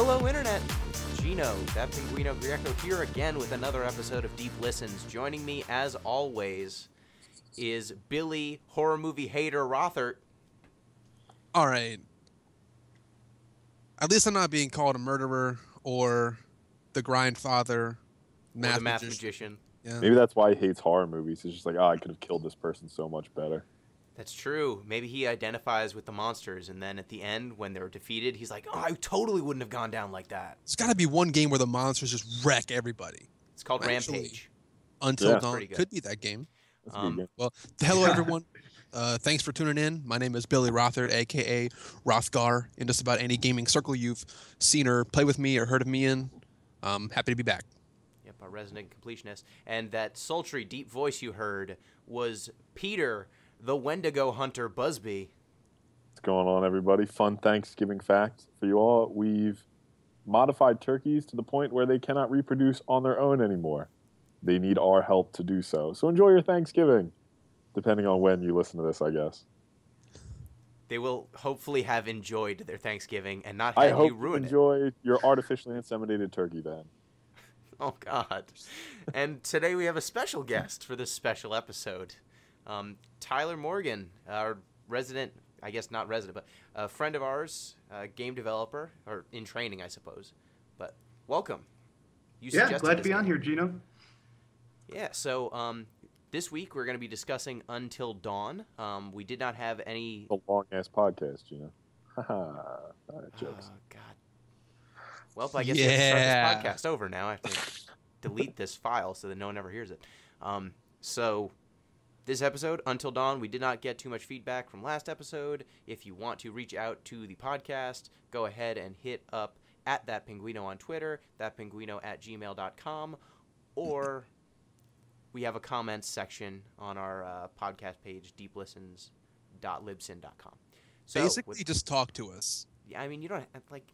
Hello, Internet. It's Gino, that Pinguino Greco here again with another episode of Deep Listens. Joining me, as always, is Billy, horror movie hater Rothert. All right. At least I'm not being called a murderer or the grindfather, or math, the math magician. magician. Yeah. Maybe that's why he hates horror movies. He's just like, oh, I could have killed this person so much better. That's true. Maybe he identifies with the monsters, and then at the end, when they're defeated, he's like, "Oh, I totally wouldn't have gone down like that." It's got to be one game where the monsters just wreck everybody. It's called Actually, Rampage. Until Yeah. Dawn Pretty could be that game. Um. Well, hello everyone. Uh, thanks for tuning in. My name is Billy Rothard, aka Rothgar, in just about any gaming circle you've seen or played with me or heard of me in. Um, happy to be back. Yep, our resident completionist. And that sultry, deep voice you heard was Peter, the Wendigo hunter Busby. What's going on, everybody? Fun Thanksgiving fact for you all. We've modified turkeys to the point where they cannot reproduce on their own anymore. They need our help to do so. So enjoy your Thanksgiving, depending on when you listen to this, I guess. They will hopefully have enjoyed their Thanksgiving and not I had hope you ruin it. enjoy your artificially inseminated turkey, then. Oh God! and today we have a special guest for this special episode, um, Tyler Morgan, our resident, I guess not resident, but a friend of ours, a game developer, or in training, I suppose. But welcome. You Yeah, glad to this be on here, Gino. Yeah, so um, this week we're going to be discussing Until Dawn. Um, we did not have any. A long ass podcast, Gina. Haha. Alright, jokes. Oh, God. Well, I guess we have to start Yeah. this podcast over now. I have to delete this file so that no one ever hears it. Um, so, this episode, Until Dawn, we did not get too much feedback from last episode. If you want to reach out to the podcast, go ahead and hit up at that pinguino on Twitter, that pinguino at gmail.com, or we have a comments section on our uh, podcast page, deeplistens.libsyn.com. So, Basically, with- just talk to us. yeah, I mean, you don't like.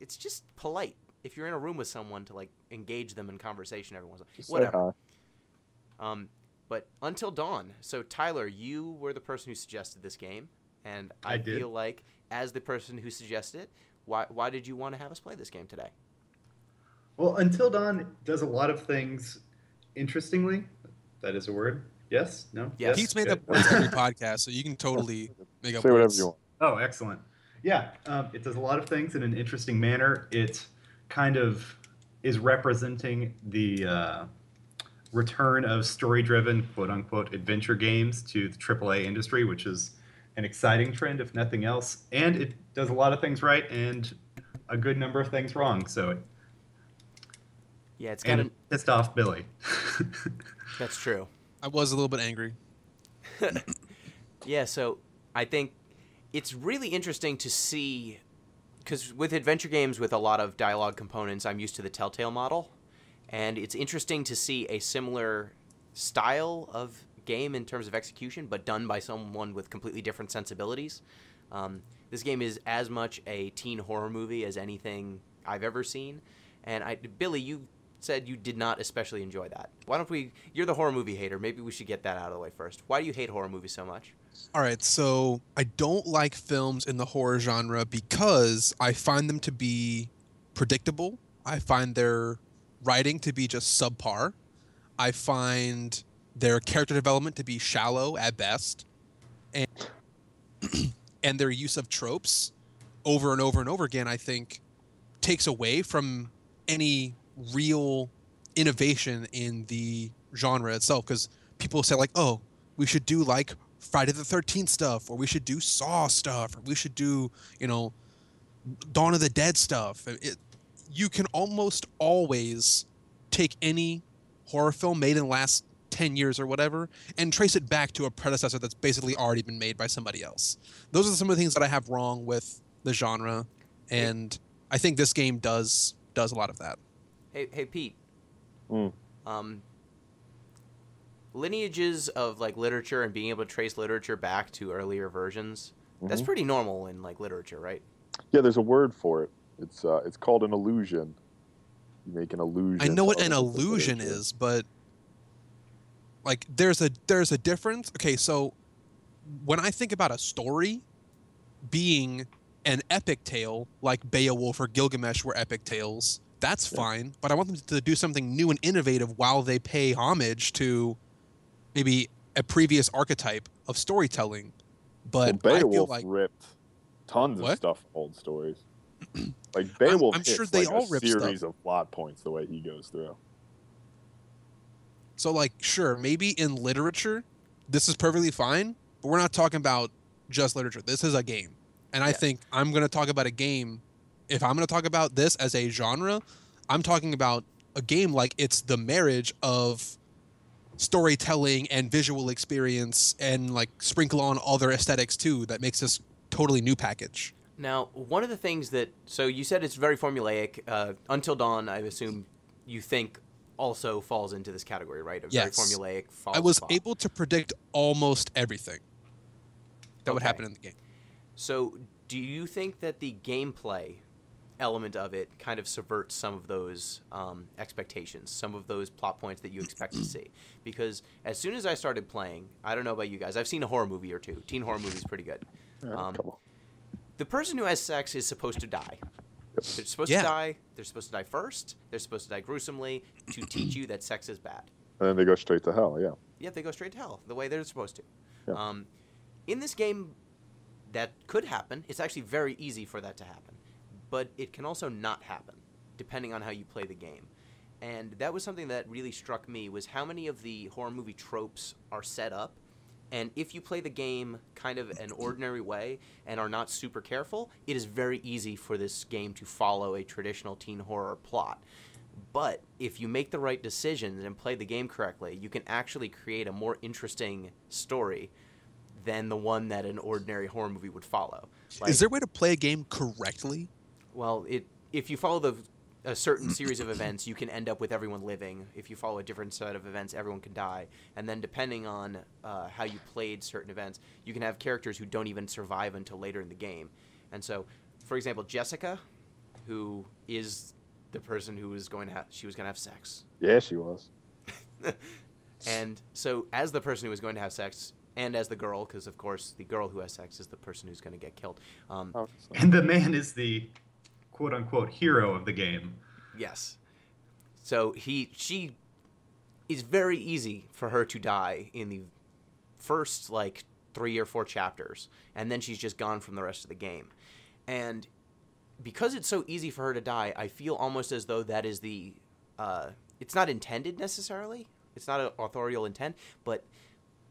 It's just polite if you're in a room with someone to like engage them in conversation every once in a while. Whatever. hi. Um, but until dawn. So Tyler, you were the person who suggested this game, and I, I did. feel like as the person who suggested it, why why did you want to have us play this game today? Well, Until Dawn does a lot of things interestingly. That is a word. Yes? No? Yes. Pete's made Good. up words every podcast, so you can totally make up Say whatever words. you want. Oh, excellent. Yeah, um, it does a lot of things in an interesting manner. It kind of is representing the uh, return of story-driven, quote-unquote, adventure games to the AAA industry, which is an exciting trend, if nothing else. And it does a lot of things right and a good number of things wrong. So, it, Yeah, it's kind of it pissed off Billy. that's true. I was a little bit angry. Yeah, so I think it's really interesting to see because with adventure games with a lot of dialogue components, I'm used to the Telltale model, and it's interesting to see a similar style of game in terms of execution, but done by someone with completely different sensibilities. Um, this game is as much a teen horror movie as anything I've ever seen, and I, Billy, you said you did not especially enjoy that. Why don't we? You're the horror movie hater. Maybe we should get that out of the way first. Why do you hate horror movies so much? All right, so I don't like films in the horror genre because I find them to be predictable. I find their writing to be just subpar. I find their character development to be shallow at best. And and their use of tropes over and over and over again, I think takes away from any real innovation in the genre itself because people say like, "Oh, we should do like Friday the 13th stuff or we should do Saw stuff or we should do, you know, Dawn of the Dead stuff." It, you can almost always take any horror film made in the last 10 years or whatever and trace it back to a predecessor that's basically already been made by somebody else. Those are some of the things that I have wrong with the genre and I think this game does does a lot of that. Hey, hey, Pete. Mm. Um, lineages of like literature and being able to trace literature back to earlier versions. That's Mhm. pretty normal in like literature, right? Yeah, there's a word for it. It's uh, it's called an illusion. You make an illusion. I know what an illusion is, but like there's a there's a difference. Okay, so when I think about a story being an epic tale like Beowulf or Gilgamesh were epic tales, that's Yeah. fine. But I want them to do something new and innovative while they pay homage to maybe a previous archetype of storytelling. But well, I feel Beowulf like ripped tons What? of stuff old stories. Like Beowulf I'm hits sure they like all a rip series stuff. of plot points the way he goes through. So, like, sure, maybe in literature, this is perfectly fine, but we're not talking about just literature. This is a game. And I Yeah. think I'm going to talk about a game. If I'm going to talk about this as a genre, I'm talking about a game like it's the marriage of storytelling and visual experience and like sprinkle on other aesthetics too that makes this totally new package. Now, one of the things that so you said it's very formulaic. Uh, Until Dawn, I assume you think also falls into this category, right? A Yes. very formulaic. I was plot. able to predict almost everything that would happen in the game. So, do you think that the gameplay element of it kind of subverts some of those um, expectations, some of those plot points that you expect to see? Because as soon as I started playing, I don't know about you guys, I've seen a horror movie or two. Teen horror movie's pretty good. Um, come on. The person who has sex is supposed to die. They're supposed Yeah. to die. They're supposed to die first. They're supposed to die gruesomely to teach you that sex is bad. And then they go straight to hell. Yeah. Yet they go straight to hell the way they're supposed to. Yeah. Um, in this game, that could happen. It's actually very easy for that to happen, but it can also not happen, depending on how you play the game. And that was something that really struck me was how many of the horror movie tropes are set up. And if you play the game kind of an ordinary way and are not super careful, it is very easy for this game to follow a traditional teen horror plot. But if you make the right decisions and play the game correctly, you can actually create a more interesting story than the one that an ordinary horror movie would follow. Like, Is there a way to play a game correctly? well, it if you follow the a certain series of events, you can end up with everyone living. If you follow a different set of events, everyone can die. And then depending on uh, how you played certain events, you can have characters who don't even survive until later in the game. And so, for example, Jessica, who is the person who was going to have she was going to have sex. Yeah, she was. And so, as the person who was going to have sex, and as the girl, because of course the girl who has sex is the person who's going to get killed. Um, Oh, And the man is the quote unquote hero of the game. Yes. So he she is very easy for her to die in the first like three or four chapters, and then she's just gone from the rest of the game. And because it's so easy for her to die, I feel almost as though that is the uh, it's not intended necessarily. It's not an authorial intent, but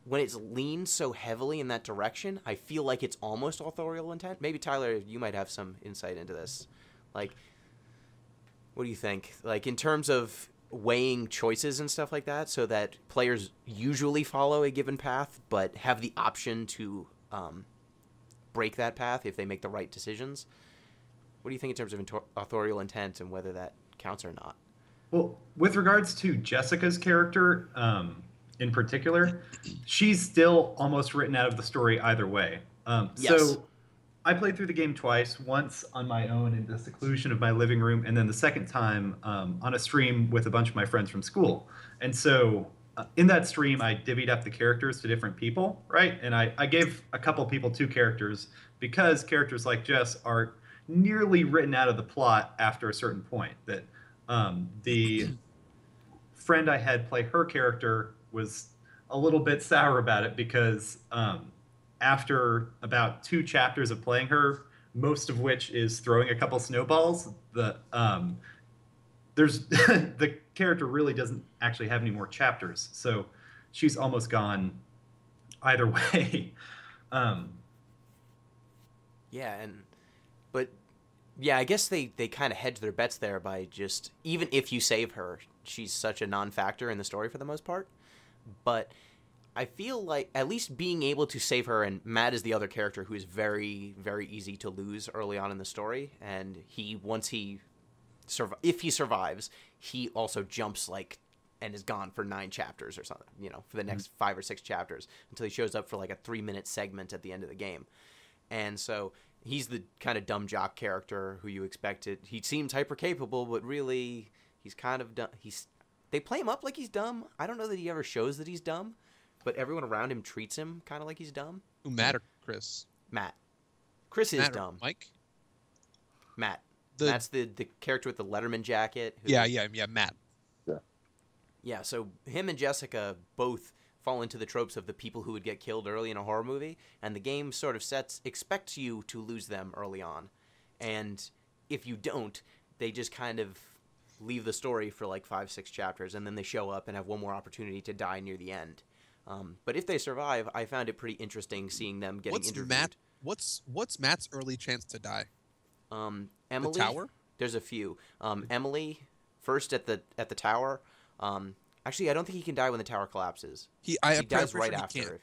when it's leaned so heavily in that direction, I feel like it's almost authorial intent. Maybe Tyler, you might have some insight into this. Like, what do you think? Like in terms of weighing choices and stuff like that, so that players usually follow a given path, but have the option to um, break that path if they make the right decisions. What do you think in terms of authorial intent and whether that counts or not? Well, with regards to Jessica's character um, in particular, she's still almost written out of the story either way. Um, Yes. So I played through the game twice, once on my own in the seclusion of my living room, and then the second time um, on a stream with a bunch of my friends from school. And so uh, in that stream, I divvied up the characters to different people, right? And I, I gave a couple people two characters because characters like Jess are nearly written out of the plot after a certain point. That um, the friend I had play her character was a little bit sour about it because um, after about two chapters of playing her, most of which is throwing a couple snowballs, the um, there's the character really doesn't actually have any more chapters, so she's almost gone either way. um, Yeah, and but yeah, I guess they they kind of hedge their bets there by just even if you save her, she's such a non-factor in the story for the most part. But I feel like at least being able to save her, and Matt is the other character who is very very easy to lose early on in the story, and he once he surv- if he survives, he also jumps like and is gone for nine chapters or something, you know, for the next mm-hmm. five or six chapters until he shows up for like a three minute segment at the end of the game. And so he's the kind of dumb jock character who you expected. He seems hyper capable, but really he's kind of dumb. He's they play him up like he's dumb. I don't know that he ever shows that he's dumb, but everyone around him treats him kind of like he's dumb. Who Matt or Chris? Matt, Chris is Matt or dumb. Mike? Matt. The That's the the character with the Letterman jacket. who- yeah, yeah, yeah, Matt. Yeah. Yeah, so him and Jessica both fall into the tropes of the people who would get killed early in a horror movie, and the game sort of sets expects you to lose them early on. And if you don't, they just kind of leave the story for like five, six chapters, and then they show up and have one more opportunity to die near the end. Um, but if they survive, I found it pretty interesting seeing them getting What's interviewed. Matt? What's what's Matt's early chance to die? Um, Emily. The tower? There's a few. Um, Emily first at the at the tower. Um, actually, I don't think he can die when the tower collapses. He I he dies right sure after. If,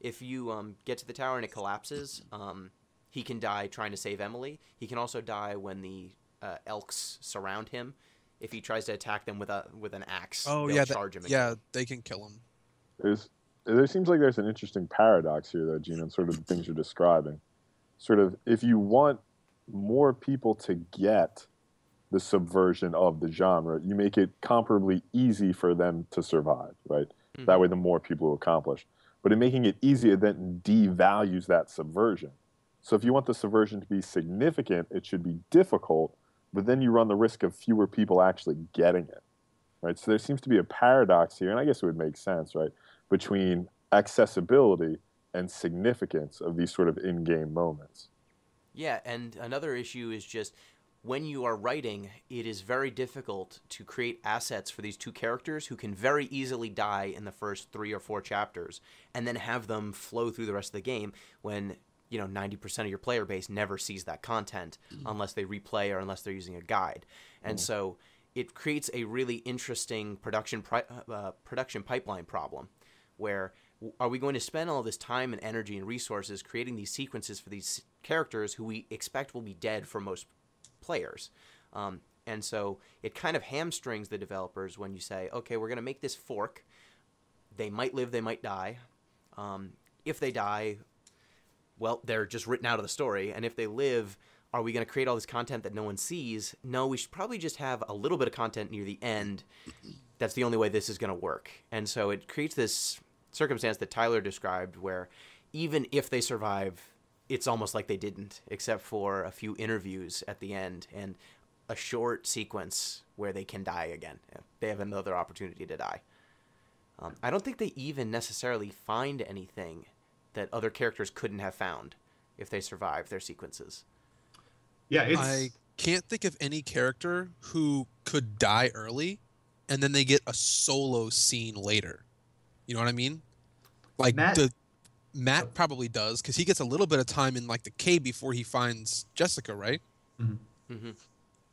if you um, get to the tower and it collapses, um, he can die trying to save Emily. He can also die when the uh, elks surround him. If he tries to attack them with a with an axe, Oh they'll yeah, charge that, him. and yeah, they can kill him. There's, there seems like there's an interesting paradox here, though, Gene, and sort of the things you're describing. Sort of, if you want more people to get the subversion of the genre, you make it comparably easy for them to survive, right? Mhm. That way, the more people will accomplish. But in making it easier, then devalues that subversion. So if you want the subversion to be significant, it should be difficult, but then you run the risk of fewer people actually getting it, right? So there seems to be a paradox here, and I guess it would make sense, right, between accessibility and significance of these sort of in-game moments. Yeah, and another issue is just when you are writing, it is very difficult to create assets for these two characters who can very easily die in the first three or four chapters and then have them flow through the rest of the game when, you know, 90% of your player base never sees that content mm. unless they replay or unless they're using a guide. And mm. so it creates a really interesting production pri- uh, production pipeline problem where are we going to spend all this time and energy and resources creating these sequences for these characters who we expect will be dead for most players? Um, and so it kind of hamstrings the developers when you say okay we're going to make this fork. They might live they might die. Um, if they die well they're just written out of the story. And if they live are we going to create all this content that no one sees no we should probably just have a little bit of content near the end that's the only way this is going to work. And so it creates this circumstance that Tyler described where even if they survive, it's almost like they didn't, except for a few interviews at the end and a short sequence where they can die again. They have another opportunity to die. Um, I don't think they even necessarily find anything that other characters couldn't have found if they survived their sequences. Yeah, it's I can't think of any character who could die early and then they get a solo scene later. You know what I mean? Like Matt- the Matt probably does because he gets a little bit of time in like the cave before he finds Jessica, right? hmm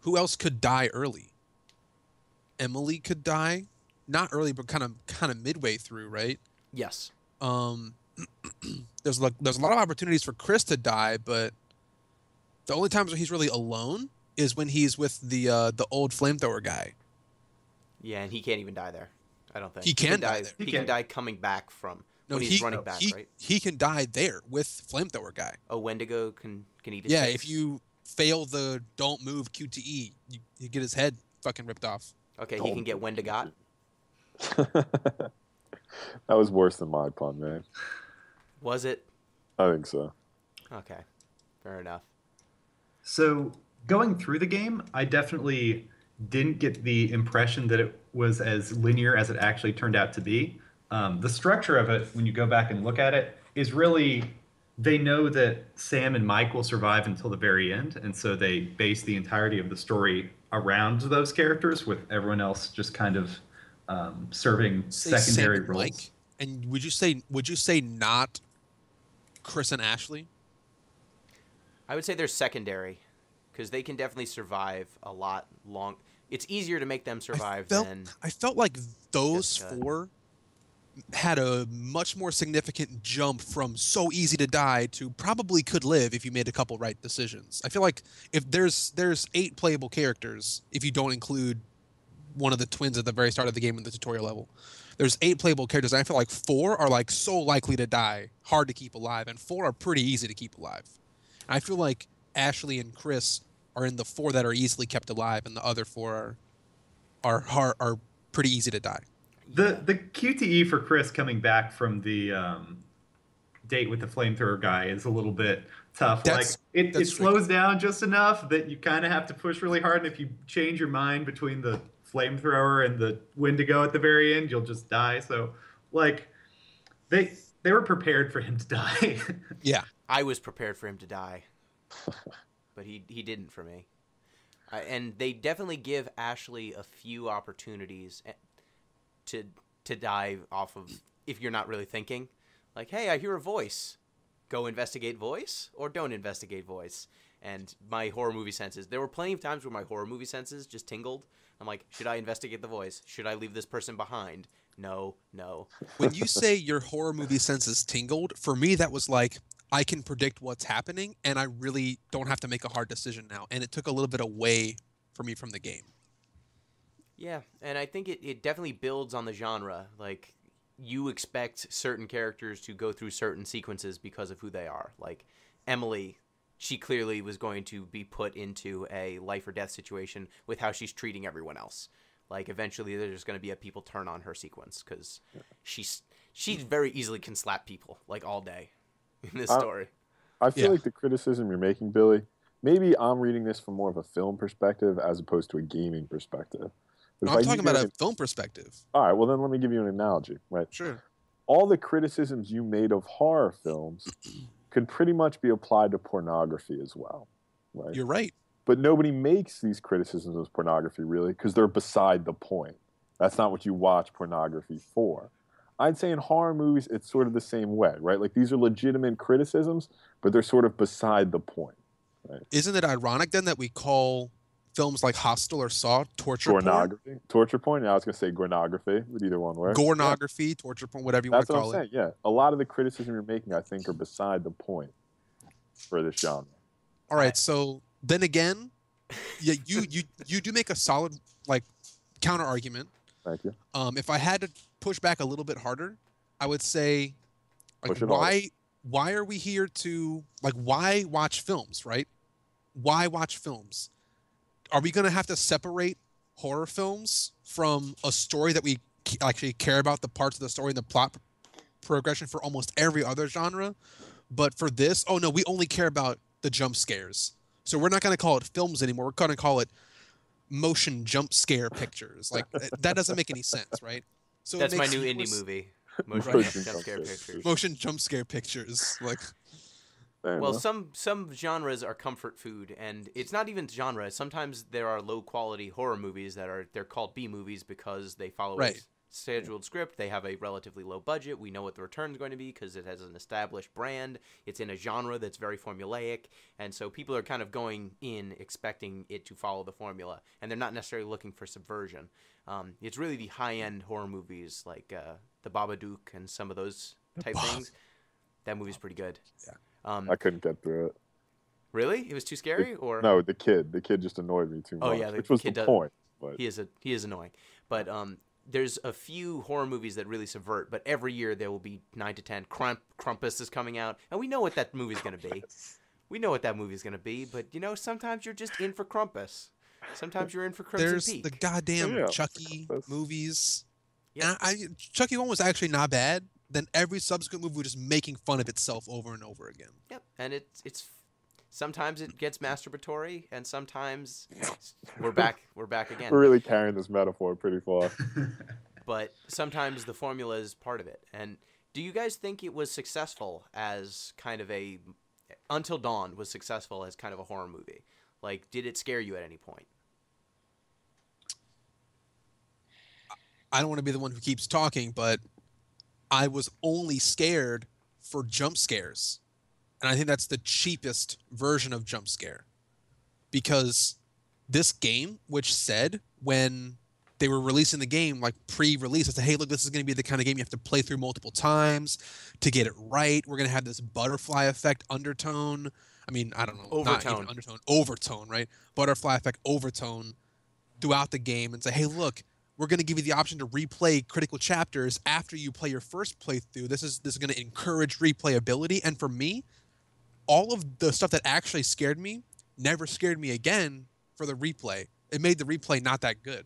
Who else could die early? Emily could die, not early, but kind of kind of midway through, right? Yes. Um, there's like there's a lot of opportunities for Chris to die, but the only times when he's really alone is when he's with the uh, the old flamethrower guy. Yeah, and he can't even die there. I don't think He can die there. He, He can can. die coming back from No, when he's he running back, he, right? he can die there with flamethrower guy. Oh, Wendigo can can eat his Yeah, face? if you fail the don't move QTE, you, you get his head fucking ripped off. Okay, he Don't- can get Wendigot. that was worse than my pun, man. Was it? I think so. Okay, fair enough. So going through the game, I definitely didn't get the impression that it was as linear as it actually turned out to be. Um, the structure of it, when you go back and look at it, is really they know that Sam and Mike will survive until the very end, and so they base the entirety of the story around those characters, with everyone else just kind of um, serving Say Sam secondary and. Mike, and would you say would you say not Chris and Ashley? I would say they're secondary because they can definitely survive a lot long. It's easier to make them survive I felt than I felt like those Jessica. Uh, four had a much more significant jump from so easy to die to probably could live if you made a couple right decisions. I feel like if there's there's eight playable characters if you don't include one of the twins at the very start of the game in the tutorial level. There's eight playable characters. And I feel like four are like so likely to die, hard to keep alive, and four are pretty easy to keep alive. I feel like Ashley and Chris are in the four that are easily kept alive, and the other four are are are, are pretty easy to die. The the QTE for Chris coming back from the um, date with the flamethrower guy is a little bit tough. That's- like it, it slows down just enough that you kind of have to push really hard. And if you change your mind between the flamethrower and the Wendigo at the very end, you'll just die. So, like, they they were prepared for him to die. Yeah. I was prepared for him to die, but he he didn't for me. I, and they definitely give Ashley a few opportunities eh, to to die off of if you're not really thinking. Like, hey, I hear a voice. Go investigate voice or don't investigate voice. And my horror movie senses. There were plenty of times where my horror movie senses just tingled. I'm like, should I investigate the voice? Should I leave this person behind? No, no. when you say your horror movie senses tingled, for me that was like I can predict what's happening and I really don't have to make a hard decision now. And it took a little bit away for me from the game. Yeah, and I think it, it definitely builds on the genre. Like, you expect certain characters to go through certain sequences because of who they are. Like, Emily, she clearly was going to be put into a life or death situation with how she's treating everyone else. Like, eventually, there's going to be a people turn on her sequence because she's she very easily can slap people like all day in this I- story. I feel Yeah. like the criticism you're making, Billy, maybe I'm reading this from more of a film perspective as opposed to a gaming perspective. If I'm I talking about it- a film perspective. All right, well then let me give you an analogy, right? Sure. All the criticisms you made of horror films could pretty much be applied to pornography as well, right? You're right. but nobody makes these criticisms of pornography really because they're beside the point. That's not what you watch pornography for. I'd say in horror movies, it's sort of the same way, right? Like these are legitimate criticisms, but they're sort of beside the point. Isn't it ironic then that we call films like Hostel or Saw torture porn? Pornography, torture porn. Yeah, I was gonna say pornography, but either one works. Gornography, torture porn, whatever you That's want to I'm call saying. it. Yeah, a lot of the criticism you're making, I think, are beside the point for this genre. All right, so then again, yeah, you you you do make a solid like counter argument. Thank you. Um, if I had to push back a little bit harder, I would say, like, why why are we here to like why watch films, right? Why watch films? Are we gonna have to separate horror films from a story that we actually care about the parts of the story and the plot progression for almost every other genre? But for this, oh no, we only care about the jump scares. So we're not gonna call it films anymore. We're gonna call it motion jump scare pictures. Like that doesn't make any sense, right? So it That's my new indie s- movie. Motion Motion jump jump scare scares. pictures. Motion jump scare pictures. Like Fair Well, enough. some some genres are comfort food, and it's not even genre. Sometimes there are low quality horror movies that are they're called B movies because they follow Right. A scheduled script. They have a relatively low budget. We know what the return is going to be because it has an established brand. It's in a genre that's very formulaic, and so people are kind of going in expecting it to follow the formula, and they're not necessarily looking for subversion. Um, it's really the high end horror movies like uh, the Babadook and some of those type things. That movie's pretty good. Yeah. Um, I couldn't get through it. Really? It was too scary, or No, the kid. The kid just annoyed me too much. Oh, yeah, the which was kid the does- point. But he is a he is annoying. But um, there's a few horror movies that really subvert. But every year there will be nine to ten. Crump Krampus is coming out, and we know what that movie's gonna be. We know what that movie's gonna be. But you know, sometimes you're just in for Krampus. Sometimes you're in for Crimson there's Peak. the goddamn Yeah. Chucky That's- movies. Yeah. I, Chucky one was actually not bad. Then every subsequent movie was just making fun of itself over and over again. Yep, and it's it's sometimes it gets masturbatory, and sometimes we're back we're back again. we're really carrying this metaphor pretty far. but sometimes the formula is part of it. And do you guys think it was successful as kind of a Until Dawn was successful as kind of a horror movie? Like, did it scare you at any point? I don't want to be the one who keeps talking, but I was only scared for jump scares. And I think that's the cheapest version of jump scare. Because this game, which said when they were releasing the game, like pre release, I said, hey, look, this is going to be the kind of game you have to play through multiple times to get it right. We're going to have this butterfly effect undertone. I mean, I don't know. Not Overtone. even undertone, overtone, right? Butterfly effect overtone throughout the game and say, hey, look, we're going to give you the option to replay critical chapters after you play your first playthrough. This is this is going to encourage replayability. And for me, all of the stuff that actually scared me never scared me again for the replay. It made the replay not that good.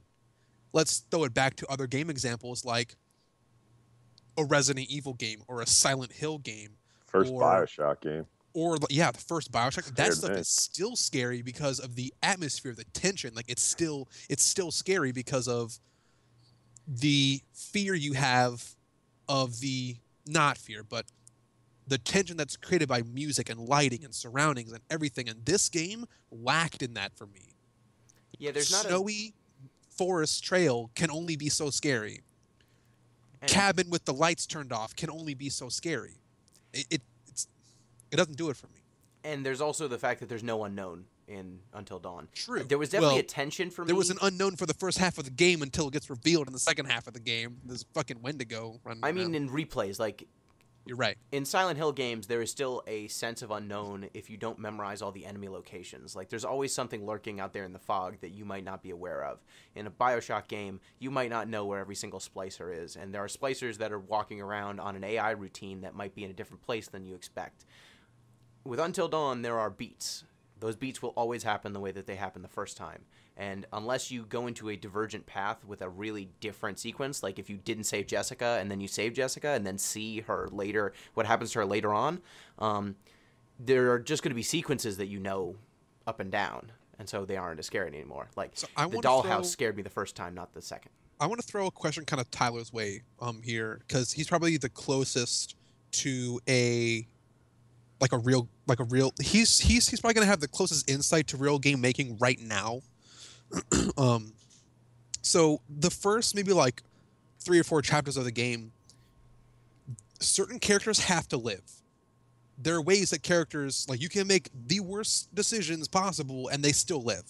Let's throw it back to other game examples like a Resident Evil game or a Silent Hill game First Or- Bioshock game. or yeah, the first Bioshock. that stuff me. is still scary because of the atmosphere, the tension. Like it's still it's still scary because of the fear you have of the not fear, but the tension that's created by music and lighting and surroundings and everything. And this game lacked in that for me. Yeah, there's not a snowy forest trail can only be so scary. and- Cabin with the lights turned off can only be so scary. It, it it's it doesn't do it for me. and there's also the fact that there's no unknown in Until Dawn. True. There was definitely Well, a tension for me. There was an unknown for the first half of the game until it gets revealed in the second half of the game. There's fucking Wendigo running. I mean, around. in replays, like you're right. in Silent Hill games, there is still a sense of unknown if you don't memorize all the enemy locations. Like, there's always something lurking out there in the fog that you might not be aware of. In a Bioshock game, you might not know where every single splicer is, and there are splicers that are walking around on an AI routine that might be in a different place than you expect. With Until Dawn, there are beats. Those beats will always happen the way that they happened the first time. And unless you go into a divergent path with a really different sequence, like if you didn't save Jessica and then you save Jessica and then see her later, what happens to her later on, um, there are just going to be sequences that you know up and down. And so they aren't as scary anymore. Like So I the dollhouse throw- scared me the first time, not the second. I want to throw a question kind of Tyler's way um here because he's probably the closest to a like a real like a real he's he's he's probably gonna have the closest insight to real game making right now. um, so the first maybe like three or four chapters of the game, certain characters have to live. There are ways that characters like you can make the worst decisions possible and they still live.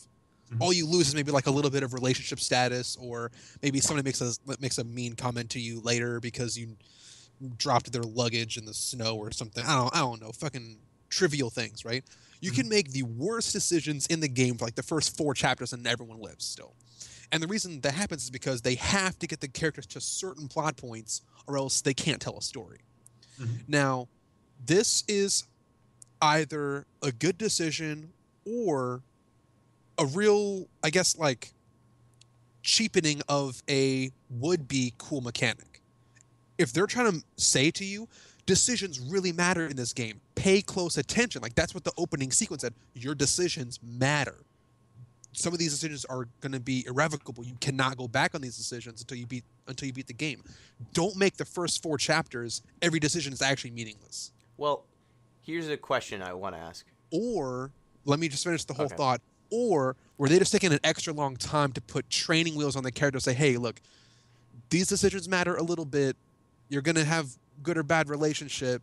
Mhm. All you lose is maybe like a little bit of relationship status, or maybe somebody makes a makes a mean comment to you later because you dropped their luggage in the snow or something. I don't I don't know, fucking trivial things, right? You can make the worst decisions in the game for like the first four chapters and everyone lives still. And the reason that happens is because they have to get the characters to certain plot points or else they can't tell a story. Mhm. Now, this is either a good decision or a real, I guess, like cheapening of a would be cool mechanic. If they're trying to say to you, decisions really matter in this game, pay close attention. Like that's what the opening sequence said. Your decisions matter. Some of these decisions are going to be irrevocable. You cannot go back on these decisions until you beat until you beat the game. Don't make the first four chapters every decision is actually meaningless. Well, here's a question I want to ask. or let me just finish the whole Okay. thought or were they just taking an extra long time to put training wheels on the character to say hey look these decisions matter a little bit you're going to have good or bad relationship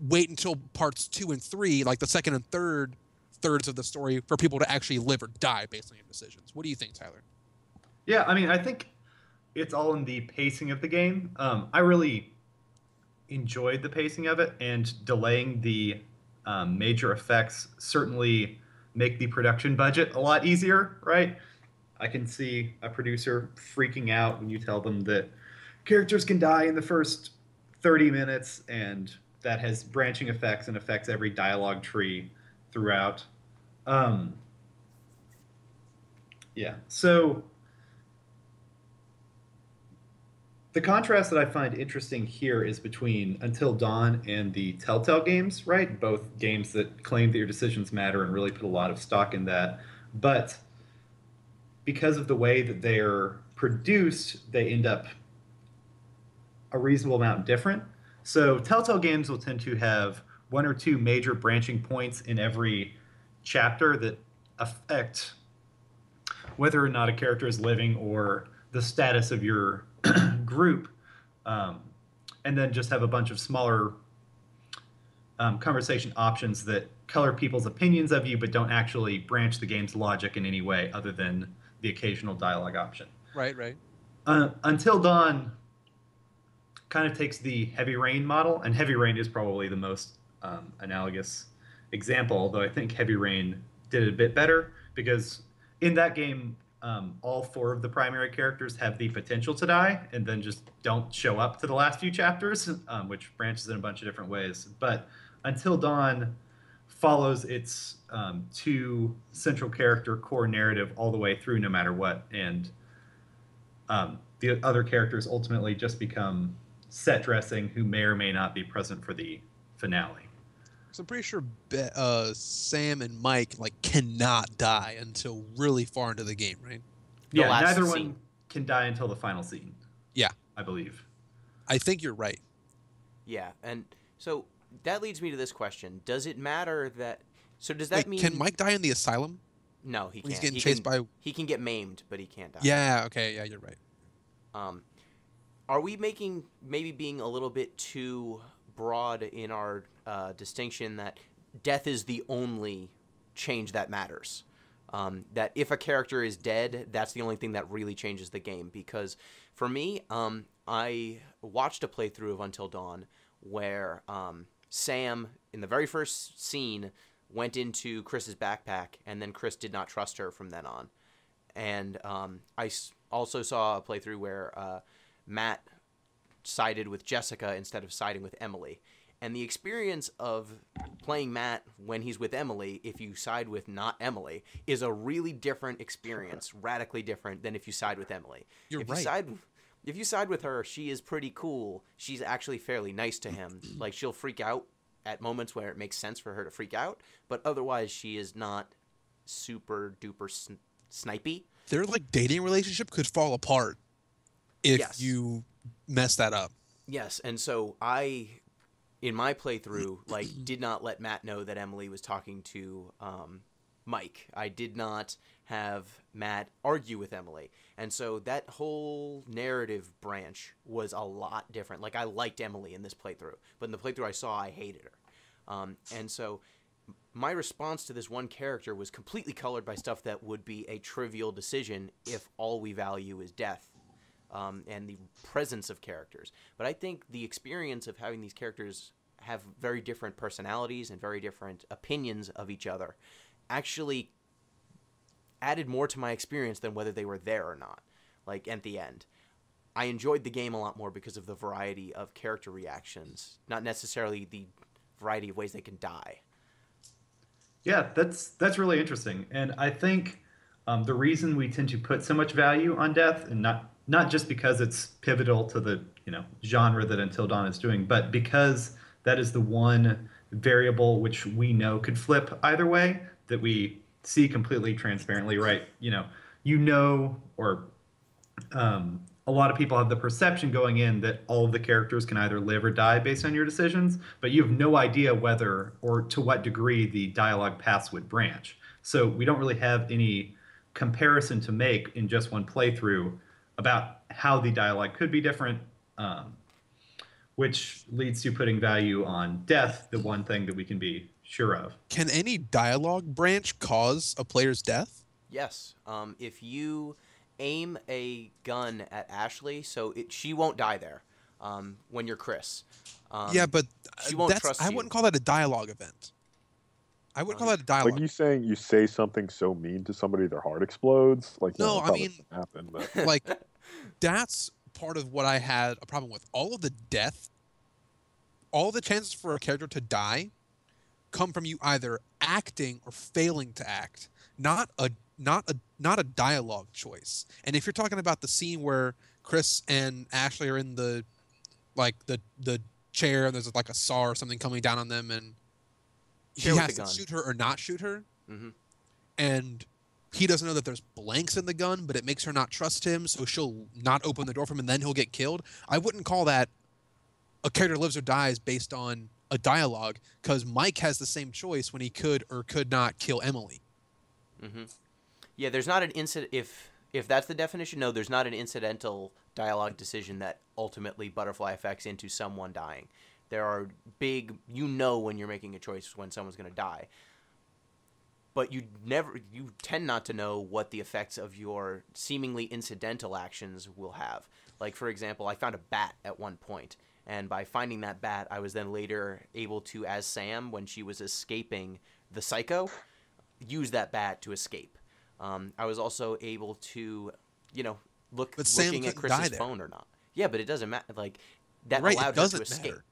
wait until parts two and three like the second and third thirds of the story for people to actually live or die based on your decisions what do you think tyler Yeah, I mean, I think it's all in the pacing of the game. Um, I really enjoyed the pacing of it, and delaying the um, major effects certainly make the production budget a lot easier, right? I can see a producer freaking out when you tell them that characters can die in the first 30 minutes, and that has branching effects and affects every dialogue tree throughout. Um, yeah, so the contrast that I find interesting here is between Until Dawn and the Telltale games, right? Both games that claim that your decisions matter and really put a lot of stock in that. But because of the way that they're produced, they end up a reasonable amount different. So Telltale games will tend to have one or two major branching points in every chapter that affect whether or not a character is living or the status of your group, um, and then just have a bunch of smaller um, conversation options that color people's opinions of you, but don't actually branch the game's logic in any way other than the occasional dialogue option. right right Uh, Until Dawn kind of takes the Heavy Rain model, and Heavy Rain is probably the most um, analogous example, although I think Heavy Rain did it a bit better because in that game, um, all four of the primary characters have the potential to die and then just don't show up to the last few chapters, um, which branches in a bunch of different ways. But Until Dawn follows its um, two central character core narrative all the way through, no matter what, and um, the other characters ultimately just become set dressing who may or may not be present for the finale. So I'm pretty sure Be- uh, Sam and Mike like cannot die until really far into the game, right? The yeah, neither scene. one can die until the final scene. Yeah. I believe. I think you're right. Yeah, and so that leads me to this question: Does it matter that? So does that Wait, mean can Mike die in the asylum? No, he can't. he's getting he chased can, by? He can get maimed, but he can't die. Yeah. Okay. Yeah, you're right. Um, are we making maybe being a little bit too broad in our uh, distinction that death is the only change that matters? Um, that if a character is dead, that's the only thing that really changes the game. Because for me, um, I watched a playthrough of Until Dawn where um, Sam, in the very first scene, went into Chris's backpack, and then Chris did not trust her from then on. And um, I also saw a playthrough where uh, Matt sided with Jessica instead of siding with Emily. And the experience of playing Matt when he's with Emily, if you side with not Emily, is a really different experience, radically different than if you side with Emily. You're if right. You side, if you side with her, she is pretty cool. She's actually fairly nice to him. like she'll freak out at moments where it makes sense for her to freak out, but otherwise she is not super duper sn- snipey. Their like dating relationship could fall apart if Yes. you mess that up. Yes, and so I, in my playthrough, like did not let Matt know that Emily was talking to um, Mike. I did not have Matt argue with Emily, and so that whole narrative branch was a lot different. Like I liked Emily in this playthrough, but in the playthrough I saw, I hated her, um, and so my response to this one character was completely colored by stuff that would be a trivial decision if all we value is death um, and the presence of characters. But I think the experience of having these characters have very different personalities and very different opinions of each other actually added more to my experience than whether they were there or not. Like at the end, I enjoyed the game a lot more because of the variety of character reactions, not necessarily the variety of ways they can die. Yeah, that's that's really interesting, and I think um, the reason we tend to put so much value on death, and not not just because it's pivotal to the you know genre that Until Dawn is doing, but because that is the one variable which we know could flip either way that we see completely transparently. Right? You know, you know, or um, a lot of people have the perception going in that all of the characters can either live or die based on your decisions, but you have no idea whether or to what degree the dialogue paths would branch. So we don't really have any comparison to make in just one playthrough about how the dialogue could be different, um, which leads to putting value on death, the one thing that we can be sure of. Can any dialogue branch cause a player's death? Yes. Um, if you aim a gun at Ashley, so it, she won't die there um, when you're Chris. Um, yeah, but she uh, won't that's trust I you. wouldn't call that a dialogue event. I wouldn't call Um, that a dialogue. Like you saying you say something so mean to somebody their heart explodes. Like No, no, I mean- doesn't happen. But like that's part of what I had a problem with. All of the death, all the chances for a character to die come from you either acting or failing to act, not a not a not a dialogue choice. And if you're talking about the scene where Chris and Ashley are in the like the the chair and there's like a saw or something coming down on them and he has to shoot her or not shoot her Mhm. and he doesn't know that there's blanks in the gun, but it makes her not trust him, so she'll not open the door for him, and then he'll get killed. I wouldn't call that a character lives or dies based on a dialogue, because Mike has the same choice when he could or could not kill Emily. hmm Yeah, there's not an incident. If if that's the definition, no, there's not an incidental dialogue decision that ultimately butterfly affects into someone dying. There are big. You know when you're making a choice when someone's going to die. But you never, you tend not to know what the effects of your seemingly incidental actions will have. Like for example, I found a bat at one point, and by finding that bat, I was then later able to, as Sam, when she was escaping the psycho, use that bat to escape. Um, I was also able to, you know, look But looking at Chris's phone or not. Yeah, but it doesn't matter. Like that right, allowed her to escape. matter.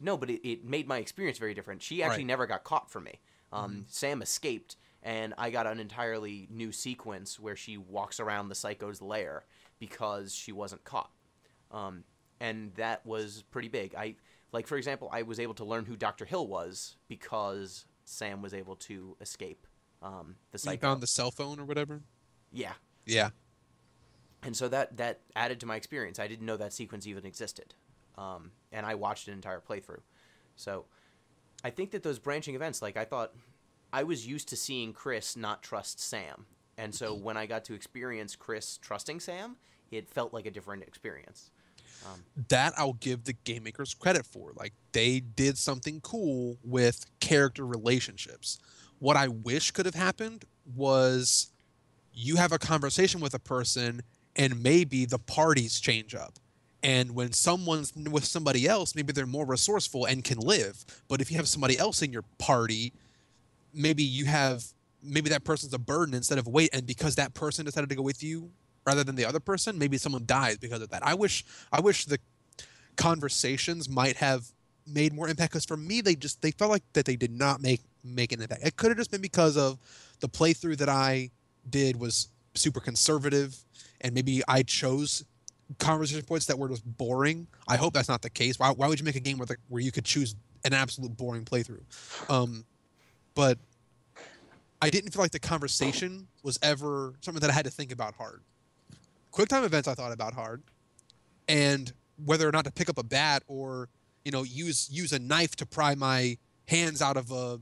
No, but it, it made my experience very different. She actually Right. never got caught for me. Um, Mm-hmm. Sam escaped, and I got an entirely new sequence where she walks around the psycho's lair because she wasn't caught. Um, and that was pretty big. I like, for example, I was able to learn who Doctor Hill was because Sam was able to escape um, the You site. found the cell phone or whatever. Yeah, Yeah. and so that that added to my experience. I didn't know that sequence even existed, um, and I watched an entire playthrough. So I think that those branching events, like I thought, I was used to seeing Chris not trust Sam, and so when I got to experience Chris trusting Sam, it felt like a different experience. Um, that I'll give the game makers credit for. Like they did something cool with character relationships. What I wish could have happened was you have a conversation with a person and maybe the parties change up. And when someone's with somebody else, maybe they're more resourceful and can live. But if you have somebody else in your party, maybe you have maybe that person's a burden instead of a weight. And because that person decided to go with you rather than the other person maybe someone dies because of that. I wish i wish the conversations might have made more impact because for me they just they felt like that they did not make make an impact. It could have just been because of the playthrough that i did was super conservative and maybe i chose conversation points that were just boring i hope that's not the case why, why would you make a game where, the, where you could choose an absolute boring playthrough um but I didn't feel like the conversation was ever something that I had to think about hard. QuickTime events I thought about hard, and whether or not to pick up a bat or you know use use a knife to pry my hands out of a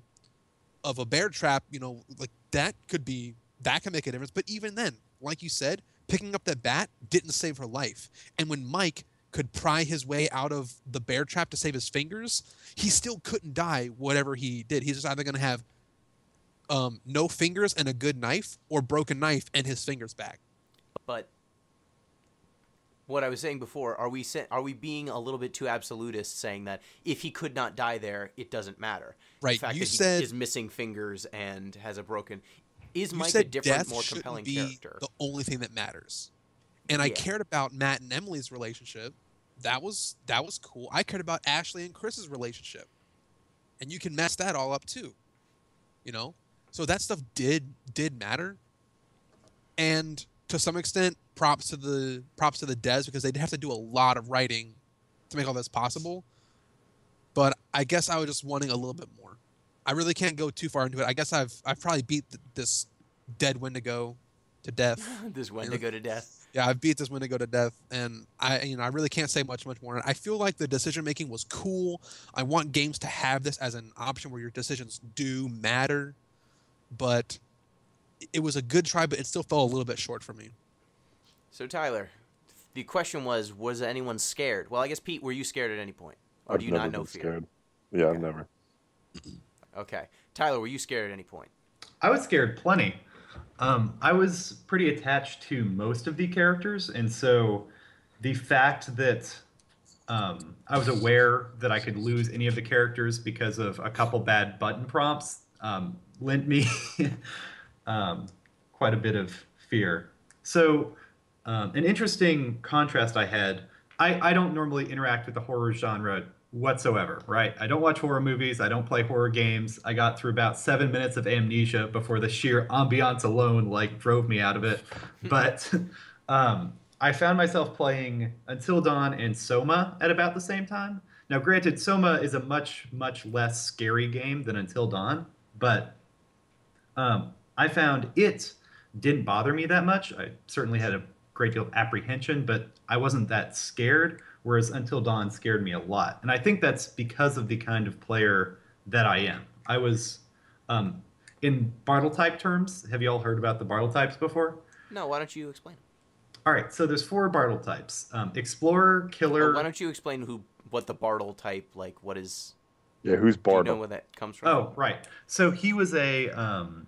of a bear trap, you know, like that could be that can make a difference. But even then, like you said, picking up that bat didn't save her life. And when Mike could pry his way out of the bear trap to save his fingers, he still couldn't die whatever he did. He's just either going to have um, no fingers and a good knife, or broken knife and his fingers back. but what I was saying before, are we are we being a little bit too absolutist, saying that if he could not die there, it doesn't matter? Right, The fact you that said- he is missing fingers and has a broken. Is You Mike a different, death more compelling be character? the only thing that matters. And I cared about Matt and Emily's relationship. That was that was cool. I cared about Ashley and Chris's relationship. And you can mess that all up too. You know? So that stuff did did matter. And to some extent, props to the props to the devs because they'd have to do a lot of writing to make all this possible. But I guess I was just wanting a little bit more. I really can't go too far into it. I guess I've I've probably beat th- this dead Wendigo to death. this Wendigo to death. Yeah, I've beat this Wendigo to death, and I you know I really can't say much much more. I feel like the decision making was cool. I want games to have this as an option where your decisions do matter, but it was a good try, but it still fell a little bit short for me. So Tyler, the question was: Was anyone scared? Well, I guess Pete, were you scared at any point, or I've do you never not know been fear? scared. Yeah, I've never. Okay, Tyler, were you scared at any point? I was scared plenty. Um, I was pretty attached to most of the characters, and so the fact that um, I was aware that I could lose any of the characters because of a couple bad button prompts um, lent me um, quite a bit of fear. So, um, an interesting contrast I had. I, I don't normally interact with the horror genre whatsoever, right? I don't watch horror movies. I don't play horror games. I got through about seven minutes of amnesia before the sheer ambiance alone like drove me out of it. but um, I found myself playing Until Dawn and Soma at about the same time. Now, granted, Soma is a much much less scary game than Until Dawn, but um, I found it didn't bother me that much. I certainly had a great deal of apprehension, but I wasn't that scared. Whereas Until Dawn scared me a lot, and I think that's because of the kind of player that I am. I was, um, in Bartle type terms. Have you all heard about the Bartle types before? No, why don't you explain? All right, so there's four Bartle types: um, Explorer, Killer. Oh, why don't you explain who, what the Bartle type, like, what is? Yeah, who's Bartle? Do you know where that comes from? Oh, right. So he was a um,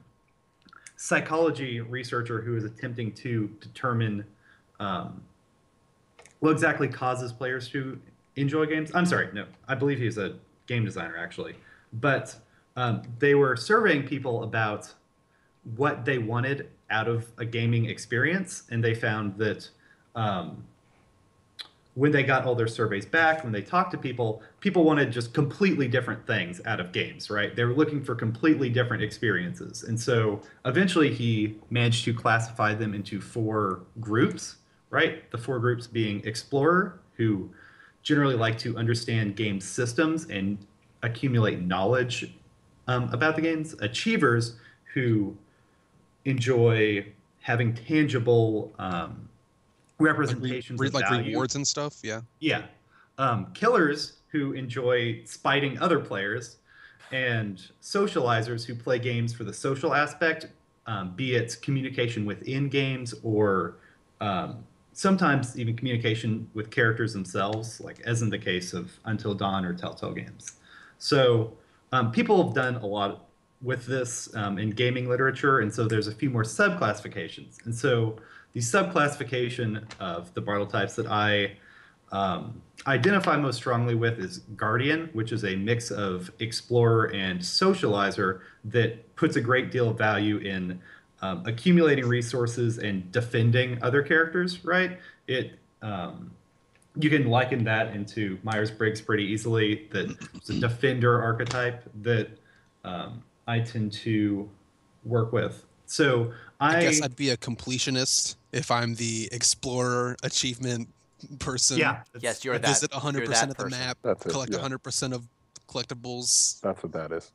psychology researcher who was attempting to determine um, what exactly causes players to enjoy games. I'm sorry, no, I believe he's a game designer actually, but um, they were surveying people about what they wanted out of a gaming experience, and they found that. Um, when they got all their surveys back, when they talked to people, people wanted just completely different things out of games, right? They were looking for completely different experiences. And so eventually he managed to classify them into four groups, right? The four groups being Explorer, who generally like to understand game systems and accumulate knowledge um, about the games. Achievers who enjoy having tangible um, representations Re- like rewards and stuff. Yeah. Yeah. Um, killers who enjoy spiting other players, and socializers who play games for the social aspect, um, be it communication within games or um, sometimes even communication with characters themselves, like as in the case of Until Dawn or Telltale Games. So um, people have done a lot with this um, in gaming literature, and so there's a few more subclassifications. And so the subclassification of the Bartle types that I um, identify most strongly with is Guardian, which is a mix of explorer and socializer that puts a great deal of value in um, accumulating resources and defending other characters. Right? It um, you can liken that into Myers Briggs pretty easily. That it's a defender archetype that um, I tend to work with. So I, I guess I'd be a completionist if I'm the explorer achievement person. yeah Yes, you're I that. visit you're 100% that of the person. map, That's it, collect yeah. 100% of collectibles. That's what that is.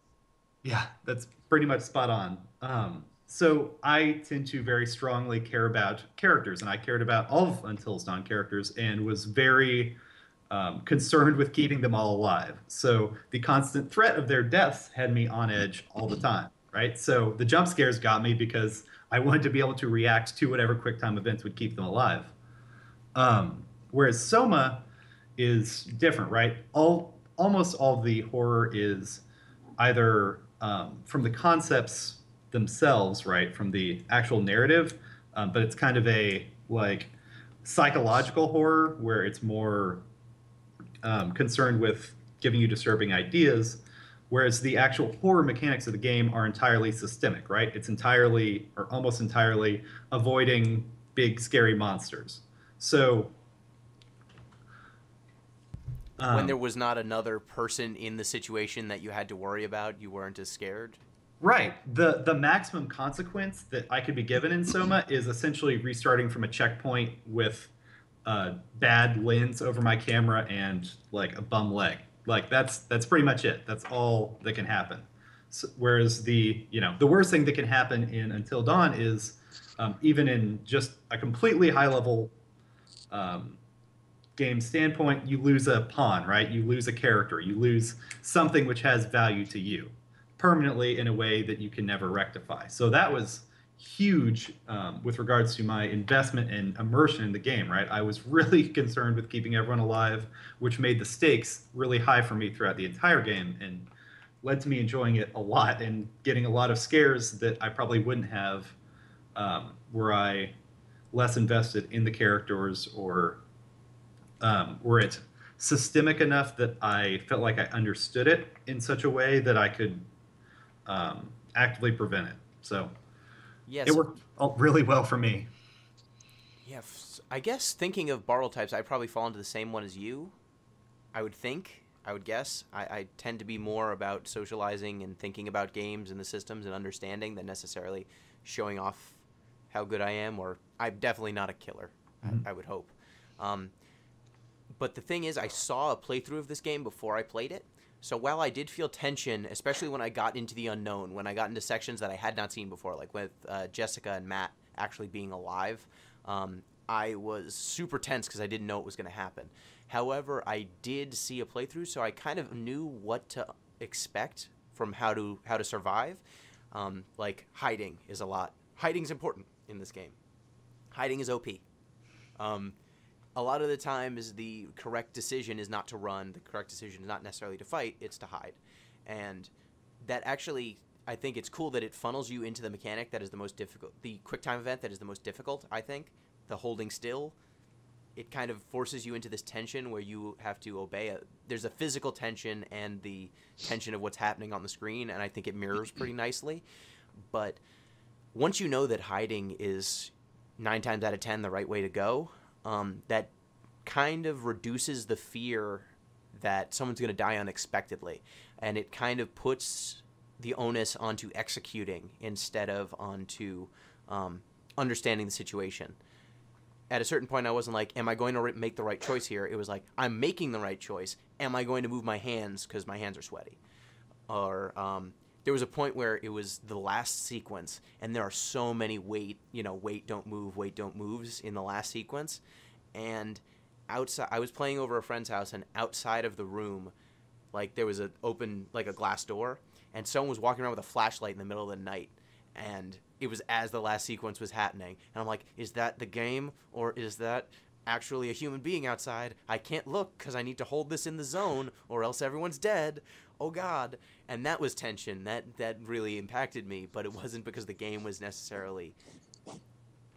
Yeah, that's pretty much spot on. Um, so I tend to very strongly care about characters, and I cared about all of Until's Dawn characters, and was very um, concerned with keeping them all alive. So the constant threat of their deaths had me on edge all the time, right? So the jump scares got me because I wanted to be able to react to whatever QuickTime events would keep them alive. Um, whereas Soma is different, right? All almost all the horror is either um, from the concepts themselves, right, from the actual narrative, um, but it's kind of a like psychological horror where it's more um, concerned with giving you disturbing ideas, whereas the actual horror mechanics of the game are entirely systemic, right? It's entirely or almost entirely avoiding big scary monsters. So when um, there was not another person in the situation that you had to worry about, you weren't as scared. Right. The the maximum consequence that I could be given in Soma is essentially restarting from a checkpoint with a bad lens over my camera and like a bum leg. Like that's that's pretty much it. That's all that can happen. So, whereas the you know the worst thing that can happen in Until Dawn is um, even in just a completely high level um, game standpoint, you lose a pawn, right? You lose a character. You lose something which has value to you permanently in a way that you can never rectify. So that was huge um, with regards to my investment and immersion in the game, right? I was really concerned with keeping everyone alive, which made the stakes really high for me throughout the entire game and led to me enjoying it a lot and getting a lot of scares that I probably wouldn't have um, were I less invested in the characters or um, were it systemic enough that I felt like I understood it in such a way that I could um, actively prevent it. So Yes. it worked really well for me. Yeah, I guess thinking of Bartle types, I probably fall into the same one as you. I would think, I would guess. I, I tend to be more about socializing and thinking about games and the systems and understanding than necessarily showing off how good I am. Or I'm definitely not a killer. Mhm. I, I would hope. Um, but the thing is, I saw a playthrough of this game before I played it. So while I did feel tension, especially when I got into the unknown, when I got into sections that I had not seen before, like with uh, Jessica and Matt actually being alive, um, I was super tense because I didn't know it was going to happen. However, I did see a playthrough, so I kind of knew what to expect from how to how to survive. Um, like hiding is a lot. Hiding is important in this game. Hiding is OP. Um, a lot of the time is the correct decision is not to run. The correct decision is not necessarily to fight. It's to hide, and that actually I think it's cool that it funnels you into the mechanic that is the most difficult, the quick time event that is the most difficult. I think the holding still. It kind of forces you into this tension where you have to obey. A, there's a physical tension and the tension of what's happening on the screen, and I think it mirrors pretty nicely. But once you know that hiding is nine times out of ten the right way to go, um, that kind of reduces the fear that someone's going to die unexpectedly, and it kind of puts the onus onto executing instead of onto um, understanding the situation. at a certain point, I wasn't like, "Am I going to make the right choice here?" It was like, "I'm making the right choice. Am I going to move my hands because my hands are sweaty?" Or um, there was a point where it was the last sequence, and there are so many wait, you know, wait, don't move, wait, don't moves in the last sequence, and outside, I was playing over a friend's house, and outside of the room, like there was an open, like a glass door, and someone was walking around with a flashlight in the middle of the night, and it was as the last sequence was happening, and I'm like, is that the game or is that actually a human being outside? I can't look because I need to hold this in the zone, or else everyone's dead. Oh God! And that was tension. That that really impacted me, but it wasn't because the game was necessarily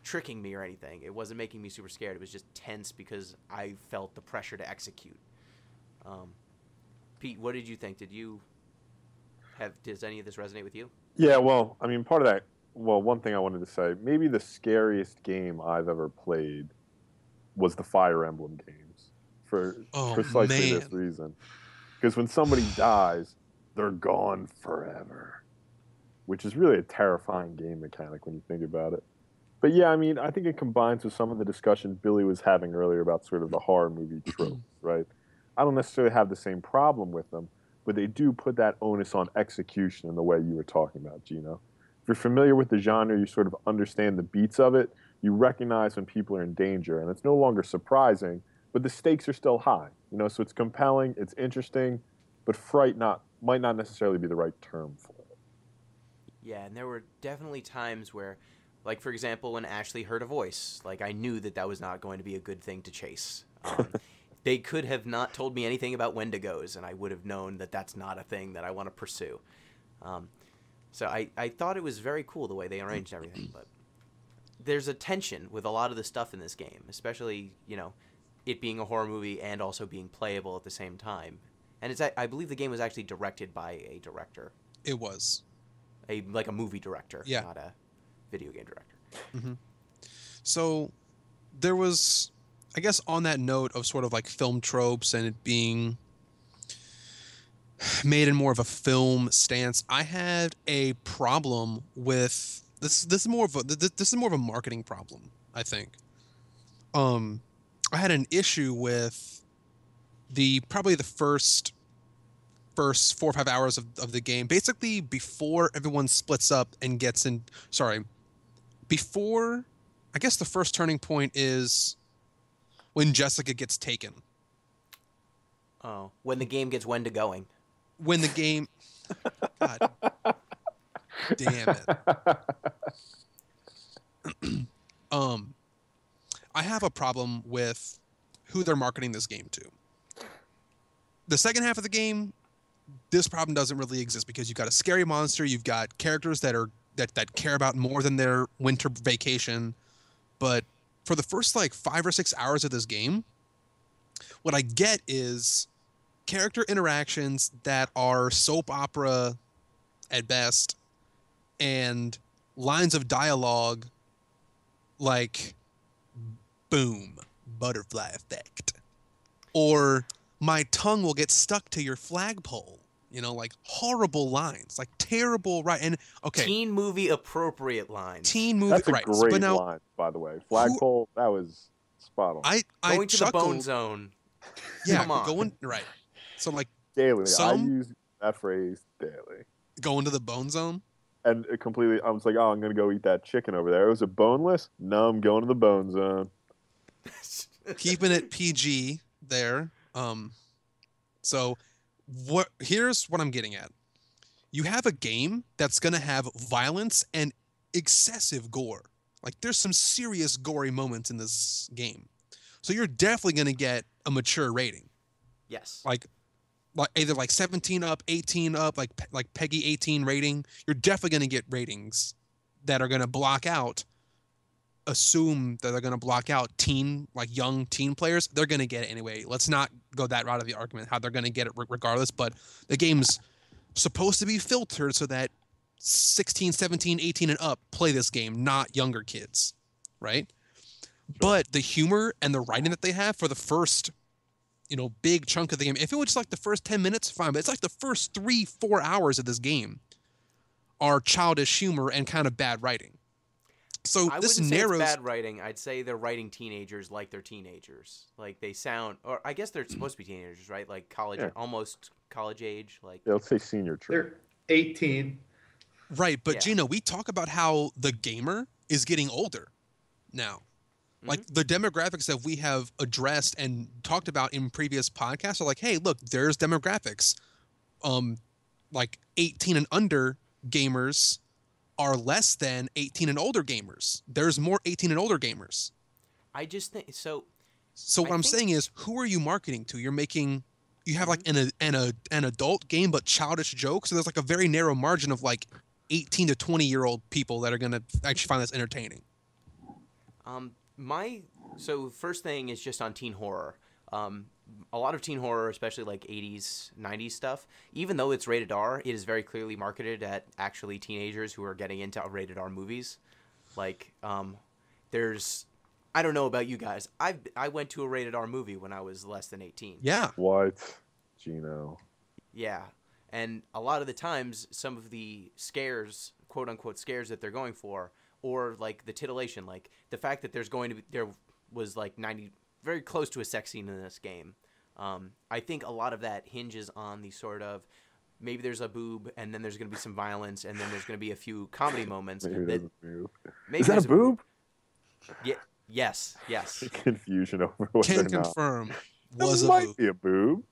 tricking me or anything. It wasn't making me super scared. It was just tense because I felt the pressure to execute. Um, Pete, what did you think? Did you have? Does any of this resonate with you? Yeah, well, I mean, part of that. Well, one thing I wanted to say, maybe the scariest game I've ever played was the Fire Emblem games for Oh, precisely man. this reason. Because when somebody dies, they're gone forever, which is really a terrifying game mechanic when you think about it. But yeah, I mean, I think it combines with some of the discussion Billy was having earlier about sort of the horror movie mm-hmm. tropes, right? I don't necessarily have the same problem with them, but they do put that onus on execution in the way you were talking about, Gino. If you're familiar with the genre, you sort of understand the beats of it. You recognize when people are in danger, and it's no longer surprising, but the stakes are still high. You know, so it's compelling, it's interesting, but fright not might not necessarily be the right term for it. Yeah, and there were definitely times where, like for example, when Ashley heard a voice, like I knew that that was not going to be a good thing to chase. Um, they could have not told me anything about Wendigos, and I would have known that that's not a thing that I want to pursue. Um, so I, I thought it was very cool the way they arranged everything, but there's a tension with a lot of the stuff in this game, especially you know, it being a horror movie and also being playable at the same time. And it's I believe the game was actually directed by a director It was. a like a movie director, Yeah. not a video game director. Mm-hmm. So there was, I guess, on that note of sort of like film tropes and it being made in more of a film stance, I had a problem with this. This is more of a this, this is more of a marketing problem, I think. Um, I had an issue with the probably the first first four or five hours of, of the game basically before everyone splits up and gets in sorry before I guess the first turning point is when Jessica gets taken. Oh, when the game gets when to going. When the game God damn it. um I have a problem with who they're marketing this game to. The second half of the game, this problem doesn't really exist because you've got a scary monster, you've got characters that are that, that care about more than their winter vacation. But for the first like five or six hours of this game, what I get is character interactions that are soap opera at best and lines of dialogue like boom butterfly effect or my tongue will get stuck to your flagpole you know like horrible lines like terrible right and okay teen, Teen movie appropriate lines. Teen movie That's a right great but now line, by the way. Flagpole, that was spot on. i i Going to the bone zone. yeah Come on. going right so like daily. I use that phrase daily. going to the bone zone And it completely, I was like, oh, I'm going to go eat that chicken over there. It was a boneless? No, I'm going to the bone zone. keeping it PG there. Um, so what? Here's what I'm getting at. You have a game that's gonna have violence and excessive gore. Like there's some serious gory moments in this game. So you're definitely gonna get a mature rating, yes. like like either like 17 up, 18 up, like like PEGI 18 rating. You're definitely gonna get ratings that are gonna block out assume that they're going to block out teen like young teen players. They're going to get it anyway. Let's not go that route of the argument how they're going to get it re- regardless but the game's supposed to be filtered so that 16 17 18 and up play this game not younger kids right? But the humor and the writing that they have for the first you know big chunk of the game if it was just like the first 10 minutes fine but it's like the first three four hours of this game are childish humor and kind of bad writing so I this wouldn't say narrows. it's bad writing. I'd say they're writing teenagers like they're teenagers. Like they sound, or I guess they're supposed to be teenagers, right? Like college, Yeah. almost college age. Like Yeah, let's say senior trip. They're 18. Right, but Yeah. Gino, we talk about how the gamer is getting older now. Like Mm-hmm. the demographics that we have addressed and talked about in previous podcasts are like, hey, look, there's demographics. Um, like 18 and under gamers are less than 18 and older gamers. There's more 18 and older gamers. I just think so. So what I I'm think- saying is, who are you marketing to? You're making, you have like Mm-hmm. an an a, an adult game, but childish jokes. So there's like a very narrow margin of like 18 to 20 year old people that are gonna actually find this entertaining. Um, my so first thing is just on teen horror. Um, a lot of teen horror, especially like 80s, 90s stuff, even though it's rated R, it is very clearly marketed at actually teenagers who are getting into rated R movies. Like, um, there's, I don't know about you guys. I I went to a rated R movie when I was less than 18. Yeah, What? Gino. Yeah. And a lot of the times, some of the scares, quote unquote scares that they're going for, or like the titillation, like the fact that there's going to be, there was like 90, very close to a sex scene in this game. Um, I think a lot of that hinges on the sort of maybe there's a boob and then there's going to be some violence and then there's going to be a few comedy moments. Maybe that, a boob. maybe Is that a boob? Yeah, yes, yes. Confusion over whether can or not. confirm It was a might boob. be a boob.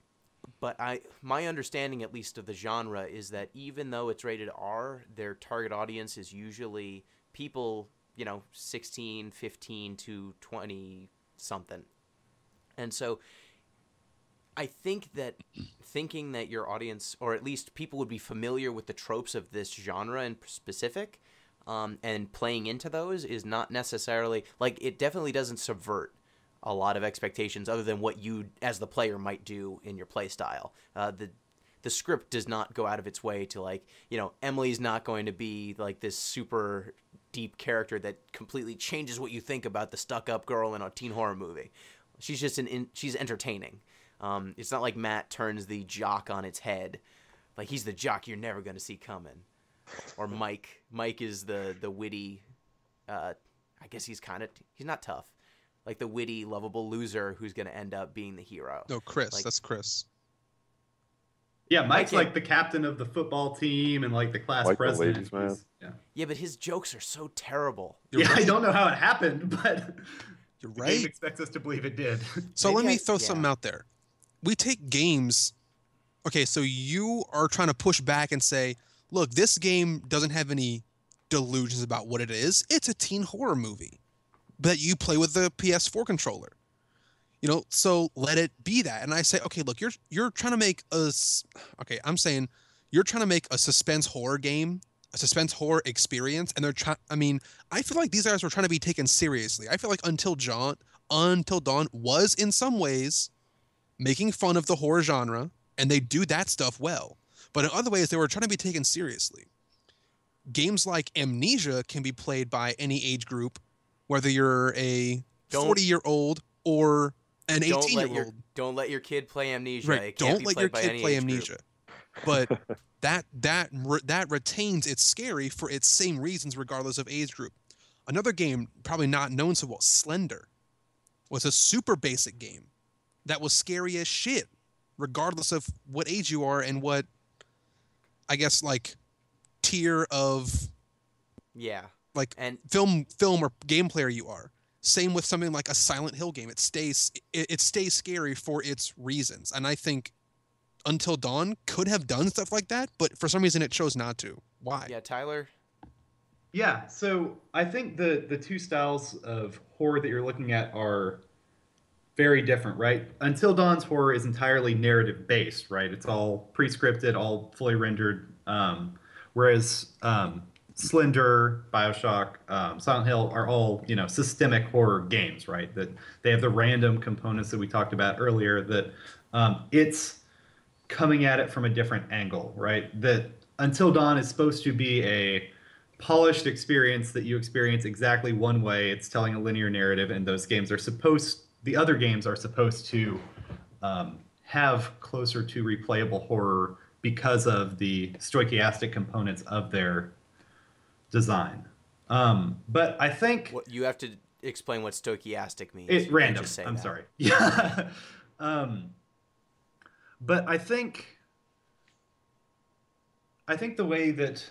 but I my understanding at least of the genre is that even though it's rated R, their target audience is usually people, you know, 16, 15 to 20 something. And so I think that thinking that your audience or at least people would be familiar with the tropes of this genre in specific um, and playing into those is not necessarily like it definitely doesn't subvert a lot of expectations other than what you as the player might do in your play style. Uh, the the script does not go out of its way to like you know Emily's not going to be like this super deep character that completely changes what you think about the stuck up girl in a teen horror movie. She's just an in, she's entertaining. Um, it's not like Matt turns the jock on its head, like he's the jock you're never going to see coming. Or Mike. Mike is the the witty. Uh, I guess he's kind of he's not tough, like the witty, lovable loser who's going to end up being the hero. No, Chris. Like- that's Chris. Yeah, Mike's can't- like the captain of the football team and like the class Like the president. ladies' man. Yeah, Yeah, but his jokes are so terrible. You're yeah I don't know how it happened, but You're the right. game expects us to believe it did. So Maybe let me throw yeah. something out there. We take games. Okay, so you are trying to push back and say, look, this game doesn't have any delusions about what it is. It's a teen horror movie that you play with the PS4 controller. You know, so let it be that. And I say, okay, look, you're you're trying to make a okay, I'm saying you're trying to make a suspense horror game, a suspense horror experience, and they're trying I mean, I feel like these guys were trying to be taken seriously. I feel like Until Dawn Until Dawn was in some ways making fun of the horror genre, and they do that stuff well. But in other ways, they were trying to be taken seriously. Games like Amnesia can be played by any age group, whether you're a 40 year old or an Don't 18 let year your old. don't let your kid play Amnesia. Right. Can't Don't let your kid play. Amnesia. But that that that retains its scary for its same reasons, regardless of age group. Another game, probably not known so well, Slender, was a super basic game that was scary as shit, regardless of what age you are and what, I guess, like tier of Yeah, like and film film or game player you are. Same with something like a Silent Hill game. It stays it, it stays scary for its reasons. And I think Until Dawn could have done stuff like that, but for some reason it chose not to. Why? yeah, Tyler. Yeah, so I think the the two styles of horror that you're looking at are very different, right? Until Dawn's horror is entirely narrative based, right? It's all pre-scripted, all fully rendered. Um, whereas um, Slender, Bioshock, um, Silent Hill are all you know systemic horror games, right? That they have the random components that we talked about earlier. That um, it's coming at it from a different angle, right? That Until Dawn is supposed to be a polished experience that you experience exactly one way. It's telling a linear narrative, and those games are supposed, the other games are supposed to um, have closer to replayable horror because of the stochastic components of their design. Um, but I think What you have to explain what stochastic means. It's random. I'm that. sorry. Yeah. um, but I think I think the way that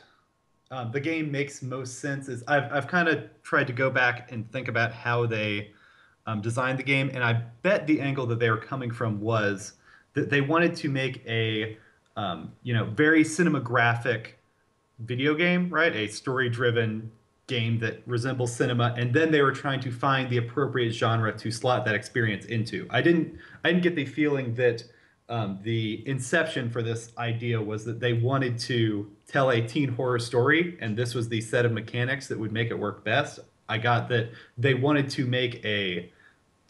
um, the game makes most sense is I've I've kind of tried to go back and think about how they um, designed the game, and I bet the angle that they were coming from was that they wanted to make a um, you know very cinematographic video game, right? A story driven game that resembles cinema, and then they were trying to find the appropriate genre to slot that experience into. I didn't I didn't get the feeling that um, the inception for this idea was that they wanted to tell a teen horror story, and this was the set of mechanics that would make it work best. I got that they wanted to make a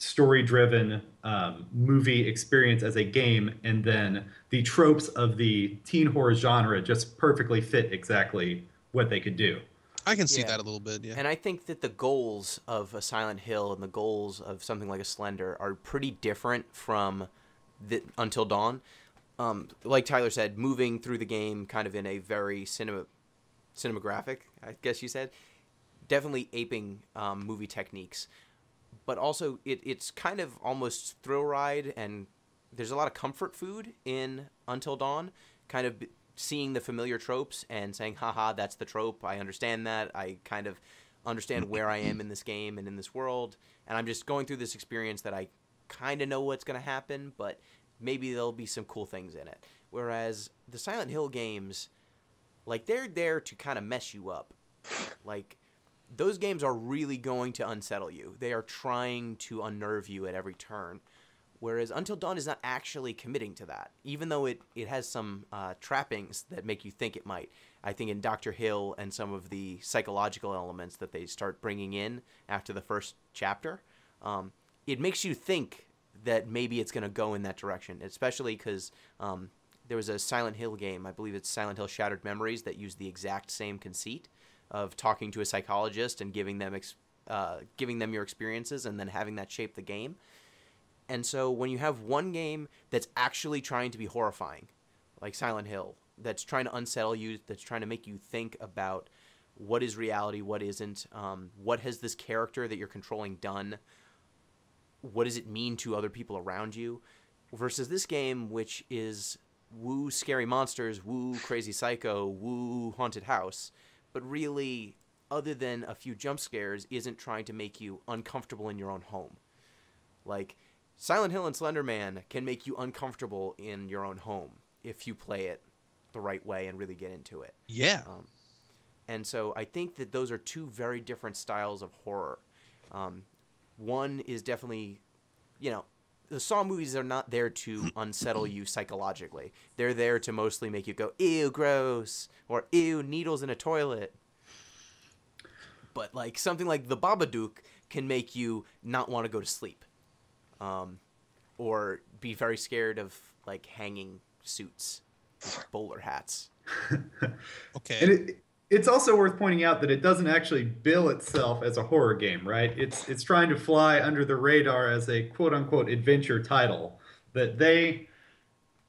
story driven um, movie experience as a game, and then the tropes of the teen horror genre just perfectly fit exactly what they could do. I can see Yeah. that a little bit. Yeah. And I think that the goals of a Silent Hill and the goals of something like a Slender are pretty different from the, Until Dawn. Um, like Tyler said, moving through the game kind of in a very cinema, cinematographic, I guess you said, definitely aping um, movie techniques, but also it, it's kind of almost thrill ride, and there's a lot of comfort food in Until Dawn, kind of seeing the familiar tropes and saying, haha, that's the trope. I understand that. I kind of understand where I am in this game and in this world, and I'm just going through this experience that I kind of know what's going to happen, but maybe there'll be some cool things in it. Whereas the Silent Hill games, like they're there to kind of mess you up. Like those games are really going to unsettle you. They are trying to unnerve you at every turn. Whereas Until Dawn is not actually committing to that, even though it, it has some uh, trappings that make you think it might. I think in Dr. Hill and some of the psychological elements that they start bringing in after the first chapter, um, it makes you think that maybe it's going to go in that direction, especially because um, there was a Silent Hill game, I believe it's Silent Hill Shattered Memories, that used the exact same conceit of talking to a psychologist and giving them ex- uh, giving them your experiences and then having that shape the game. And so when you have one game that's actually trying to be horrifying, like Silent Hill, that's trying to unsettle you, that's trying to make you think about what is reality, what isn't, um, what has this character that you're controlling done, what does it mean to other people around you, versus this game, which is woo scary monsters, woo crazy psycho, woo haunted house, but really, other than a few jump scares, isn't trying to make you uncomfortable in your own home. Like, Silent Hill and Slender Man can make you uncomfortable in your own home if you play it the right way and really get into it. yeah. Um, and so I think that those are two very different styles of horror. Um, one is definitely, you know, the Saw movies are not there to unsettle you psychologically. They're there to mostly make you go, ew, gross, or ew, needles in a toilet. But like something like The Babadook can make you not want to go to sleep, um, or be very scared of like hanging suits, bowler hats. Okay. And it, it's also worth pointing out that it doesn't actually bill itself as a horror game, right? It's it's trying to fly under the radar as a quote unquote adventure title. That they,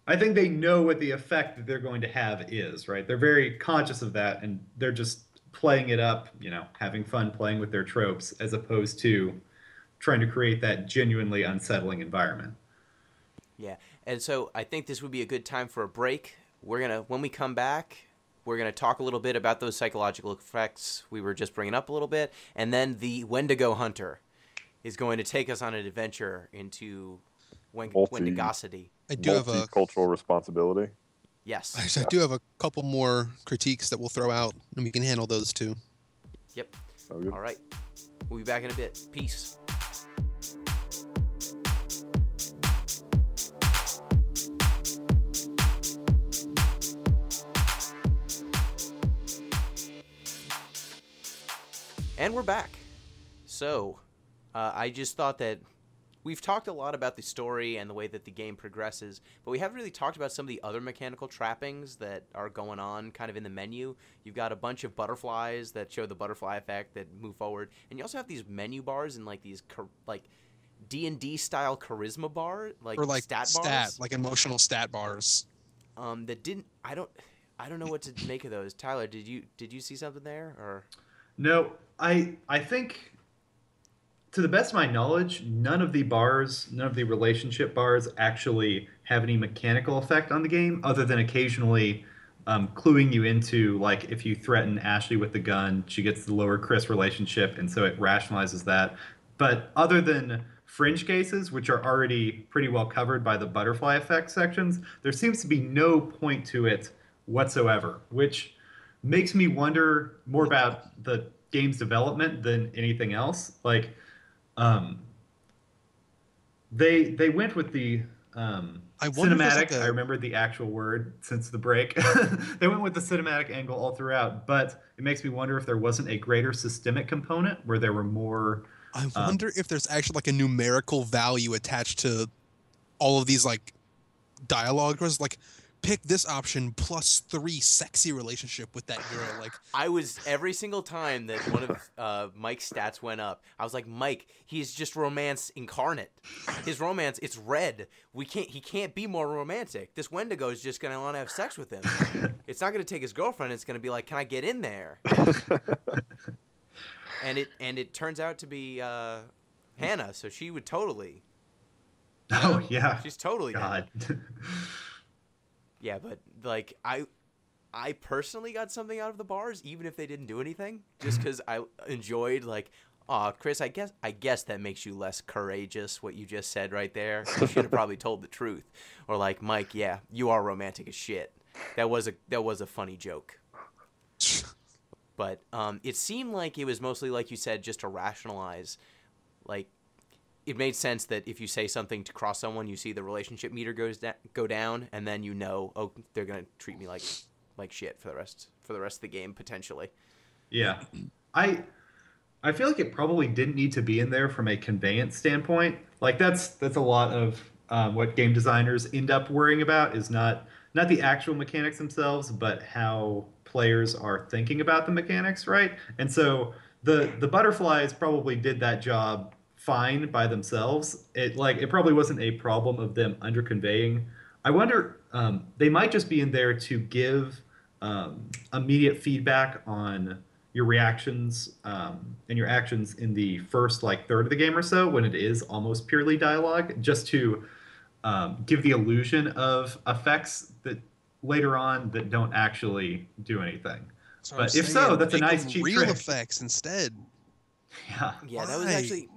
I think they know what the effect that they're going to have is, right? They're very conscious of that, and they're just playing it up, you know, having fun playing with their tropes, as opposed to trying to create that genuinely unsettling environment. Yeah, and so I think this would be a good time for a break. We're gonna, when we come back, we're gonna talk a little bit about those psychological effects we were just bringing up a little bit, and then the Wendigo Hunter is going to take us on an adventure into Wen- Multi- Wendigosity. I do have a Multicultural responsibility. Yes. Actually, I do have a couple more critiques that we'll throw out, and we can handle those too. Yep. All right. We'll be back in a bit. Peace. And we're back. So, uh, I just thought that we've talked a lot about the story and the way that the game progresses, but we haven't really talked about some of the other mechanical trappings that are going on kind of in the menu. You've got a bunch of butterflies that show the butterfly effect that move forward, and you also have these menu bars and like these char- like D and D style charisma bar, like, or like stat stat, bars, like emotional stat bars. um, that didn't. I don't. I don't know what to make of those. Tyler, did you did you see something there or? No, I I think to the best of my knowledge, none of the bars, none of the relationship bars actually have any mechanical effect on the game, other than occasionally um, cluing you into like if you threaten Ashley with the gun, she gets the lower Chris relationship, and so it rationalizes that. But other than fringe cases, which are already pretty well covered by the butterfly effect sections, there seems to be no point to it whatsoever, which makes me wonder more about the game's development than anything else. Like, um, they they went with the um, I wonder if there's cinematic. a- I remember the actual word since the break. they went with the cinematic angle all throughout, but it makes me wonder if there wasn't a greater systemic component where there were more. I Um, wonder if there's actually like a numerical value attached to all of these like dialogue. Was like pick this option plus three sexy relationship with that girl. Like I was every single time that one of uh, Mike's stats went up. I was like, Mike, he's just romance incarnate. His romance, it's red. We can't. He can't be more romantic. This Wendigo is just gonna want to have sex with him. it's not gonna take his girlfriend. It's gonna be like, can I get in there? and it and it turns out to be uh, Hannah. So she would totally. Oh yeah, She's totally. God. Yeah, but like I I personally got something out of the bars even if they didn't do anything just cuz I enjoyed like Aw, Chris, I guess I guess that makes you less courageous what you just said right there. You should have probably told the truth. Or like, Mike, yeah, you are romantic as shit. That was a that was a funny joke. But um, it seemed like it was mostly like you said, just to rationalize. Like, it made sense that if you say something to cross someone, you see the relationship meter goes da- go down, and then you know, oh, they're gonna treat me like like shit for the rest for the rest of the game potentially. Yeah, I I feel like it probably didn't need to be in there from a conveyance standpoint. Like that's that's a lot of um, what game designers end up worrying about is not not the actual mechanics themselves, but how players are thinking about the mechanics, right? And so the the butterflies probably did that job fine by themselves. It like it probably wasn't a problem of them under conveying. I wonder um, they might just be in there to give um, immediate feedback on your reactions um, and your actions in the first like third of the game or so when it is almost purely dialogue just to um, give the illusion of effects that later on that don't actually do anything that's what I'm But if so, that's a nice them cheap real trick. effects instead. yeah Yeah, that was actually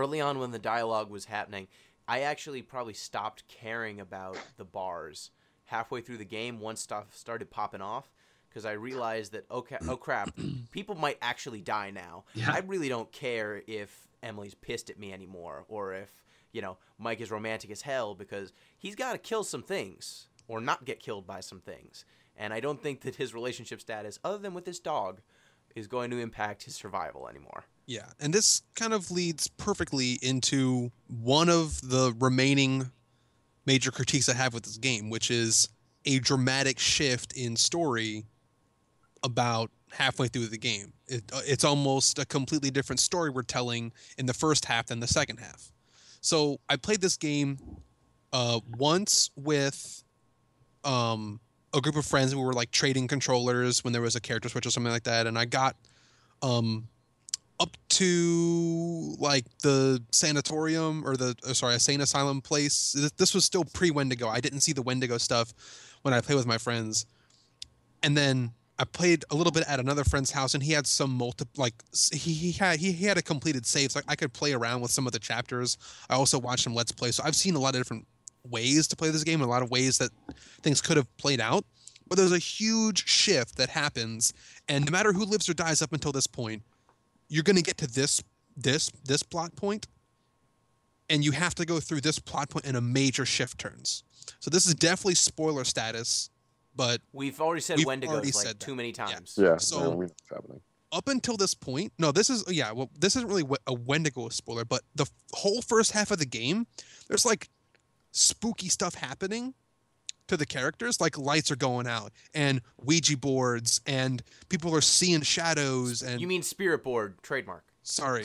early on when the dialogue was happening. I actually probably stopped caring about the bars halfway through the game once stuff started popping off because I realized that okay, oh crap, people might actually die now. Yeah. I really don't care if Emily's pissed at me anymore or if you know Mike is romantic as hell because he's got to kill some things or not get killed by some things. And I don't think that his relationship status, other than with this dog, is going to impact his survival anymore. Yeah, and this kind of leads perfectly into one of the remaining major critiques I have with this game, which is a dramatic shift in story about halfway through the game. It, uh, it's almost a completely different story we're telling in the first half than the second half. So I played this game uh, once with um, a group of friends. We were like trading controllers when there was a character switch or something like that, and I got um, up to like the sanatorium or the uh, sorry, a sane asylum place. This, was still pre Wendigo. I didn't see the Wendigo stuff when I played with my friends, and then I played a little bit at another friend's house, and he had some multi like he, he had he, he had a completed save, so I could play around with some of the chapters. I also watched him let's play, so I've seen a lot of different ways to play this game, a lot of ways that things could have played out. But there's a huge shift that happens, and no matter who lives or dies up until this point, you're going to get to this this this plot point, and you have to go through this plot point, and a major shift turns. So this is definitely spoiler status, but We've already said We've Wendigo's already like said that. too many times. Yeah, So- no, we know happening. up until this point, no, this is yeah, well, this isn't really a Wendigo spoiler, but the whole first half of the game, there's like spooky stuff happening to the characters, like lights are going out and Ouija boards and people are seeing shadows and You mean Spirit Board trademark? sorry,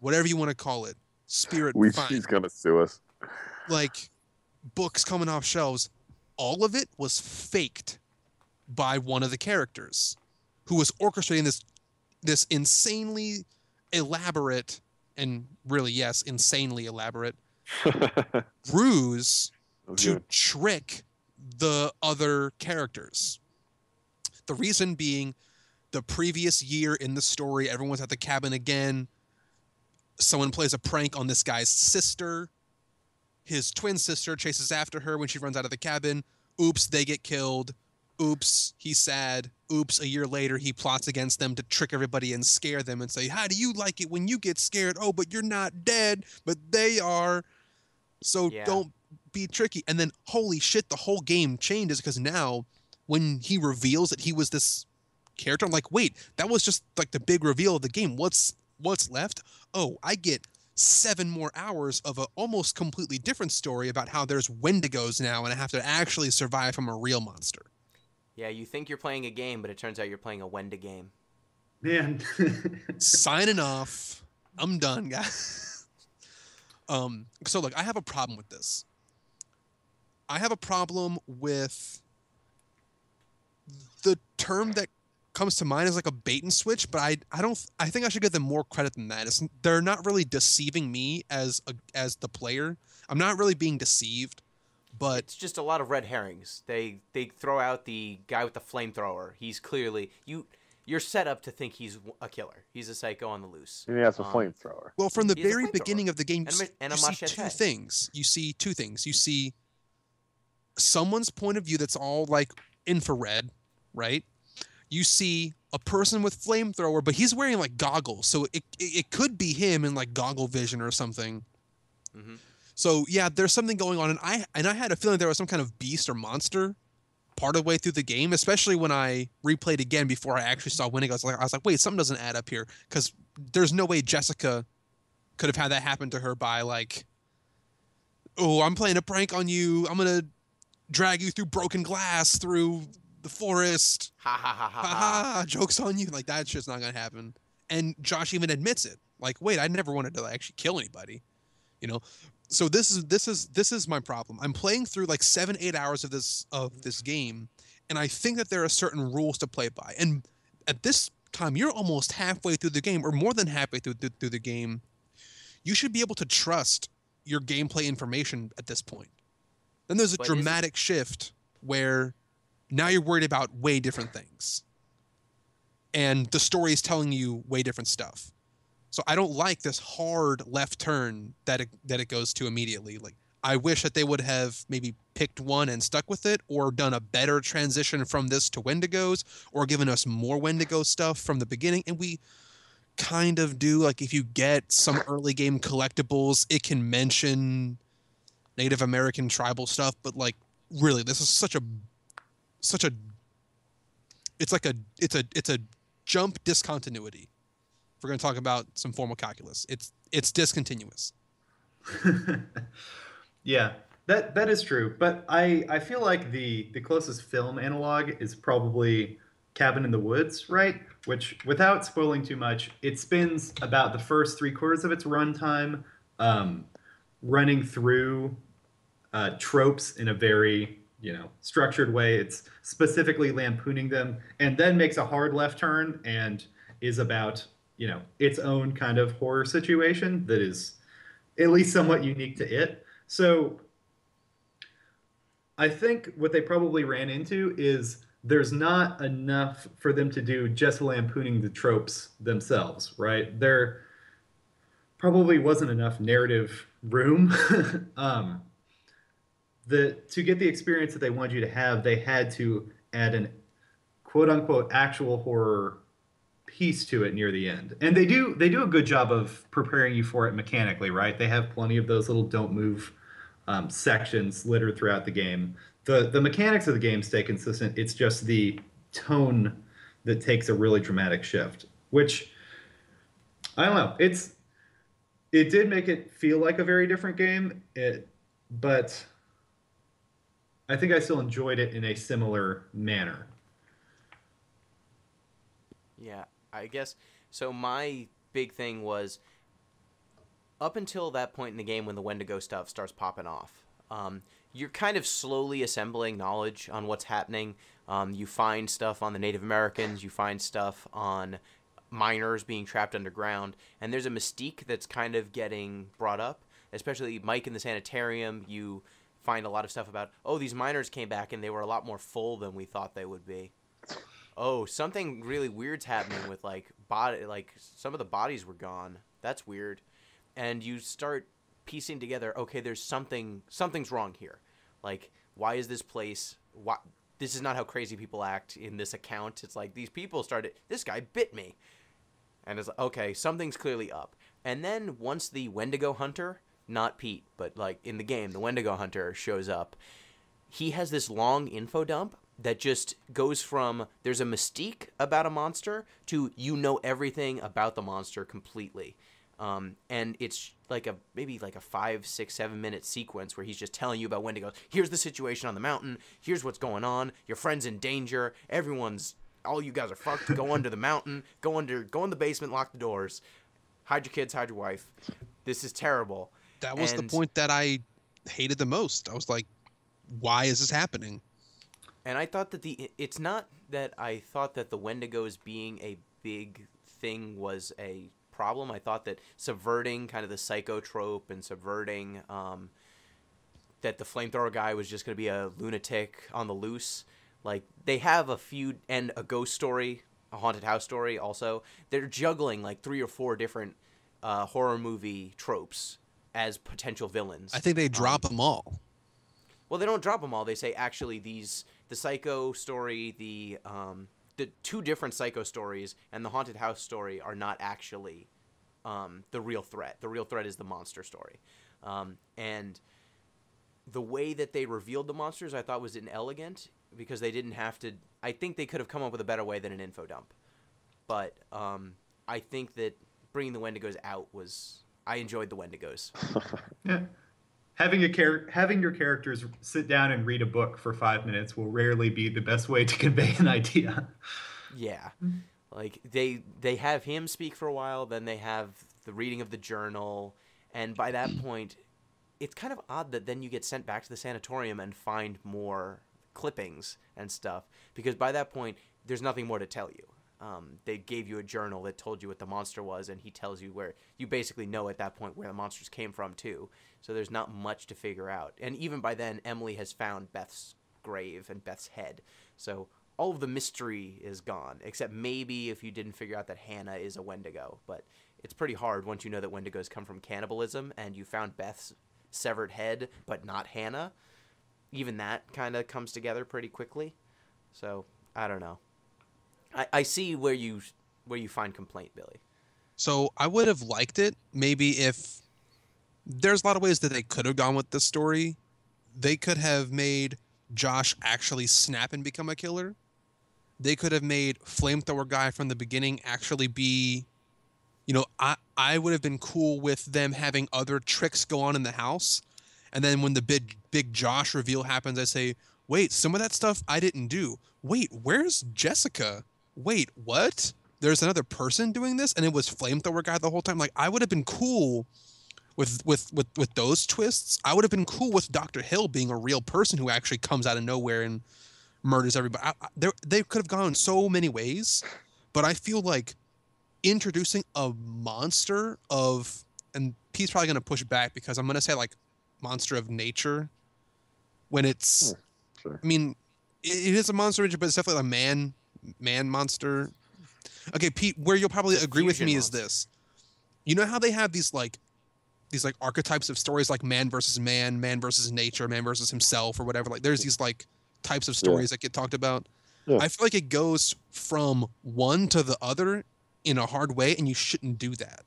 whatever you want to call it, spirit We, fine. he's gonna sue us. like books coming off shelves, all of it was faked by one of the characters who was orchestrating this this insanely elaborate and really yes, insanely elaborate ruse to Good. trick the other characters. The reason being the previous year in the story, everyone's at the cabin again. Someone plays a prank on this guy's sister. His twin sister chases after her when she runs out of the cabin. Oops, they get killed. Oops, he's sad. Oops, a year later, he plots against them to trick everybody and scare them and say, How do you like it when you get scared? Oh, but you're not dead, but they are. So Yeah. don't be tricky. And then, holy shit, the whole game changes because now when he reveals that he was this character, I'm like, wait, that was just like the big reveal of the game. What's what's left? Oh, I get seven more hours of a almost completely different story about how there's Wendigos now and I have to actually survive from a real monster. Yeah, you think you're playing a game, but it turns out you're playing a Wenda game. Man. Signing off. I'm done, guys. um, so look, I have a problem with this. I have a problem with the term that comes to mind is like a bait and switch, but I I don't I think I should give them more credit than that. It's, they're not really deceiving me as a, as the player. I'm not really being deceived, but It's just a lot of red herrings. They they throw out the guy with the flamethrower. He's clearly you. You're set up to think he's a killer. He's a psycho on the loose. And he has a Um, flamethrower. Well, from the He's very beginning of the game, And a you, and you see two things. You see two things. You see someone's point of view that's all like infrared, right? You see a person with flamethrower, but he's wearing like goggles, so it it, it could be him in like goggle vision or something. Mhm. So yeah, there's something going on, and I and I had a feeling there was some kind of beast or monster part of the way through the game, especially when I replayed again before I actually saw Wendigo. I was like, I was like, wait, something doesn't add up here because there's no way Jessica could have had that happen to her by like, oh, I'm playing a prank on you. I'm gonna drag you through broken glass through the forest. Ha ha ha ha Ha ha. ha! Jokes on you. Like that shit's not gonna happen. And Josh even admits it. Like, wait, I never wanted to actually kill anybody. You know. So this is this is this is my problem. I'm playing through like seven eight hours of this of this game, and I think that there are certain rules to play by. And at this time, you're almost halfway through the game, or more than halfway through through, through the game. You should be able to trust your gameplay information at this point. Then there's a But dramatic shift where now you're worried about way different things. And the story is telling you way different stuff. So I don't like this hard left turn that it, that it goes to immediately. Like I wish that they would have maybe picked one and stuck with it, or done a better transition from this to Wendigos, or given us more Wendigo stuff from the beginning. And we kind of do. Like if you get some early game collectibles, it can mention Native American tribal stuff, but like really, this is such a such a it's like a it's a it's a jump discontinuity. If we're going to talk about some formal calculus, it's it's discontinuous. yeah, that that is true. But I I feel like the the closest film analog is probably Cabin in the Woods, right? Which, without spoiling too much, it spends about the first three quarters of its runtime um, running through uh, tropes in a very you know structured way. It's specifically lampooning them, and then makes a hard left turn and is about you know its own kind of horror situation that is at least somewhat unique to it. So I think what they probably ran into is there's not enough for them to do just lampooning the tropes themselves, right? There probably wasn't enough narrative room. um, the to get the experience that they wanted you to have, they had to add an quote unquote actual horror piece to it near the end. And they do they do a good job of preparing you for it mechanically, right? They have plenty of those little don't move um, sections littered throughout the game. The the mechanics of the game stay consistent. It's just the tone that takes a really dramatic shift, which I don't know. It's it did make it feel like a very different game. It but I think I still enjoyed it in a similar manner. Yeah, I guess. So my big thing was up until that point in the game when the Wendigo stuff starts popping off. Um, you're kind of slowly assembling knowledge on what's happening. Um, you find stuff on the Native Americans. You find stuff on miners being trapped underground, and there's a mystique that's kind of getting brought up, especially Mike in the sanitarium. You find a lot of stuff about, oh, these miners came back and they were a lot more full than we thought they would be. Oh, something really weird's happening with like body, like some of the bodies were gone. That's weird, and you start piecing together. Okay, there's something, something's wrong here. Like, why is this place? Why this is not how crazy people act in this account. It's like these people started. This guy bit me, and it's like okay, something's clearly up. And then once the Wendigo hunter, not Pete, but like in the game, the Wendigo hunter shows up. He has this long info dump that just goes from there's a mystique about a monster to you know everything about the monster completely. Um, and it's like a maybe like a five, six, seven minute sequence where he's just telling you about Wendigo. Here's the situation on the mountain. Here's what's going on. Your friend's in danger. Everyone's all you guys are fucked. Go under the mountain. Go under. Go in the basement. Lock the doors. Hide your kids. Hide your wife. This is terrible. That was And- the point that I hated the most. I was like, why is this happening? And I thought that the it's not that I thought that the Wendigos being a big thing was a problem. I thought that subverting kind of the psychotrope and subverting um, that the flamethrower guy was just going to be a lunatic on the loose. Like they have a few and a ghost story, a haunted house story. Also, they're juggling like three or four different uh, horror movie tropes as potential villains. I think they drop them all. Well, they don't drop them all. They say actually these the psycho story, the um, the two different psycho stories, and the haunted house story are not actually um, the real threat. The real threat is the monster story, um, and the way that they revealed the monsters, I thought was inelegant because they didn't have to. I think they could have come up with a better way than an info dump, but um, I think that bringing the Wendigos out was. I enjoyed the Wendigos. Yeah. Having a char- having your characters sit down and read a book for five minutes will rarely be the best way to convey an idea. Yeah. Hmm. Like they they have him speak for a while, then they have the reading of the journal, and by that point it's kind of odd that then you get sent back to the sanatorium and find more clippings and stuff because by that point there's nothing more to tell you. Um, they gave you a journal that told you what the monster was, and he tells you where you basically know at that point where the monsters came from too. So there's not much to figure out. And even by then, Emily has found Beth's grave and Beth's head. So all of the mystery is gone, except maybe if you didn't figure out that Hannah is a Wendigo. But it's pretty hard once you know that Wendigos come from cannibalism, and you found Beth's severed head, but not Hannah. Even that kind of comes together pretty quickly. So I don't know. I, I see where you where you find complaint, Billy. So I would have liked it maybe if there's a lot of ways that they could have gone with this story. They could have made Josh actually snap and become a killer. They could have made flamethrower guy from the beginning actually be you know, I I would have been cool with them having other tricks go on in the house. And then when the big big Josh reveal happens, I say, "Wait, some of that stuff I didn't do. Wait, where's Jessica? Wait, what? There's another person doing this, and it was flamethrower guy the whole time. Like I would have been cool with with with with those twists. I would have been cool with Doctor Hill being a real person who actually comes out of nowhere and murders everybody. I, I, there- they could have gone so many ways, but I feel like introducing a monster of and Pete's probably gonna push back because I'm gonna say like monster of nature when it's Sure. I mean it, it is a monster but it's definitely a man man monster. Okay, Pete, where you'll probably The agree with me monster. is this. You know how they have these like these like archetypes of stories like man versus man, man versus nature, man versus himself or whatever. Like there's these like types of stories that get talked about. Yeah. I feel like it goes from one to the other in a hard way and you shouldn't do that.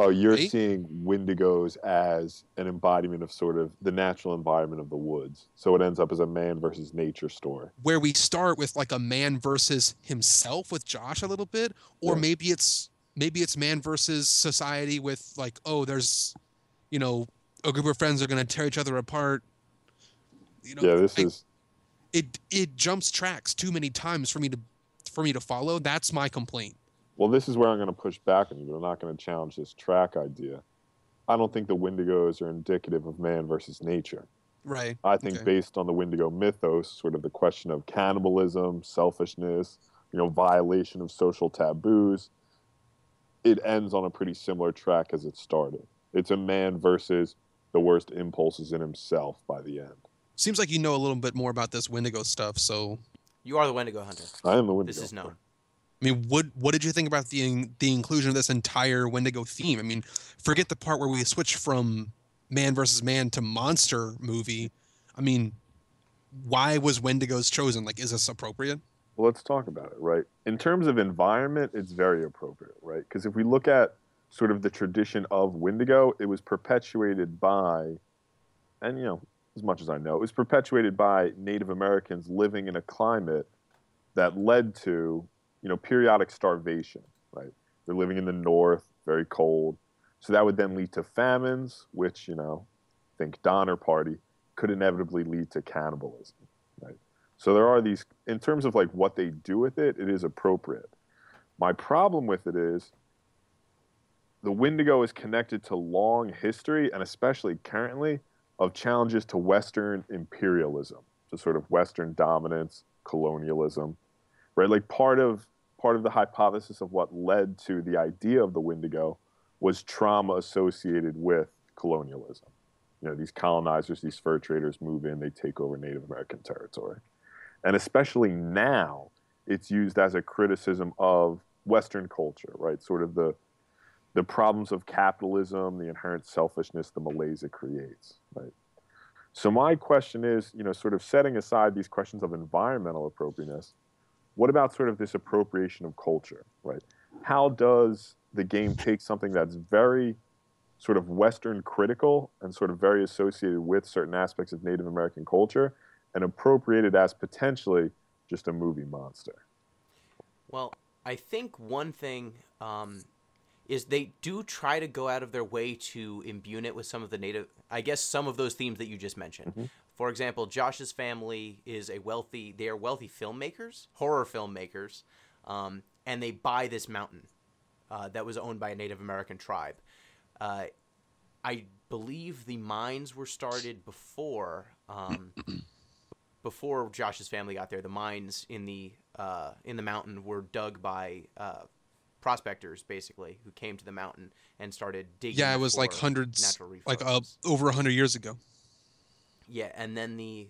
Oh, you're seeing Wendigos as an embodiment of sort of the natural environment of the woods. So it ends up as a man versus nature story. where we start with like a man versus himself with Josh a little bit, or Yeah. maybe it's maybe it's man versus society with like, oh, there's you know, a group of friends are gonna tear each other apart. You know, yeah, this I- is it it jumps tracks too many times for me to for me to follow. That's my complaint. Well, this is where I'm going to push back on you. but I'm not going to challenge this track idea. I don't think the Wendigos are indicative of man versus nature. Right. I think Okay. based on the Wendigo mythos, sort of the question of cannibalism, selfishness, you know, violation of social taboos, it ends on a pretty similar track as it started. It's a man versus the worst impulses in himself by the end. Seems like you know a little bit more about this Wendigo stuff. So, You are the Wendigo hunter. I am the Wendigo. This is known. I mean, what what did you think about the the inclusion of this entire Wendigo theme? I mean, forget the part where we switch from man versus man to monster movie. I mean, why was Wendigos chosen? Like, is this appropriate? Well, let's talk about it, right? In terms of environment, it's very appropriate, right? Because if we look at sort of the tradition of Wendigo, it was perpetuated by, and you know, as much as I know, it was perpetuated by Native Americans living in a climate that led to, you know, periodic starvation, right? They're living in the north, very cold. So that would then lead to famines, which, you know, think Donner Party, could inevitably lead to cannibalism, right? So there are these, in terms of like what they do with it, it is appropriate. My problem with it is the Wendigo is connected to long history and especially currently of challenges to Western imperialism, to sort of Western dominance, colonialism, right? Like part of part of the hypothesis of what led to the idea of the Wendigo was trauma associated with colonialism. You know, these colonizers, these fur traders move in, they take over Native American territory. And especially now, it's used as a criticism of Western culture, right? Sort of the the problems of capitalism, the inherent selfishness, the malaise it creates, right? So my question is, you know, sort of setting aside these questions of environmental appropriateness, what about sort of this appropriation of culture, right? How does the game take something that's very sort of Western critical and sort of very associated with certain aspects of Native American culture and appropriate it as potentially just a movie monster? Well, I think one thing um, is they do try to go out of their way to imbue it with some of the native, I guess, some of those themes that you just mentioned. Mhm. For example, Josh's family is a wealthy, they are wealthy filmmakers, horror filmmakers, um, and they buy this mountain uh, that was owned by a Native American tribe. Uh, I believe the mines were started before um, before Josh's family got there. The mines in the uh, in the mountain were dug by uh, prospectors, basically, who came to the mountain and started digging. Yeah, it was like hundreds, like uh, over a hundred years ago. Yeah, and then the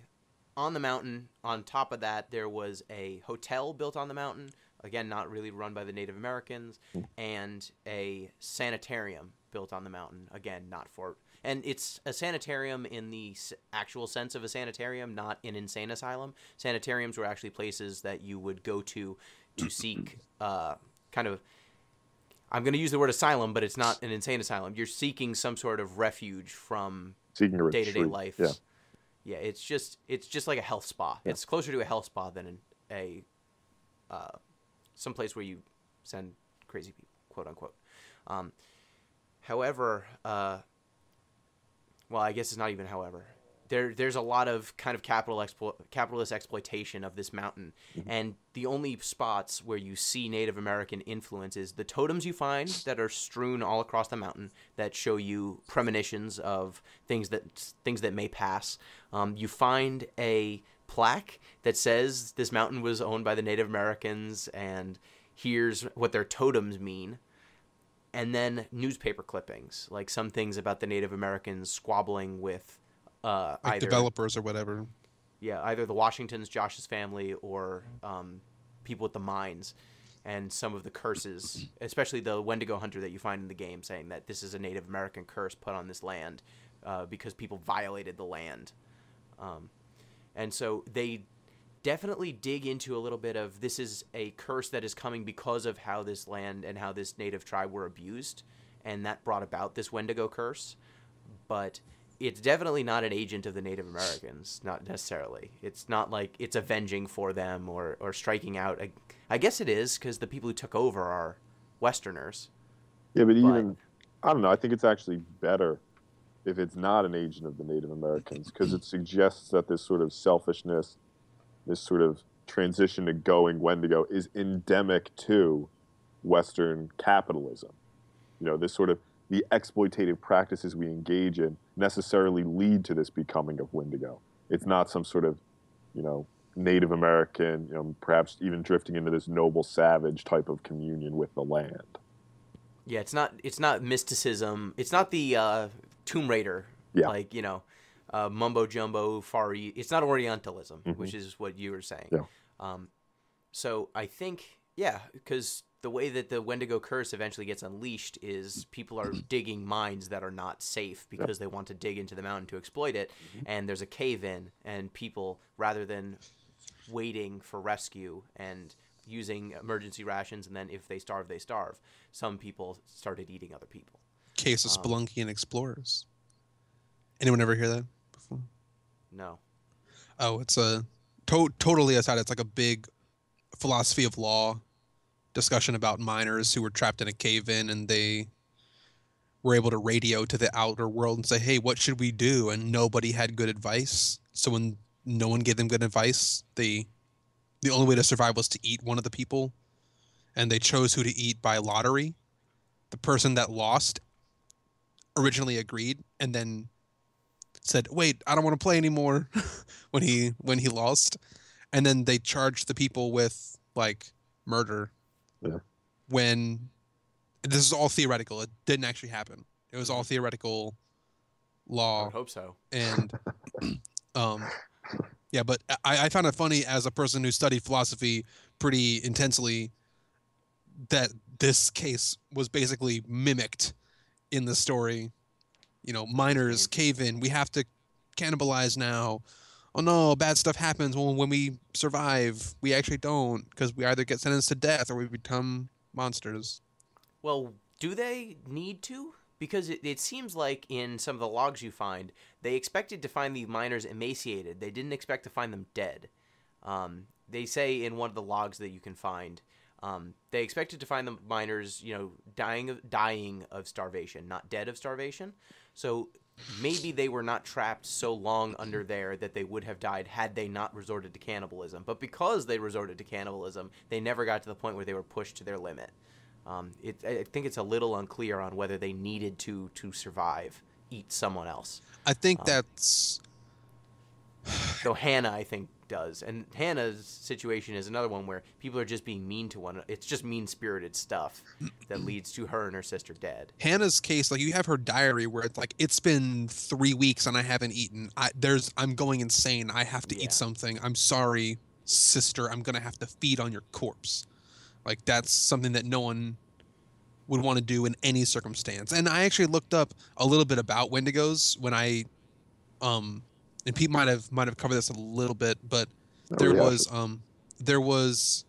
on the mountain, on top of that, there was a hotel built on the mountain. Again, not really run by the Native Americans, and a sanitarium built on the mountain. Again, not for and it's a sanitarium in the s- actual sense of a sanitarium, not an insane asylum. Sanitariums were actually places that you would go to to seek uh, kind of. I'm going to use the word asylum, but it's not an insane asylum. You're seeking some sort of refuge from Seeking a day to day life. Yeah. Yeah, it's just it's just like a health spa. Yeah. It's closer to a health spa than a uh, some place where you send crazy people, quote unquote. Um, however, uh, well, I guess it's not even however. There, there's a lot of kind of capital explo- capitalist exploitation of this mountain, and the only spots where you see Native American influence is the totems you find that are strewn all across the mountain that show you premonitions of things that things that may pass. Um, you find a plaque that says this mountain was owned by the Native Americans, and here's what their totems mean. And then newspaper clippings, like some things about the Native Americans squabbling with uh, Like either developers or whatever. yeah either the Washingtons, Josh's family, or um, people at the mines, and some of the curses, especially the Wendigo hunter that you find in the game, saying that this is a Native American curse put on this land uh, because people violated the land, um, and so they definitely dig into a little bit of this is a curse that is coming because of how this land and how this native tribe were abused and that brought about this wendigo curse but it's definitely not an agent of the native americans not necessarily it's not like it's avenging for them or, or striking out I, I guess it is because the people who took over are westerners Yeah, but But- even I don't know. I think it's actually better if it's not an agent of the Native Americans because it suggests that this sort of selfishness, this sort of transition to going Wendigo is endemic to Western capitalism. You know, this sort of the exploitative practices we engage in necessarily lead to this becoming of Wendigo. It's not some sort of, you know, Native American, you know, perhaps even drifting into this noble savage type of communion with the land. Yeah, it's not it's not mysticism. It's not the uh, Tomb Raider. Yeah. Like you know, uh, mumbo jumbo far. E- it's not Orientalism, Mhm. which is what you were saying. Yeah. Um, so I think yeah, because the way that the Wendigo curse eventually gets unleashed is people are digging mines that are not safe because they want to dig into the mountain to exploit it, and there's a cave in, and people rather than waiting for rescue and using emergency rations, and then if they starve, they starve. Some people started eating other people. Case of Um, Speluncean Explorers. Anyone ever hear that before? No. Oh, it's a to- totally aside. It's like a big philosophy of law discussion about miners who were trapped in a cave in and they were able to radio to the outer world and say, "Hey, what should we do?" And nobody had good advice. So when no one gave them good advice, they the only way to survive was to eat one of the people, and they chose who to eat by lottery. The person that lost originally agreed, and then said, "Wait, I don't want to play anymore." when he when he lost, and then they charged the people with like murder. Yeah. When this is all theoretical, it didn't actually happen. It was all theoretical I law would hope so. and um yeah but I, I found it funny as a person who studied philosophy pretty intensely that this case was basically mimicked in the story you know miners cave in we have to cannibalize now oh no bad stuff happens when, when we survive we actually don't because we either get sentenced to death or we become monsters Well, do they need to? Because it, it seems like in some of the logs you find, they expected to find the miners emaciated. They didn't expect to find them dead. Um, they say in one of the logs that you can find, um, they expected to find the miners, you know, dying of dying of starvation, not dead of starvation. So maybe they were not trapped so long under there that they would have died had they not resorted to cannibalism. But because they resorted to cannibalism, they never got to the point where they were pushed to their limit. Um, it, I think it's a little unclear on whether they needed to to survive eat someone else. i think Um, that's Though Hannah, I think, does, and Hannah's situation is another one where people are just being mean to one. It's just mean spirited stuff that leads to her and her sister dead. Hannah's case, like you have her diary where it's like it's been three weeks and I haven't eaten. I there's I'm going insane. I have to Yeah. eat something. I'm sorry, sister. I'm gonna have to feed on your corpse. Like that's something that no one would want to do in any circumstance. And I actually looked up a little bit about Wendigos when I, um, and Pete might have might have covered this a little bit, but No, there was um there was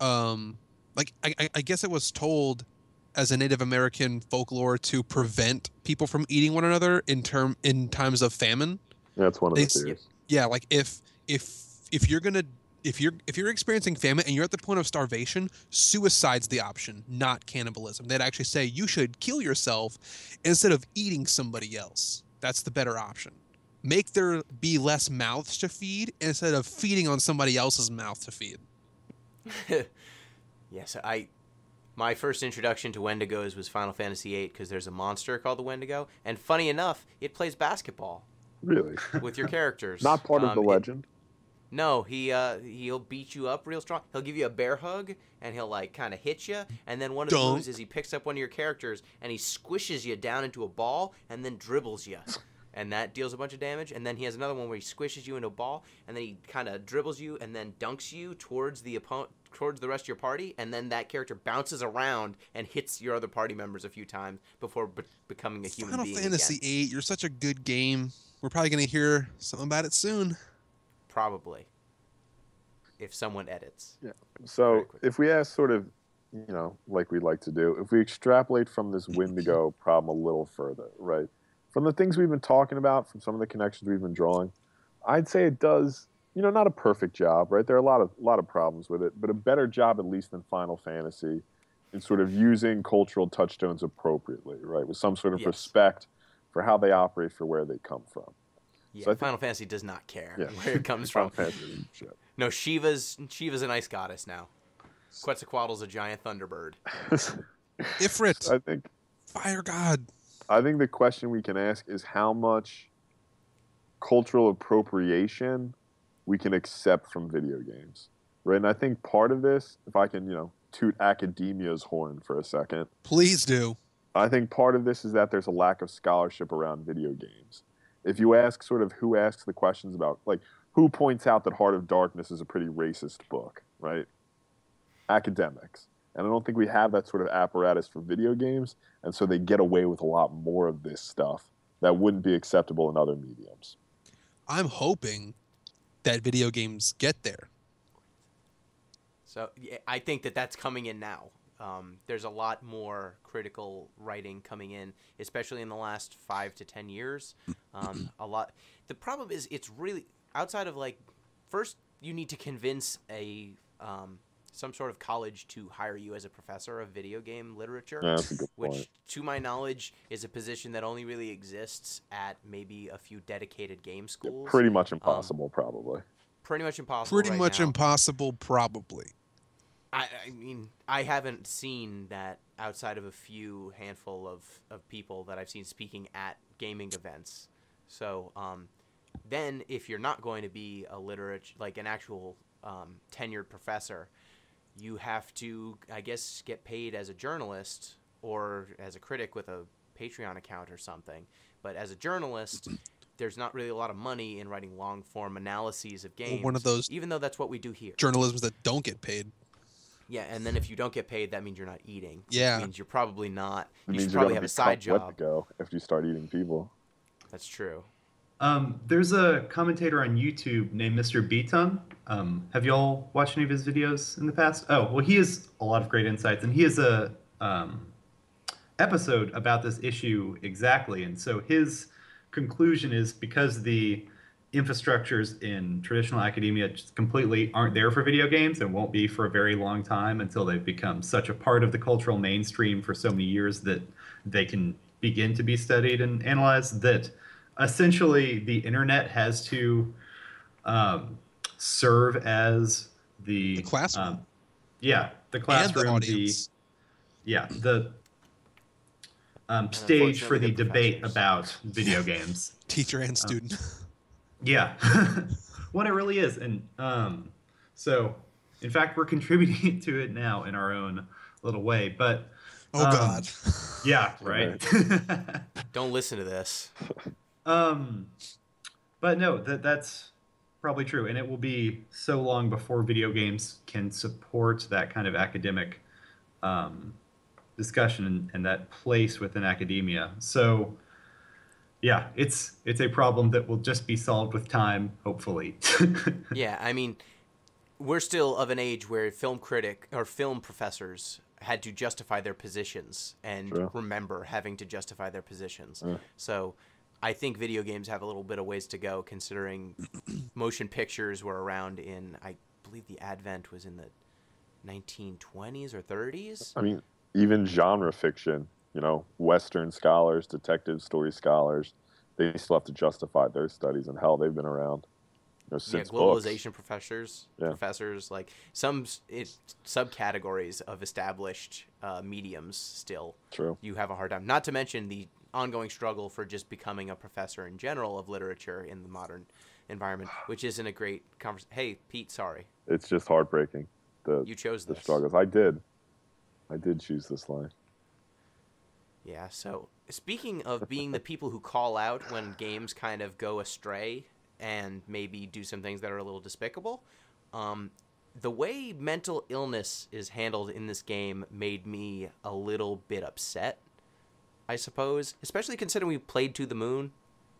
um like I, I- guess it was told as a Native American folklore to prevent people from eating one another in term in times of famine. That's one of They the theories. Yeah, like if if if you're gonna if you're if you're experiencing famine and you're at the point of starvation, suicide's the option, not cannibalism. They'd actually say you should kill yourself instead of eating somebody else. That's the better option. Make there be less mouths to feed instead of feeding on somebody else's mouth to feed. yes, I. My first introduction to Wendigos was Final Fantasy VIII because there's a monster called the Wendigo, and funny enough, it plays basketball Really? with your characters. Not part of Um, the it- legend. No, he uh he'll beat you up real strong. He'll give you a bear hug and he'll like kind of hit you, and then one of the moves is he picks up one of your characters and he squishes you down into a ball and then dribbles you. And that deals a bunch of damage. And then he has another one where he squishes you into a ball, and then he kind of dribbles you, and then dunks you towards the opponent, towards the rest of your party. And then that character bounces around and hits your other party members a few times before be- becoming a human Final being Fantasy again. VIII, you're such a good game. We're probably gonna hear something about it soon. Probably, if someone edits. Very So if we ask sort of, you know, like we like to do, if we extrapolate from this Wendigo problem a little further, right? From the things we've been talking about, from some of the connections we've been drawing, I'd say it does, you know, not a perfect job, right? There are a lot of lot of problems with it, but a better job at least than Final Fantasy in sort of using cultural touchstones appropriately, right? With some sort of Yes. respect for how they operate for where they come from. Yeah, So I think- Final Fantasy does not care Yeah. where it comes Final from. Fantasy, shit. No, Shiva's Shiva's an ice goddess now. Quetzalcoatl's a giant thunderbird. Ifrit, I think fire god. I think the question we can ask is how much cultural appropriation we can accept from video games, right? And I think part of this, if I can, you know, toot academia's horn for a second. Please do. I think part of this is that there's a lack of scholarship around video games. If you ask sort of who asks the questions about, like, who points out that Heart of Darkness is a pretty racist book, right? Academics. And I don't think we have that sort of apparatus for video games, and so they get away with a lot more of this stuff that wouldn't be acceptable in other mediums. I'm hoping that video games get there. So yeah, I think that that's coming in now. Um, there's a lot more critical writing coming in, especially in the last five to ten years. Um, a lot. The problem is, it's really outside of like, first you need to convince a um, some sort of college to hire you as a professor of video game literature, Yeah, that's a good which, point. to my knowledge, is a position that only really exists at maybe a few dedicated game schools. Pretty much impossible, probably. Pretty much impossible. Pretty right much now. impossible, probably. I, I mean, I haven't seen that outside of a few handful of, of people that I've seen speaking at gaming events. So, um, then if you're not going to be a literature, like an actual um, tenured professor, you have to, I guess, get paid as a journalist or as a critic with a Patreon account or something. But as a journalist, there's not really a lot of money in writing long form analyses of games. one of those- even though that's what we do here. Journalisms that don't get paid. Yeah, and then if you don't get paid, that means you're not eating. which Yeah. means you're probably not. It You means should probably have a side tough job. wet to go if you start eating people. That's true. Um, there's a commentator on YouTube named Mr. Beaton. Um, have y'all watched any of his videos in the past? Oh, well, he has a lot of great insights, and he has a um, episode about this issue exactly. And so his conclusion is because the infrastructures in traditional academia just completely aren't there for video games and won't be for a very long time until they've become such a part of the cultural mainstream for so many years that they can begin to be studied and analyzed that essentially the internet has to um, serve as the, The classroom. um, yeah the and classroom the the yeah the um, stage for the debate about video games Teacher and student. yeah what it really is and um, so in fact we're contributing to it now in our own little way but oh um, God. yeah right Don't listen to this. Um, but no, that that's probably true, and it will be so long before video games can support that kind of academic um, discussion and, and that place within academia. So, yeah, it's it's a problem that will just be solved with time, hopefully. Yeah, I mean, we're still of an age where film critic or film professors had to justify their positions and True. remember having to justify their positions. Yeah. So, I think video games have a little bit of ways to go, considering motion pictures were around in, I believe, the advent was in the 1920s or 30s. I mean, even genre fiction, you know, Western scholars, detective story scholars, they still have to justify their studies, and how they've been around you know, yeah, since books. globalization professors, Yeah. professors like some it, subcategories of established uh, mediums. Still, True. you have a hard time. Not to mention the ongoing struggle for just becoming a professor in general of literature in the modern environment, which isn't a great conversation. Hey, Pete, sorry, It's just heartbreaking. The you chose the this. struggles. I did. I did choose this line. Yeah. So speaking of being the people who call out when games kind of go astray and maybe do some things that are a little despicable, um, the way mental illness is handled in this game made me a little bit upset. I suppose, especially considering we played to the moon,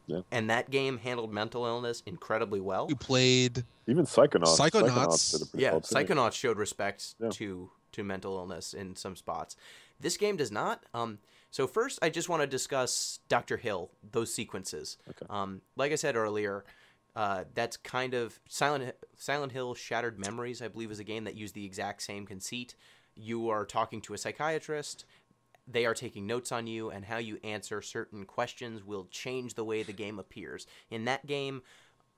Yeah. and that game handled mental illness incredibly well. We played Even Psychonauts. Psychonauts. did a pretty Yeah, well. Psychonauts showed respect Yeah. to to mental illness in some spots. This game does not. Um, so first, I just want to discuss Doctor Hill, those sequences. Okay. Um, like I said earlier, uh, that's kind of Silent Silent Hill Shattered Memories. I believe is a game that used the exact same conceit. You are talking to a psychiatrist. They are taking notes on you, and how you answer certain questions will change the way the game appears. In that game,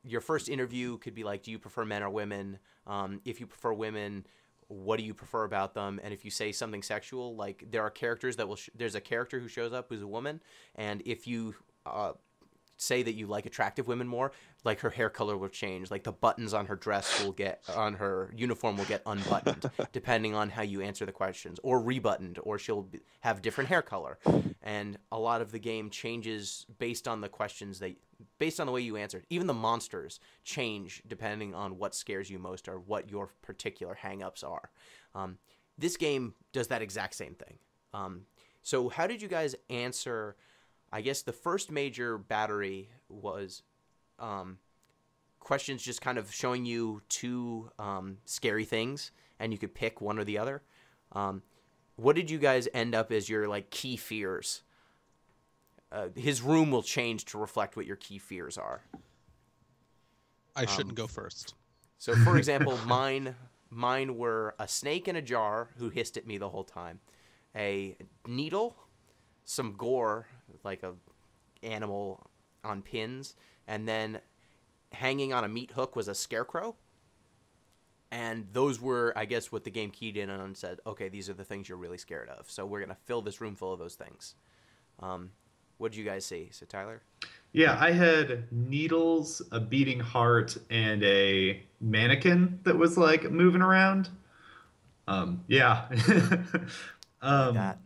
your first interview could be like, "Do you prefer men or women? Um, if you prefer women, what do you prefer about them?" And if you say something sexual, like there are characters that will, sh- there's a character who shows up who's a woman, and if you uh, say that you like attractive women more, like her hair color will change, like the buttons on her dress will get on her uniform will get unbuttoned depending on how you answer the questions, or rebuttoned, or she'll have different hair color, and a lot of the game changes based on the questions that based on the way you answered. Even the monsters change depending on what scares you most or what your particular hangups are. Um, this game does that exact same thing. Um, so, how did you guys answer? I guess the first major battery was um, questions just kind of showing you two um, scary things, and you could pick one or the other. Um, what did you guys end up as your like key fears? Uh, his room will change to reflect what your key fears are. I shouldn't go first. So, for example, mine mine were a snake in a jar who hissed at me the whole time, a needle, some gore like a animal on pins, and then hanging on a meat hook was a scarecrow. And those were, I guess, what the game keyed in on and said, okay, these are the things you're really scared of. So we're gonna fill this room full of those things. Um, what did you guys see? So Tyler. Yeah, I had needles, a beating heart, and a mannequin that was like moving around. Um, yeah. um, that.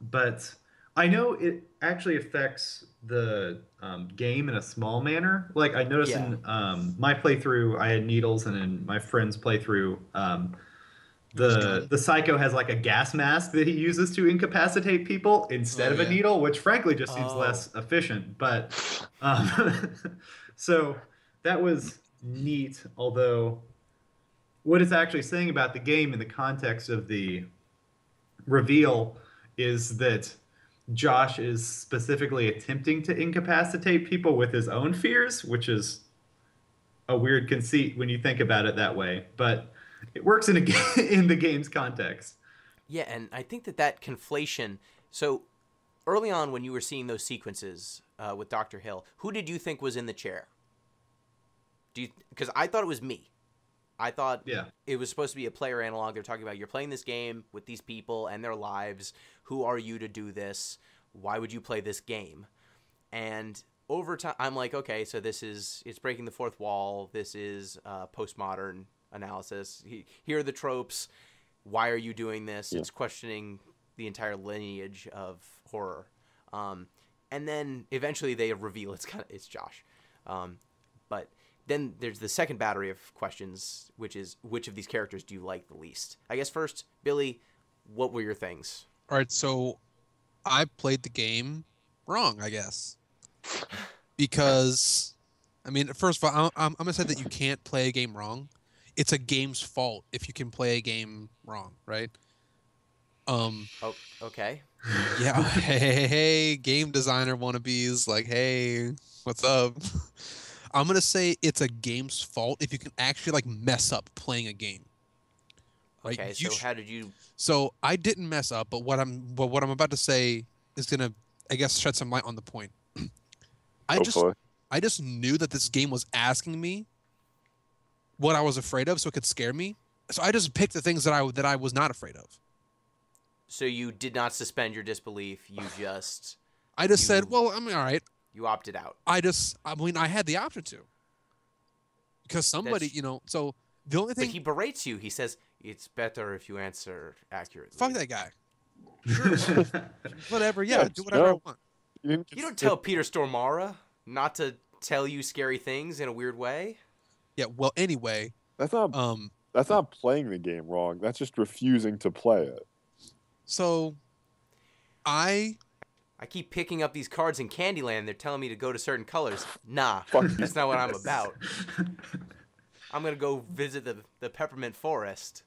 But I know it actually affects the um, game in a small manner. Like I noticed Yeah. in um, my playthrough, I had needles, and in my friend's playthrough, um, the the psycho has like a gas mask that he uses to incapacitate people instead Oh, of a needle, which frankly just seems Oh. less efficient. But um, so that was neat. Although what it's actually saying about the game in the context of the reveal is that Josh is specifically attempting to incapacitate people with his own fears, which is a weird conceit when you think about it that way. But it works in in the game's context. Yeah, and I think that that conflation. So early on, when you were seeing those sequences uh, with Doctor Hill, who did you think was in the chair? Do you? Because I thought it was me. I thought Yeah. it was supposed to be a player analog. They're talking about you're playing this game with these people and their lives. Who are you to do this? Why would you play this game? And over time, I'm like, okay, so this is it's breaking the fourth wall. This is uh, postmodern analysis. He, here are the tropes. Why are you doing this? Yeah. It's questioning the entire lineage of horror. Um, and then eventually they reveal it's kind of it's Josh. Um, but then there's the second battery of questions, which is which of these characters do you like the least? I guess first, Billy, what were your things? All right, so I played the game wrong, I guess, because I mean, first of all, I'm, I'm gonna say that you can't play a game wrong. It's a game's fault if you can play a game wrong, right? Um, Oh, okay. yeah. hey, hey, hey, game designer wannabes, like, hey, what's up? I'm gonna say it's a game's fault if you can actually like mess up playing a game. Right? Okay, You so sh- how did you? So I didn't mess up, but what I'm but what I'm about to say is gonna, I guess, shed some light on the point. I just Hopefully. I just knew that this game was asking me what I was afraid of, so it could scare me. So I just picked the things that I that I was not afraid of. So you did not suspend your disbelief. You just I just said, well, I mean, all right. You opted out. I just, I mean, I had the option to, because somebody, That's- you know. So the only But thing, he berates you. He says it's better if you answer accurately. fuck that guy. Whatever, yeah, Yeah, do whatever I want. You You don't tell Peter Stormare not to tell you scary things in a weird way. Yeah. Well, anyway, That's not um, that's not playing the game wrong. That's just refusing to play it. so I I keep picking up these cards in Candyland. They're telling me to go to certain colors. Nah, Fuck that's not what I'm about. I'm gonna go visit the the peppermint forest.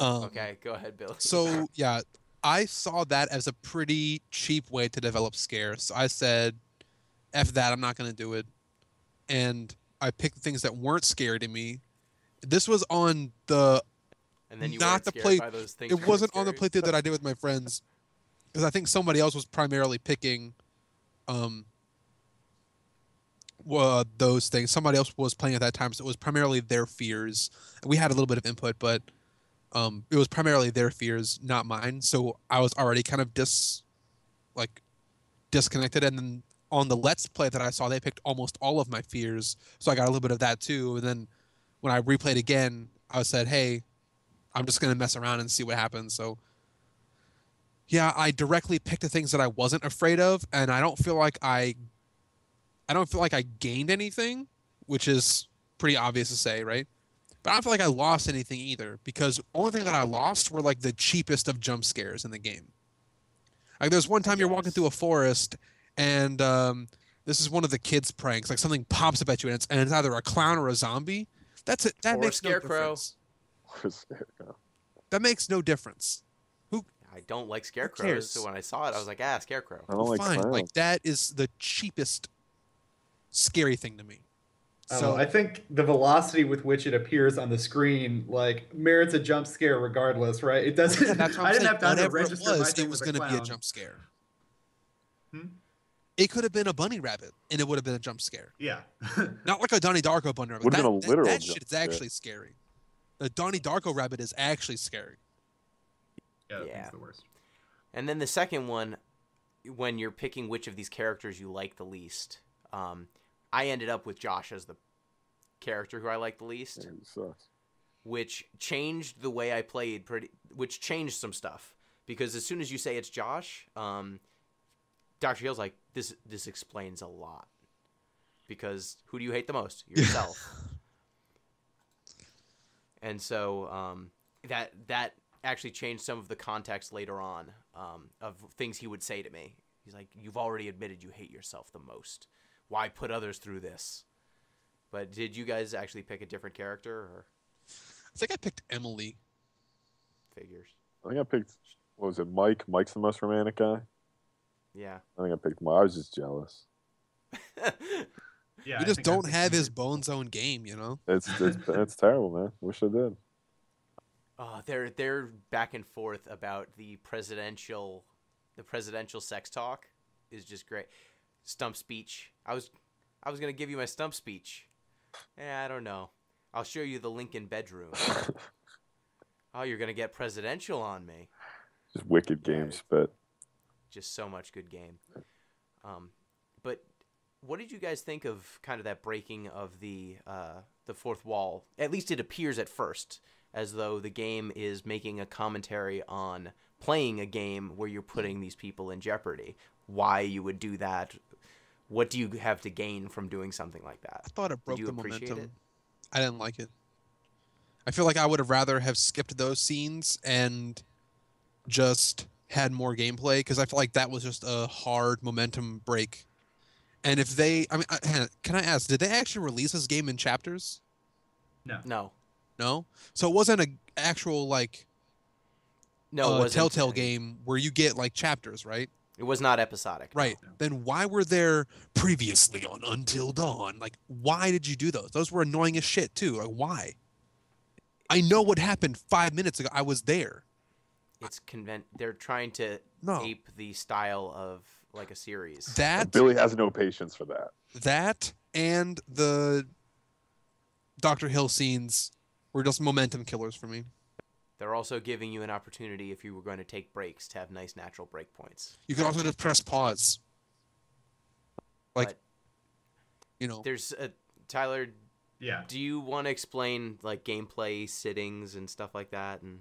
um, Okay, go ahead, Bill. So yeah, I saw that as a pretty cheap way to develop scares. I said, "F that, I'm not gonna do it," and I picked things that weren't scary to me. This was on the. and then you not the play- by those things. It wasn't on the scary? playthrough that I did with my friends, because I think somebody else was primarily picking, um, well, those things. Somebody else was playing at that time, so it was primarily their fears. We had a little bit of input, but um, it was primarily their fears, not mine. So I was already kind of dis, like, disconnected. And then on the Let's Play that I saw, they picked almost all of my fears, so I got a little bit of that too. And then when I replayed again, I said, "Hey, I'm just gonna mess around and see what happens." So yeah, I directly picked the things that I wasn't afraid of, and I don't feel like I, I don't feel like I gained anything, which is pretty obvious to say, right? But I don't feel like I lost anything either because only thing that I lost were like the cheapest of jump scares in the game. Like there's one time you're walking through a forest and um, this is one of the kids' pranks. Like something pops up at you and it's, and it's either a clown or a zombie. That's it. That Or a makes no scarecrow. difference. What a scarecrow. That makes no difference. I don't like scarecrows, so when I saw it, I was like, ah, scarecrow. I don't like Fine. clowns. Like that is the cheapest scary thing to me. So know, I think the velocity with which it appears on the screen like merits a jump scare regardless, right? It doesn't. That's what I'm didn't saying. have time to Whatever it was, thing it was going to be a jump scare. Hmm? It could have been a bunny rabbit, and it would have been a jump scare. Yeah. Not like a Donnie Darko bunny rabbit. Would've That, been a that- literal that, jump shit is scare. actually scary. The Donnie Darko rabbit is actually scary. Yeah, that Yeah. the worst. And then the second one, when you're picking which of these characters you like the least, um, I ended up with Josh as the character who I like the least, Yeah, he sucks. which changed the way I played pretty, which changed some stuff because as soon as you say it's Josh, um, Doctor Hill's like this. This explains a lot because who do you hate the most? Yourself. and so um, that that actually changed some of the context later on um, of things he would say to me. He's like, "You've already admitted you hate yourself the most. Why put others through this?" But did you guys actually pick a different character or I think I picked Emily. figures? I think I picked. What was it? Mike. Mike's the most romantic guy. Yeah. I think I picked Mike. I was just jealous. Yeah. you just don't have you. his bone zone game, you know? It's it's it's terrible, man. Wish I did. Oh, they're they're back and forth about the presidential, the presidential sex talk is just great. Stump speech. I was, I was gonna give you my stump speech. Eh, I don't know. I'll show you the Lincoln bedroom. oh, you're gonna get presidential on me. Just wicked games, but Just so much good game. Um, but what did you guys think of kind of that breaking of the uh, the fourth wall? At least it appears at first as though the game is making a commentary on playing a game where you're putting these people in jeopardy. Why you would do that? What do you have to gain from doing something like that? I thought it broke you the appreciate momentum. it? I didn't like it. I feel like I would have rather have skipped those scenes and just had more gameplay because I feel like that was just a hard momentum break. And if they, I mean, can I ask, did they actually release this game in chapters? No. No, No. So it wasn't an actual like no, it uh, Telltale game where you get like chapters, right? It was not episodic. no. Right. Then why were there previously on Until Dawn? Like, why did you do those? Those were annoying as shit too. Like, why? I know what happened five minutes ago. I was there. It's convent. They're trying to No. ape the style of like a series. That Billy has no patience for that. that and the Doctor Hill scenes were just momentum killers for me. They're also giving you an opportunity if you were going to take breaks to have nice natural break points. You could also just press pause. Like, But you know, there's a Tyler. Yeah. Do you want to explain like gameplay sittings and stuff like that? And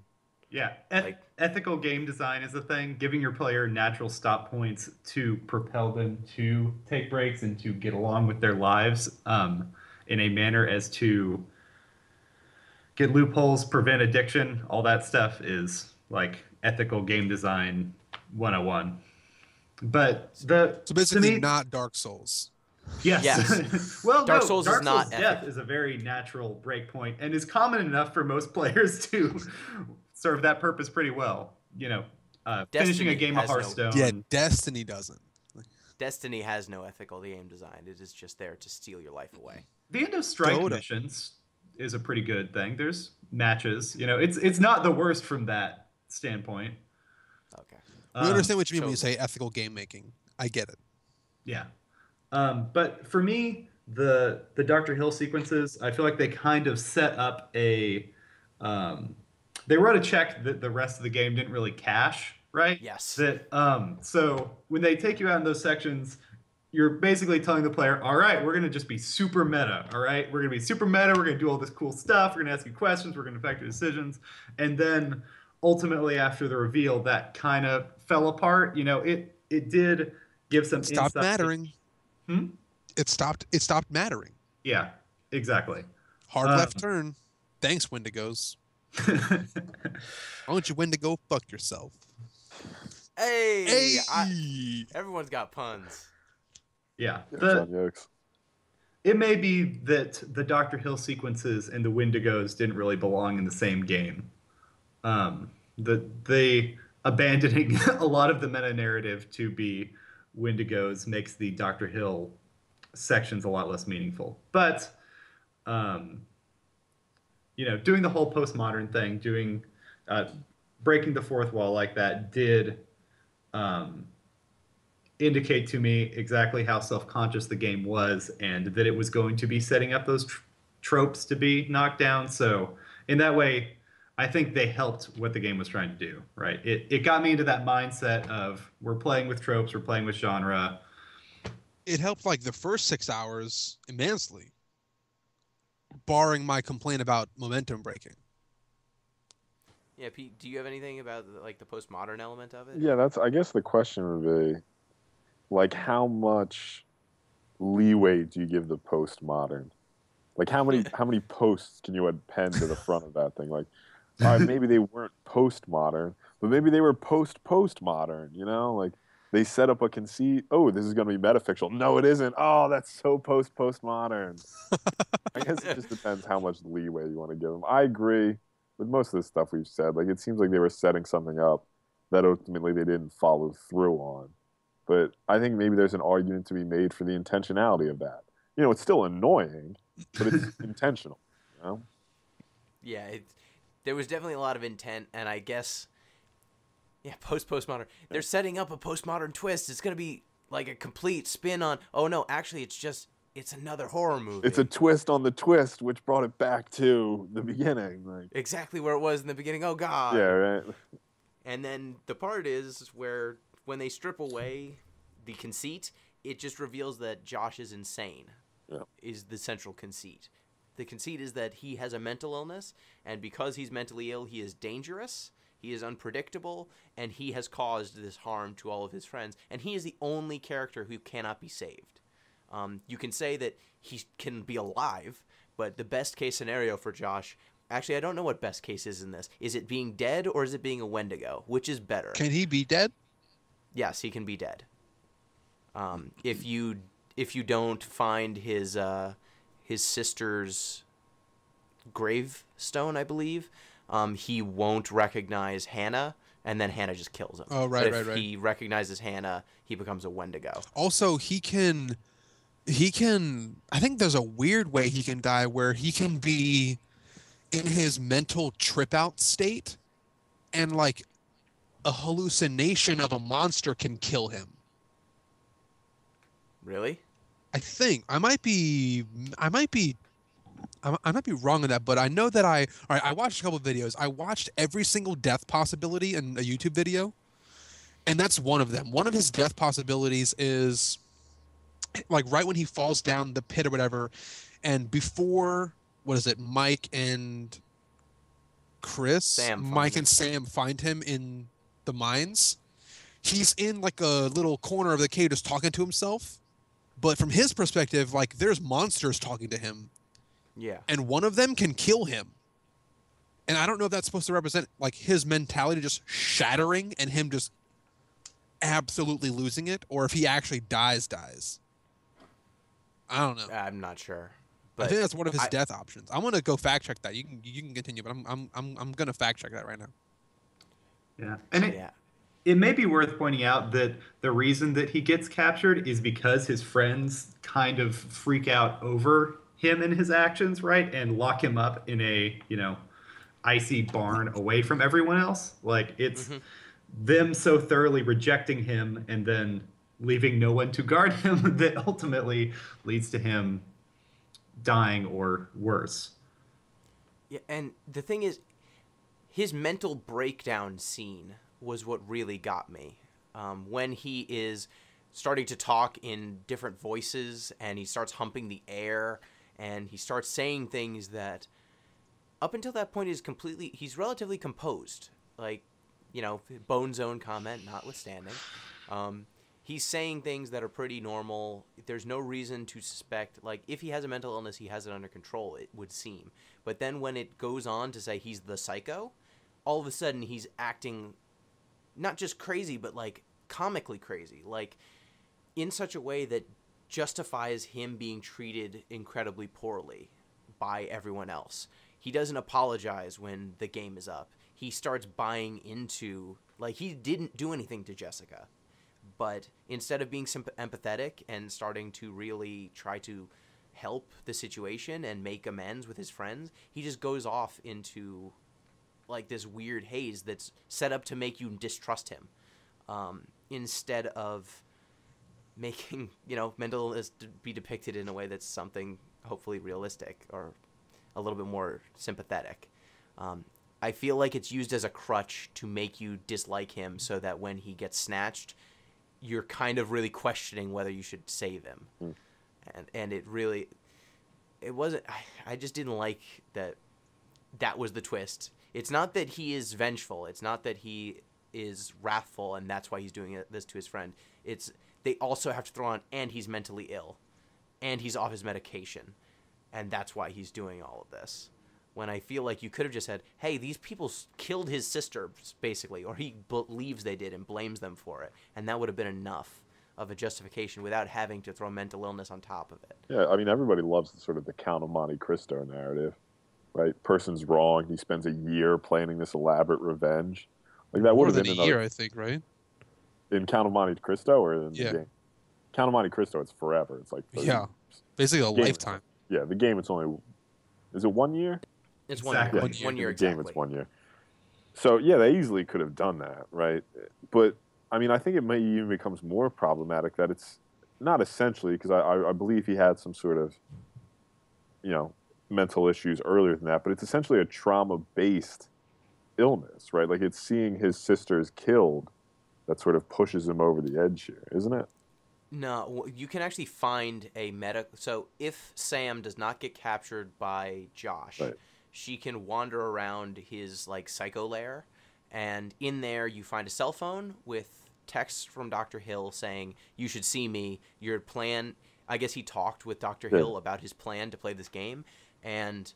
Yeah, Eth- Like- ethical game design is a thing. Giving your player natural stop points to propel them to take breaks and to get along with their lives um, in a manner as to get loopholes, prevent addiction. All that stuff is like ethical game design 101. But the so basically me, not Dark Souls. Yes. Yes. well, Dark no, Souls is Dark not Souls death ethical. is a very natural breakpoint and is common enough for most players to serve that purpose pretty well. You know, uh, finishing a game of has no- Hearthstone. Yeah, Destiny doesn't. Destiny has no ethical game design. It is just there to steal your life away. The end of strike Dota. missions is a pretty good thing. There's matches. You know, it's it's not the worst from that standpoint. Okay. We Um, understand what you mean when you say ethical game making. I get it. Yeah. Um, but for me, the the Dr. Hill sequences, I feel like they kind of set up a. Um, they wrote a check that the rest of the game didn't really cash, right? Yes. That um, so when they take you out in those sections, you're basically telling the player, all right, we're gonna just be super meta. All right, we're gonna be super meta. We're gonna do all this cool stuff. We're gonna ask you questions. We're gonna affect your decisions, and then ultimately after the reveal, that kind of fell apart. You know, it it did give some It stopped mattering. Hmm? It stopped. It stopped mattering. Yeah, exactly. Hard Um, left turn. Thanks, Wendigos. Why don't you Wendigo fuck yourself? Hey, Hey, I, everyone's got puns. Yeah, the, it may be that the Doctor Hill sequences and the Wendigos didn't really belong in the same game. Um, the they abandoning a lot of the meta narrative to be Wendigos makes the Doctor Hill sections a lot less meaningful. But um, you know, doing the whole postmodern thing, doing uh, breaking the fourth wall like that did um, indicate to me exactly how self-conscious the game was and that it was going to be setting up those tr- tropes to be knocked down so in that way i think they helped what the game was trying to do right it, it got me into that mindset of we're playing with tropes we're playing with genre It helped like the first six hours immensely, barring my complaint about momentum breaking. Yeah, Pete, do you have anything about like the postmodern element of it? Yeah, that's. I guess the question would be, like, how much leeway do you give the postmodern? Like, how many how many posts can you append to the front of that thing? Like, all right, maybe they weren't postmodern, but maybe they were post postmodern. You know, like they set up a conceit. Oh, this is going to be metafictional. No, it isn't. Oh, that's so post postmodern. I guess it just depends how much leeway you want to give them. I agree with most of the stuff we've said. Like, it seems like they were setting something up that ultimately they didn't follow through on. But I think maybe there's an argument to be made for the intentionality of that. You know, it's still annoying, but it's intentional. You know? Yeah, it, there was definitely a lot of intent, and I guess, yeah, post postmodern. They're setting up a postmodern twist. It's gonna be like a complete spin on. Oh no, actually, it's just it's another horror movie. It's a twist on the twist, which brought it back to the beginning. Like, exactly where it was in the beginning. Oh god. yeah, right. And then the part is where when they strip away the conceit, it just reveals that Josh is insane. Yeah. Is the central conceit. The conceit is that he has a mental illness, and because he's mentally ill, he is dangerous, he is unpredictable, and he has caused this harm to all of his friends. And he is the only character who cannot be saved. Um, you can say that he can be alive, but the best case scenario for Josh. Actually, I don't know what best case is in this. Is it being dead or is it being a Wendigo? Which is better? Can he be dead? Yes, he can be dead. Um, if you if you don't find his uh, his sister's gravestone, I believe, um, he won't recognize Hannah, and then Hannah just kills him. Oh, right, But right, if right. he recognizes Hannah, he becomes a Wendigo. Also, he can he can I think there's a weird way he can die where he can be in his mental trip out state and like a hallucination of a monster can kill him. Really? I think I might be I might be I might be wrong on that, but I know that I all right. I watched a couple of videos. I watched every single death possibility in a YouTube video, and that's one of them. One of his death possibilities is like right when he falls down the pit or whatever, and before what is it, Mike and Chris, Sam Mike him. and Sam find him in the mines. He's in like a little corner of the cave, just talking to himself. But from his perspective, like there's monsters talking to him, Yeah. and one of them can kill him. And I don't know if that's supposed to represent like his mentality just shattering and him just absolutely losing it, or if he actually dies, dies. I don't know. I'm not sure. But I think that's one of his I- death options. I'm gonna go fact check that. You can you can continue, but I'm I'm I'm I'm gonna fact check that right now. Yeah and it, yeah. it may be worth pointing out that the reason that he gets captured is because his friends kind of freak out over him and his actions, right? And lock him up in a, you know, icy barn away from everyone else. Like it's Mhm. them so thoroughly rejecting him and then leaving no one to guard him that ultimately leads to him dying or worse. Yeah, and the thing is, his mental breakdown scene was what really got me. Um, when he is starting to talk in different voices and he starts humping the air and he starts saying things that up until that point is completely he's relatively composed. Like you know bone zone comment notwithstanding. Um, he's saying things that are pretty normal. There's no reason to suspect like if he has a mental illness he has it under control it would seem. But then when it goes on to say he's the psycho all of a sudden he's acting not just crazy but like comically crazy like in such a way that justifies him being treated incredibly poorly by everyone else. He doesn't apologize when the game is up. He starts buying into like he didn't do anything to Jessica. But instead of being empathetic and starting to really try to help the situation and make amends with his friends, he just goes off into like this weird haze that's set up to make you distrust him um, instead of making you know mental illness to be depicted in a way that's something hopefully realistic or a little bit more sympathetic. Um, I feel like it's used as a crutch to make you dislike him, so that when he gets snatched, you're kind of really questioning whether you should save him. Mm. And and it really, it wasn't. I, I just didn't like that. That was the twist. It's not that he is vengeful. It's not that he is wrathful, and that's why he's doing this to his friend. It's they also have to throw on, and he's mentally ill, and he's off his medication, and that's why he's doing all of this. When I feel like you could have just said, "Hey, these people killed his sister," basically, or he believes they did and blames them for it, and that would have been enough of a justification without having to throw mental illness on top of it. Yeah, I mean, everybody loves the sort of the Count of Monte Cristo narrative, right? Person's wrong. He spends a year planning this elaborate revenge. Like that would have been a another year, I think, right? in Count of Monte Cristo or in Yeah. the game. Count of Monte Cristo, it's forever. It's like Yeah. years. Basically a Game. lifetime. Yeah, the game it's only is it one year? It's one year. Yeah. One year the exactly. game it's one year. So yeah, they easily could have done that, right? But I mean, I think it may even becomes more problematic that it's not essentially because I, I, I believe he had some sort of, you know, mental issues earlier than that, but it's essentially a trauma-based illness, right? Like it's seeing his sisters killed that sort of pushes him over the edge here, isn't it? No, you can actually find a medic. So if Sam does not get captured by Josh, Right. she can wander around his like psycho lair, and in there you find a cell phone with texts from Doctor Hill saying you should see me. Your plan. I guess he talked with Doctor Yeah. Hill about his plan to play this game, and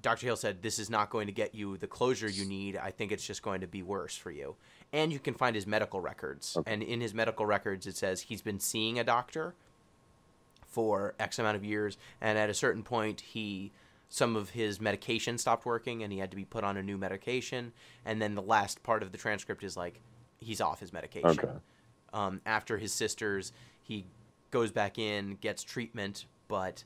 Dr. Hill said this is not going to get you the closure you need. I think it's just going to be worse for you. And you can find his medical records. Okay. And in his medical records, it says he's been seeing a doctor for X amount of years, and at a certain point, he some of his medication stopped working, and he had to be put on a new medication. And then the last part of the transcript is like he's off his medication. Okay. Um, after his sisters, he goes back in, gets treatment, but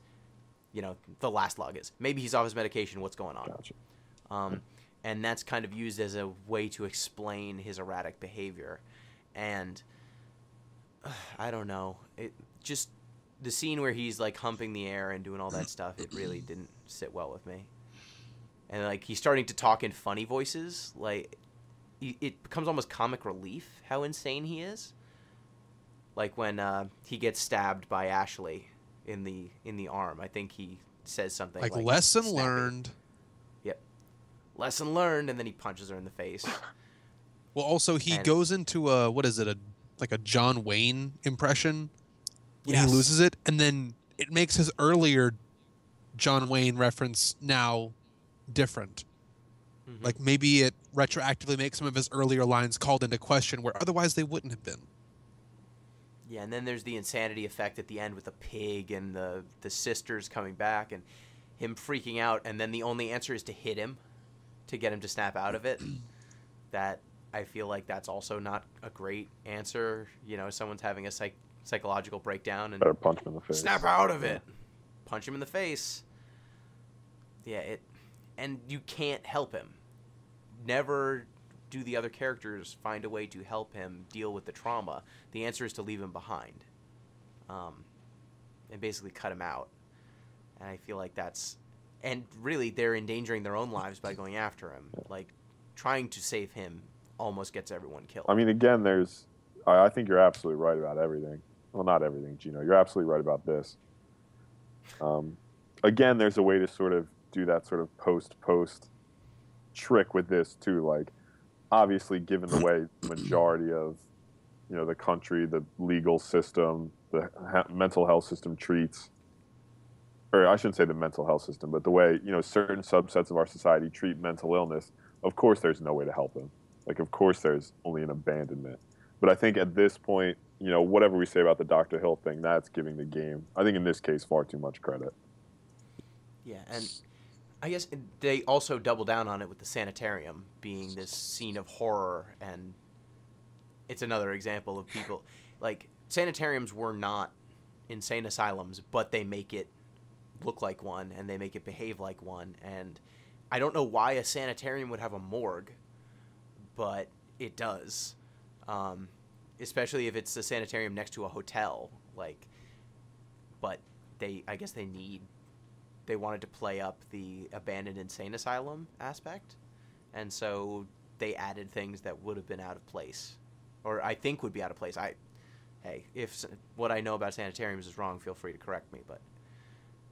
you know the last log is maybe he's off his medication. What's going on? Gotcha. um, and that's kind of used as a way to explain his erratic behavior. And uh, I don't know, it just the scene where he's like humping the air and doing all that stuff. It really didn't sit well with me. And like he's starting to talk in funny voices, like it becomes almost comic relief how insane he is. Like when uh, he gets stabbed by Ashley in the in the arm, I think he says something Like, like lesson "Snappy." learned. Yep. Lesson learned and then he punches her in the face Well, also he And- goes into a what is it a like a John Wayne impression when Yes. he loses it, and then it makes his earlier John Wayne reference now different. Mhm. Like maybe it retroactively makes some of his earlier lines called into question where otherwise they wouldn't have been. Yeah and then there's the insanity effect at the end with the pig and the the sisters coming back and him freaking out and then the only answer is to hit him to get him to snap out of it. That i feel like that's also not a great answer you know someone's having a psych- psychological breakdown and Better punch him in the face. snap out of it. Punch him in the face. Yeah it and you can't help him. Never do the other characters find a way to help him deal with the trauma the answer is to leave him behind um, and basically cut him out and i feel like that's and really they're endangering their own lives by going after him like trying to save him almost gets everyone killed I mean, again, there's. I, I think you're absolutely right about everything. well, not everything, Gino. You're absolutely right about this. Um, again, there's a way to sort of do that sort of post post trick with this too. Like, obviously, given the way the majority of you know the country, the legal system, the ha- mental health system treats, or I shouldn't say the mental health system, but the way you know certain subsets of our society treat mental illness. Of course, there's no way to help them. Like, of course, there's only an abandonment. But I think at this point, you know, whatever we say about the Dr. Hill thing, that's giving the game, I think in this case, far too much credit. Yeah, and I guess they also double down on it with the sanitarium being this scene of horror, and it's another example of people like sanitariums were not insane asylums, but they make it look like one and they make it behave like one. And I don't know why a sanitarium would have a morgue, but it does. Um, especially if it's a sanitarium next to a hotel, like. But they, I guess they need they wanted to play up the abandoned insane asylum aspect, and so they added things that would have been out of place, or I think would be out of place. I, hey, if what I know about sanitariums is wrong, feel free to correct me. But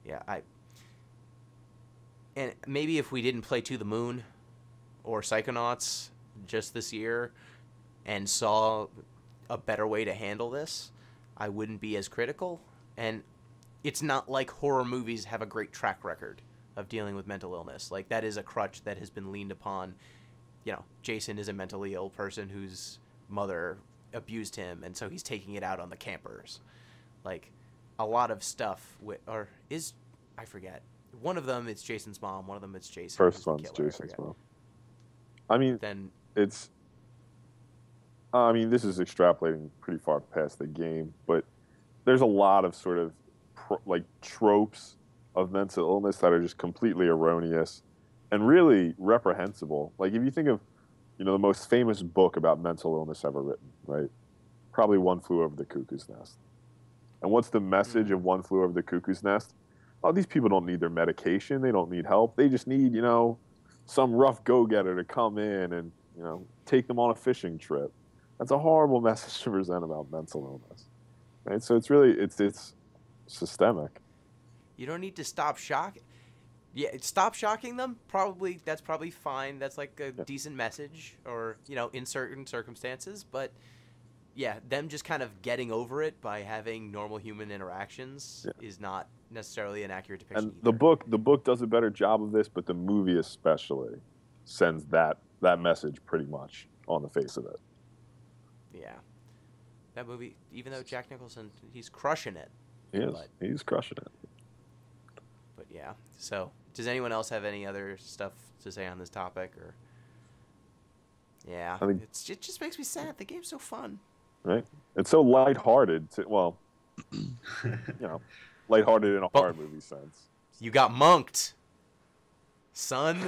yeah, I, and maybe if we didn't play To the Moon, or Psychonauts just this year, and saw a better way to handle this, I wouldn't be as critical. And it's not like horror movies have a great track record of dealing with mental illness. Like that is a crutch that has been leaned upon. You know, Jason is a mentally ill person whose mother abused him, and so he's taking it out on the campers. Like a lot of stuff, with, or is I forget. One of them it's Jason's mom. One of them it's Jason. First one's killer, Jason's forget. mom. I mean, Then it's I mean, this is extrapolating pretty far past the game, but there's a lot of sort of like tropes of mental illness that are just completely erroneous and really reprehensible. Like if you think of, you know, the most famous book about mental illness ever written, right? Probably One Flew Over the Cuckoo's Nest. And what's the message mm. of One Flew Over the Cuckoo's Nest? Oh, these people don't need their medication. They don't need help. They just need, you know, some rough go-getter to come in and, you know, take them on a fishing trip. That's a horrible message to present about mental illness. Right? So it's really it's it's systemic. you don't need to stop shocking. Yeah, stop shocking them. Probably that's probably fine. That's like a Yeah. decent message, or you know, in certain circumstances. But yeah, them just kind of getting over it by having normal human interactions is not necessarily an accurate depiction. And the book the book does a better job of this, but the movie especially sends that that message pretty much on the face of it. yeah, that movie. Even though Jack Nicholson, he's crushing it. He is. But- He's crushing it. But yeah. So, does anyone else have any other stuff to say on this topic, or? Yeah, I think- it's, it just makes me sad. The game's so fun. Right? It's so lighthearted to well, you know, lighthearted in a But- horror movie sense. You got monked, son.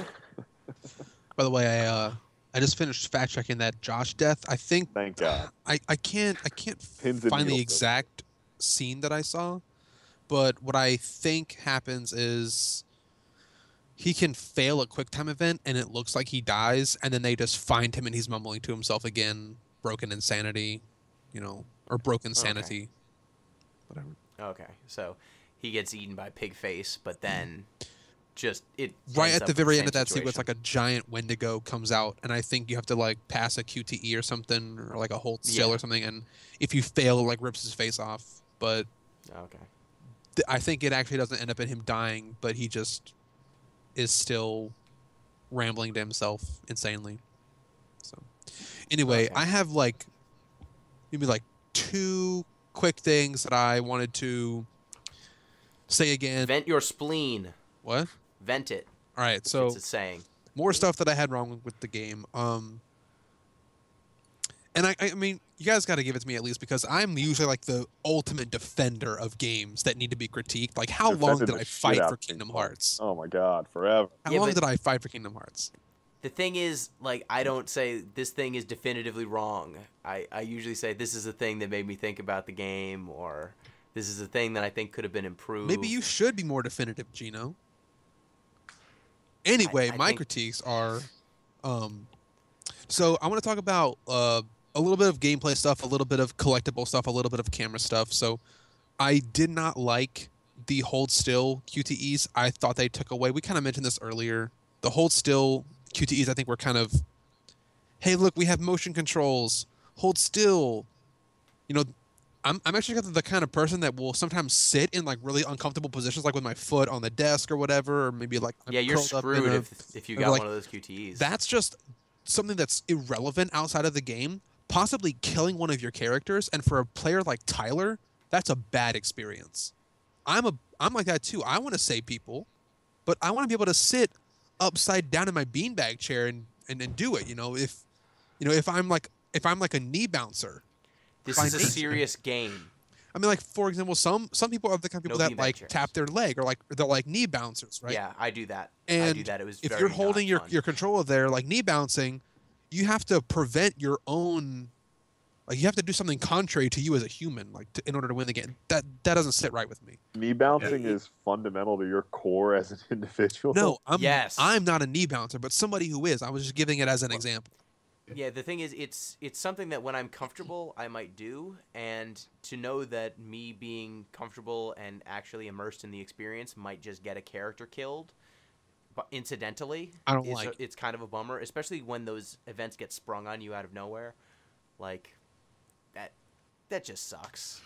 By the way, I uh, I just finished fact checking that Josh death. I think Thank God. I, I can't I can't Pins find the needles, exact scene that I saw, but what I think happens is he can fail a quick time event and it looks like he dies, and then they just find him and he's mumbling to himself again, broken insanity, you know, or broken Okay. sanity, whatever. Okay, so he gets eaten by pig face, but then just it Right at the very same end of that sequence, situation. like a giant Wendigo comes out, and I think you have to like pass a QTE or something, or like a hold still Yeah. or something, and if you fail, it, like rips his face off. But okay. th- I think it actually doesn't end up in him dying, but he just is still rambling to himself insanely. So, anyway, Okay. I have like maybe like two quick things that I wanted to say again. Vent your spleen. What? Vent it. All right, So it's a saying. more stuff that I had wrong with the game. Um, and I, I mean, you guys got to give it to me at least because I'm usually like the ultimate defender of games that need to be critiqued. Like, how long did I fight for Kingdom Kingdom Hearts? Oh my God, forever. How Yeah, long did I fight for Kingdom Hearts? The thing is, like, I don't say this thing is definitively wrong. I, I usually say this is a thing that made me think about the game, or this is a thing that I think could have been improved. Maybe you should be more definitive, Gino. Anyway, I my think- critiques are, um, so I want to talk about uh, a little bit of gameplay stuff, a little bit of collectible stuff, a little bit of camera stuff. So I did not like the hold still QTEs. I thought they took away. We kind of mentioned this earlier. The hold still QTEs, I think, were kind of, hey, look, we have motion controls. Hold still. You know, I'm, I'm actually the kind of person that will sometimes sit in like really uncomfortable positions, like with my foot on the desk or whatever, or maybe like I'm yeah, you're screwed a- if if you got like- one of those QTEs. that's just something that's irrelevant outside of the game, possibly killing one of your characters. And for a player like Tyler, that's a bad experience. I'm a I'm like that too. I want to save people, but I want to be able to sit upside down in my beanbag chair and, and and do it. You know, if you know if I'm like if I'm like a knee bouncer. this is a serious game. I mean, like for example, some some people are the kind of people No that like chairs. tap their leg or like they're like knee bouncers, right? Yeah, I do that. I And do that. It was if very you're holding your, fun. your controller there like knee bouncing you have to prevent your own like you have to do something contrary to you as a human like to, in order to win the game that that doesn't sit right with me Knee bouncing Yeah. is fundamental to your core as an individual. no i'm Yes. i'm not a knee bouncer but somebody who is i was just giving it as an example Yeah, the thing is, it's it's something that when I'm comfortable, I might do, and to know that me being comfortable and actually immersed in the experience might just get a character killed, but incidentally, I don't is like a- it's kind of a bummer, especially when those events get sprung on you out of nowhere, like that. That just sucks.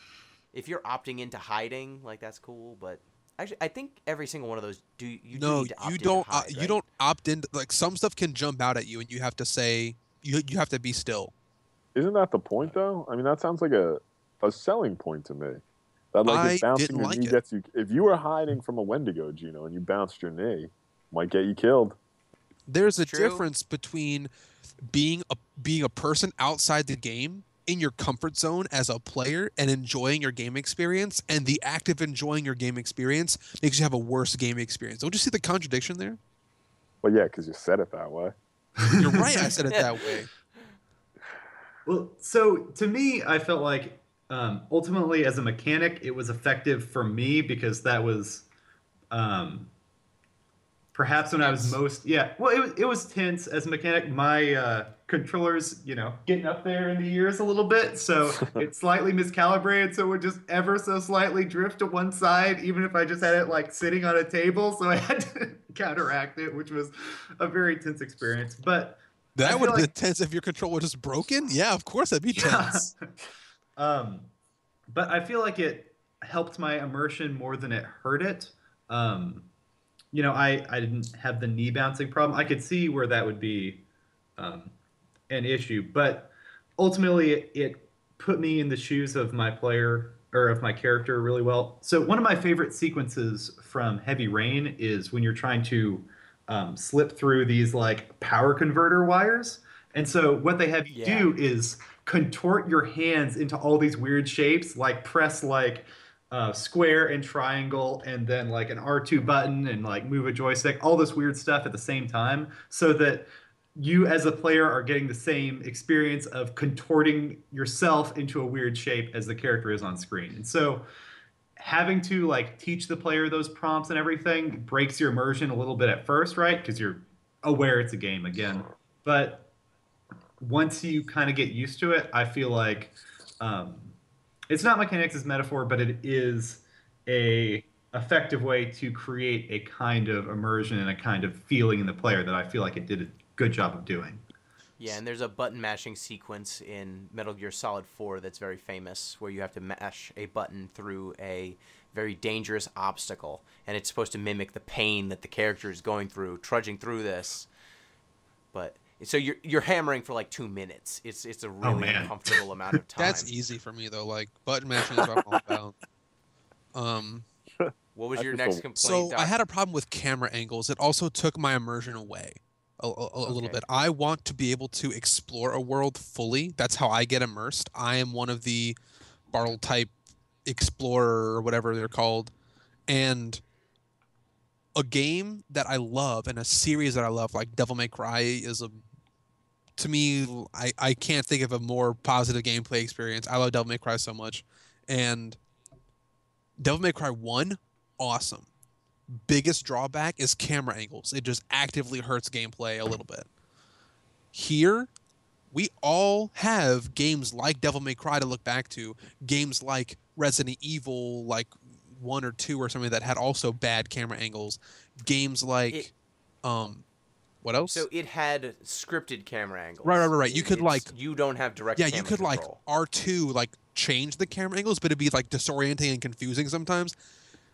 If you're opting into hiding, like that's cool, but actually, I think every single one of those do you do no need to opt you don't uh, hide, you don't opt in like some stuff can jump out at you and you have to say you you have to be still Isn't that the point, though? I mean, that sounds like a, a selling point to me. That like I bouncing your like knee it. gets you. If you were hiding from a Wendigo, Gino, and you bounced your knee, might get you killed. there's a True. difference between being a being a person outside the game in your comfort zone as a player and enjoying your game experience and the act of enjoying your game experience makes you have a worse game experience don't you see the contradiction there Well, yeah, because you said it that way. you're right i said it that way Well, so to me, I felt like um, ultimately, as a mechanic, it was effective for me because that was um, perhaps when I was most yeah. Well, it was it was tense as a mechanic. My uh, controllers, you know, getting up there in the years a little bit, so it's slightly miscalibrated, so it would just ever so slightly drift to one side, even if I just had it like sitting on a table. So I had to counteract it, which was a very tense experience, but. That would like- been tense if your controller was just broken yeah of course that'd be tense um, but I feel like it helped my immersion more than it hurt it. Um, you know, I, I didn't have the knee bouncing problem. I could see where that would be um, an issue, but ultimately it, it put me in the shoes of my player or of my character really well. So one of my favorite sequences from Heavy Rain is when you're trying to um, slip through these like power converter wires. And so what they have you Yeah. do is contort your hands into all these weird shapes, like press like uh, square and triangle, and then like an R2 button and like move a joystick, all this weird stuff at the same time, so that you as a player are getting the same experience of contorting yourself into a weird shape as the character is on screen. And so having to like teach the player those prompts and everything breaks your immersion a little bit at first, right? Because you're aware it's a game again. But once you kind of get used to it, I feel like um, it's not mechanics as metaphor, but it is a effective way to create a kind of immersion and a kind of feeling in the player that I feel like it did a good job of doing. Yeah, and there's a button mashing sequence in Metal Gear Solid 4 that's very famous where you have to mash a button through a very dangerous obstacle and it's supposed to mimic the pain that the character is going through trudging through this. But so you're you're hammering for like 2 minutes. It's it's a really man. uncomfortable amount of time. that's easy for me though like button mashing is what i'm all about um What was your next complaint? So I had a problem with camera angles. It also took my immersion away a, a, a little bit. I want to be able to explore a world fully. That's how I get immersed. I am one of the Bartle type explorer or whatever they're called, and a game that I love and a series that I love, like Devil May Cry, is a to me. I I can't think of a more positive gameplay experience. I love Devil May Cry so much, and Devil May Cry One awesome. Biggest drawback is camera angles. It just actively hurts gameplay a little bit. Here, we all have games like Devil May Cry to look back to, games like Resident Evil, like one or two or something that had also bad camera angles, games like, It- um, what else? So it had scripted camera angles. Right, right, right, right. You could, It's- like- you don't have direct. yeah, you could control. like R two like change the camera angles, but it'd be like disorienting and confusing sometimes.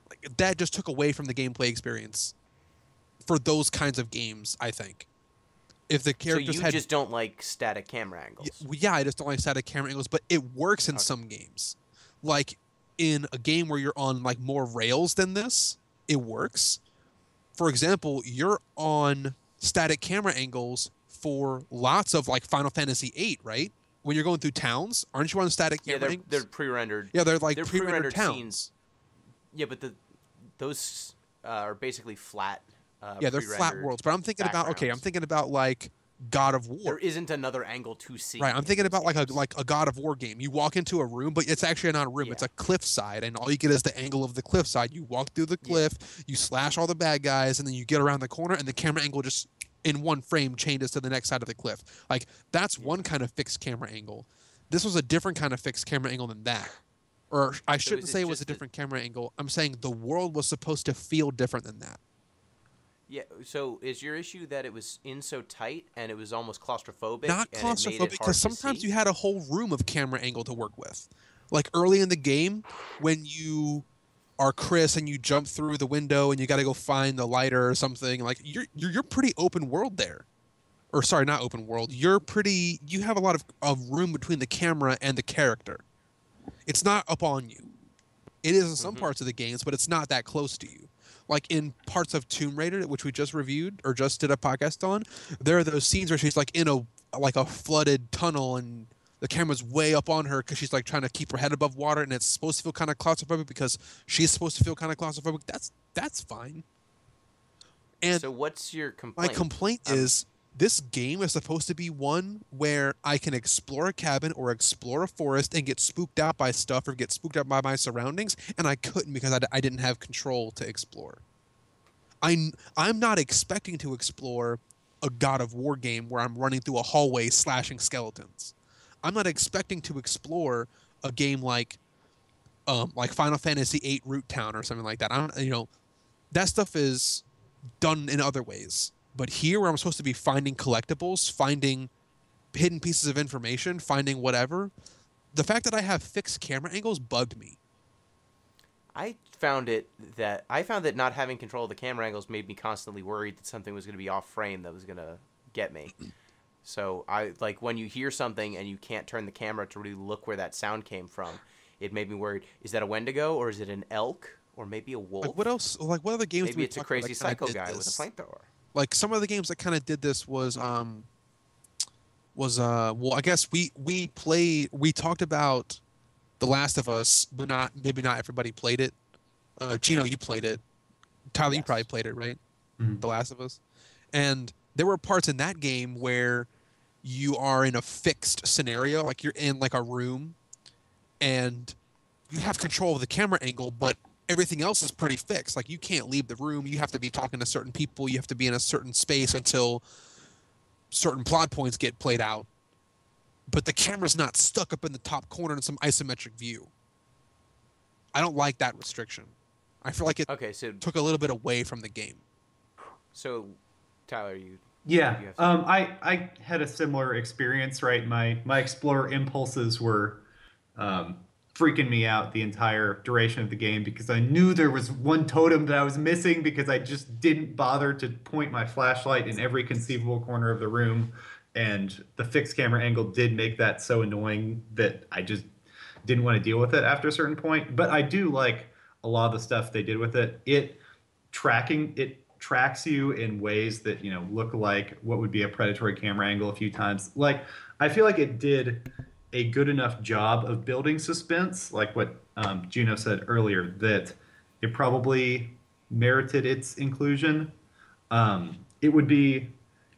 Like that just took away from the gameplay experience for those kinds of games. I think if the So characters you had just don't like static camera angles. Yeah, yeah, I just don't like static camera angles, but it works in Okay. some games. Like in a game where you're on like more rails than this, it works. For example, you're on static camera angles for lots of like Final Fantasy VIII, right? When you're going through towns, aren't you on static yeah, they're, angles? they're pre-rendered. yeah, they're like they're pre-rendered pre-rendered towns. scenes. Yeah, but the those uh, are basically flat. Uh, yeah, they're flat worlds. But I'm thinking about okay, I'm thinking about like God of War. There isn't another angle to see. Right, I'm thinking about like a like a God of War game. You walk into a room, but it's actually not a room. It's Yeah. a cliffside, and all you get is the angle of the cliffside. You walk through the Yeah. cliff, you slash all the bad guys, and then you get around the corner, and the camera angle just in one frame changes to the next side of the cliff. Like that's one kind of fixed camera angle. This was a different kind of fixed camera angle than that. Or I shouldn't it say it was a different camera angle. I'm saying the world was supposed to feel different than that. Yeah. So is your issue that it was in so tight and it was almost claustrophobic? not and it made it claustrophobic because sometimes you had a whole room of camera angle to work with like early in the game when you are chris and you jump through the window and you got to go find the lighter or something like you're, you're you're pretty open world there or sorry not open world you're pretty you have a lot of, of room between the camera and the character it's not up on you it is in some Mhm. parts of the games but it's not that close to you like in parts of Tomb Raider, which we just reviewed or just did a podcast on, there are those scenes where she's like in a like a flooded tunnel and the camera's way up on her because she's like trying to keep her head above water and it's supposed to feel kind of claustrophobic because she's supposed to feel kind of claustrophobic. That's that's fine. And so what's your complaint? my complaint? Um, is this game is supposed to be one where I can explore a cabin or explore a forest and get spooked out by stuff or get spooked out by my surroundings, and I couldn't because I, didn't have control to explore. I'm I'm not expecting to explore a God of War game where I'm running through a hallway slashing skeletons. I'm not expecting to explore a game like um, like Final Fantasy VIII Root Town or something like that. I don't, you know that stuff is done in other ways. But here, where I'm supposed to be finding collectibles, finding hidden pieces of information, finding whatever, the fact that I have fixed camera angles bugged me. I found it that I found that not having control of the camera angles made me constantly worried that something was going to be off frame that was going to get me. So I like when you hear something and you can't turn the camera to really look where that sound came from. It made me worried. Is that a Wendigo or is it an elk or maybe a wolf? Like what else? Like what other games? do Maybe it's a about crazy that psycho guy with a flamethrower. Like some of the games that kind of did this was um was uh well I guess we we played we talked about The Last of Us, but not maybe not everybody played it. Uh, Gino, you played it. Tyler, you probably played it, right? Mhm. The Last of Us. And there were parts in that game where you are in a fixed scenario, like you're in like a room and you have control of the camera angle, but everything else is pretty fixed. Like you can't leave the room, you have to be talking to certain people, you have to be in a certain space until certain plot points get played out. But the camera's not stuck up in the top corner in some isometric view. I don't like that restriction. I feel like it Okay, so took a little bit away from the game. so Tyler, you Yeah, You have um, I I had a similar experience. Right, my my explorer impulses were um, freaking me out the entire duration of the game because I knew there was one totem that I was missing because I just didn't bother to point my flashlight in every conceivable corner of the room, and the fixed camera angle did make that so annoying that I just didn't want to deal with it after a certain point. But I do like a lot of the stuff they did with it. It tracking it tracks you in ways that you know look like what would be a predatory camera angle a few times like i feel like it did a good enough job of building suspense like what um, juno said earlier that it probably merited its inclusion um, it would be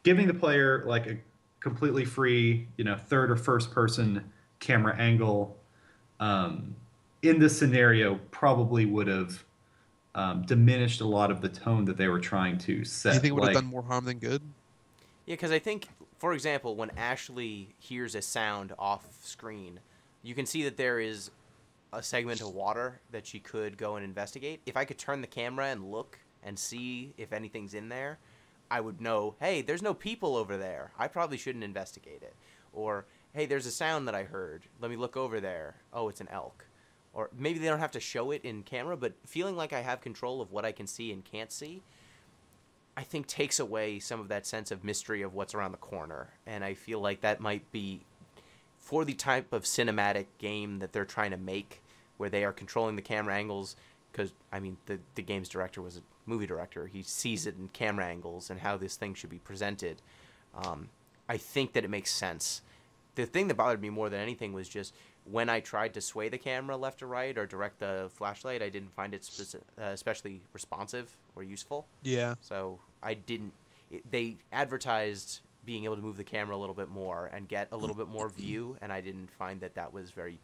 giving the player like a completely free you know third or first person camera angle um, in this scenario probably would have um, diminished a lot of the tone that they were trying to set. Do you think it would have done more harm than good? Yeah, because I think, for example, when Ashley hears a sound off screen, you can see that there is a segment of water that she could go and investigate. If I could turn the camera and look and see if anything's in there, I would know, hey, there's no people over there. I probably shouldn't investigate it. Or, hey, there's a sound that I heard. Let me look over there. Oh, it's an elk. Or maybe they don't have to show it in camera, but feeling like I have control of what I can see and can't see, I think takes away some of that sense of mystery of what's around the corner. And I feel like that might be for the type of cinematic game that they're trying to make, where they are controlling the camera angles. Because I mean, the the game's director was a movie director. He sees it in camera angles and how this thing should be presented. Um, I think that it makes sense. The thing that bothered me more than anything was just when I tried to sway the camera left or right or direct the flashlight, I didn't find it uh, especially responsive or useful. Yeah. So I didn't. It, they advertised being able to move the camera a little bit more and get a little bit more view, and I didn't find that that was very.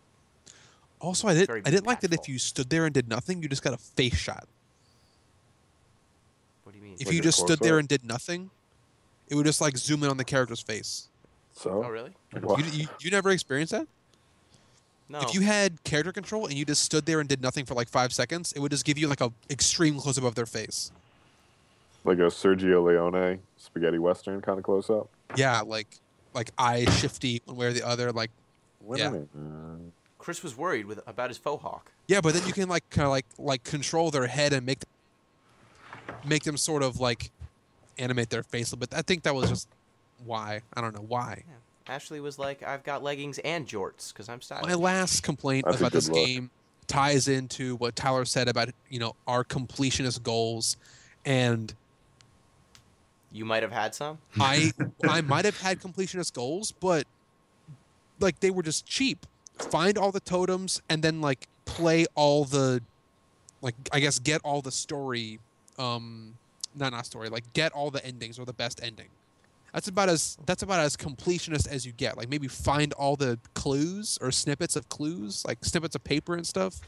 Also, I didn't. I didn't like that if you stood there and did nothing, you just got a face shot. What do you mean? If Like you just stood there close-up? and did nothing, it would just like zoom in on the character's face. So, oh really? You, you, you never experienced that? No. If you had character control and you just stood there and did nothing for like five seconds, it would just give you like a extreme close up of their face. like a Sergio Leone spaghetti western kind of close up. Yeah, like like eye shifty one way or the other. Like Yeah. Chris was worried with about his faux hawk. yeah, but then you can like kind of like like control their head and make make them sort of like animate their face a little bit. I think that was just why I don't know why. Ashley was like, "I've got leggings and jorts because I'm stylish." My last complaint That's about this look. game ties into what Tyler said about you know our completionist goals, and you might have had some. I I might have had completionist goals, but like they were just cheap. Find all the totems and then like play all the like I guess get all the story um not not story, like get all the endings or the best ending. That's about as that's about as completionist as you get. Like maybe find all the clues or snippets of clues, like snippets of paper and stuff.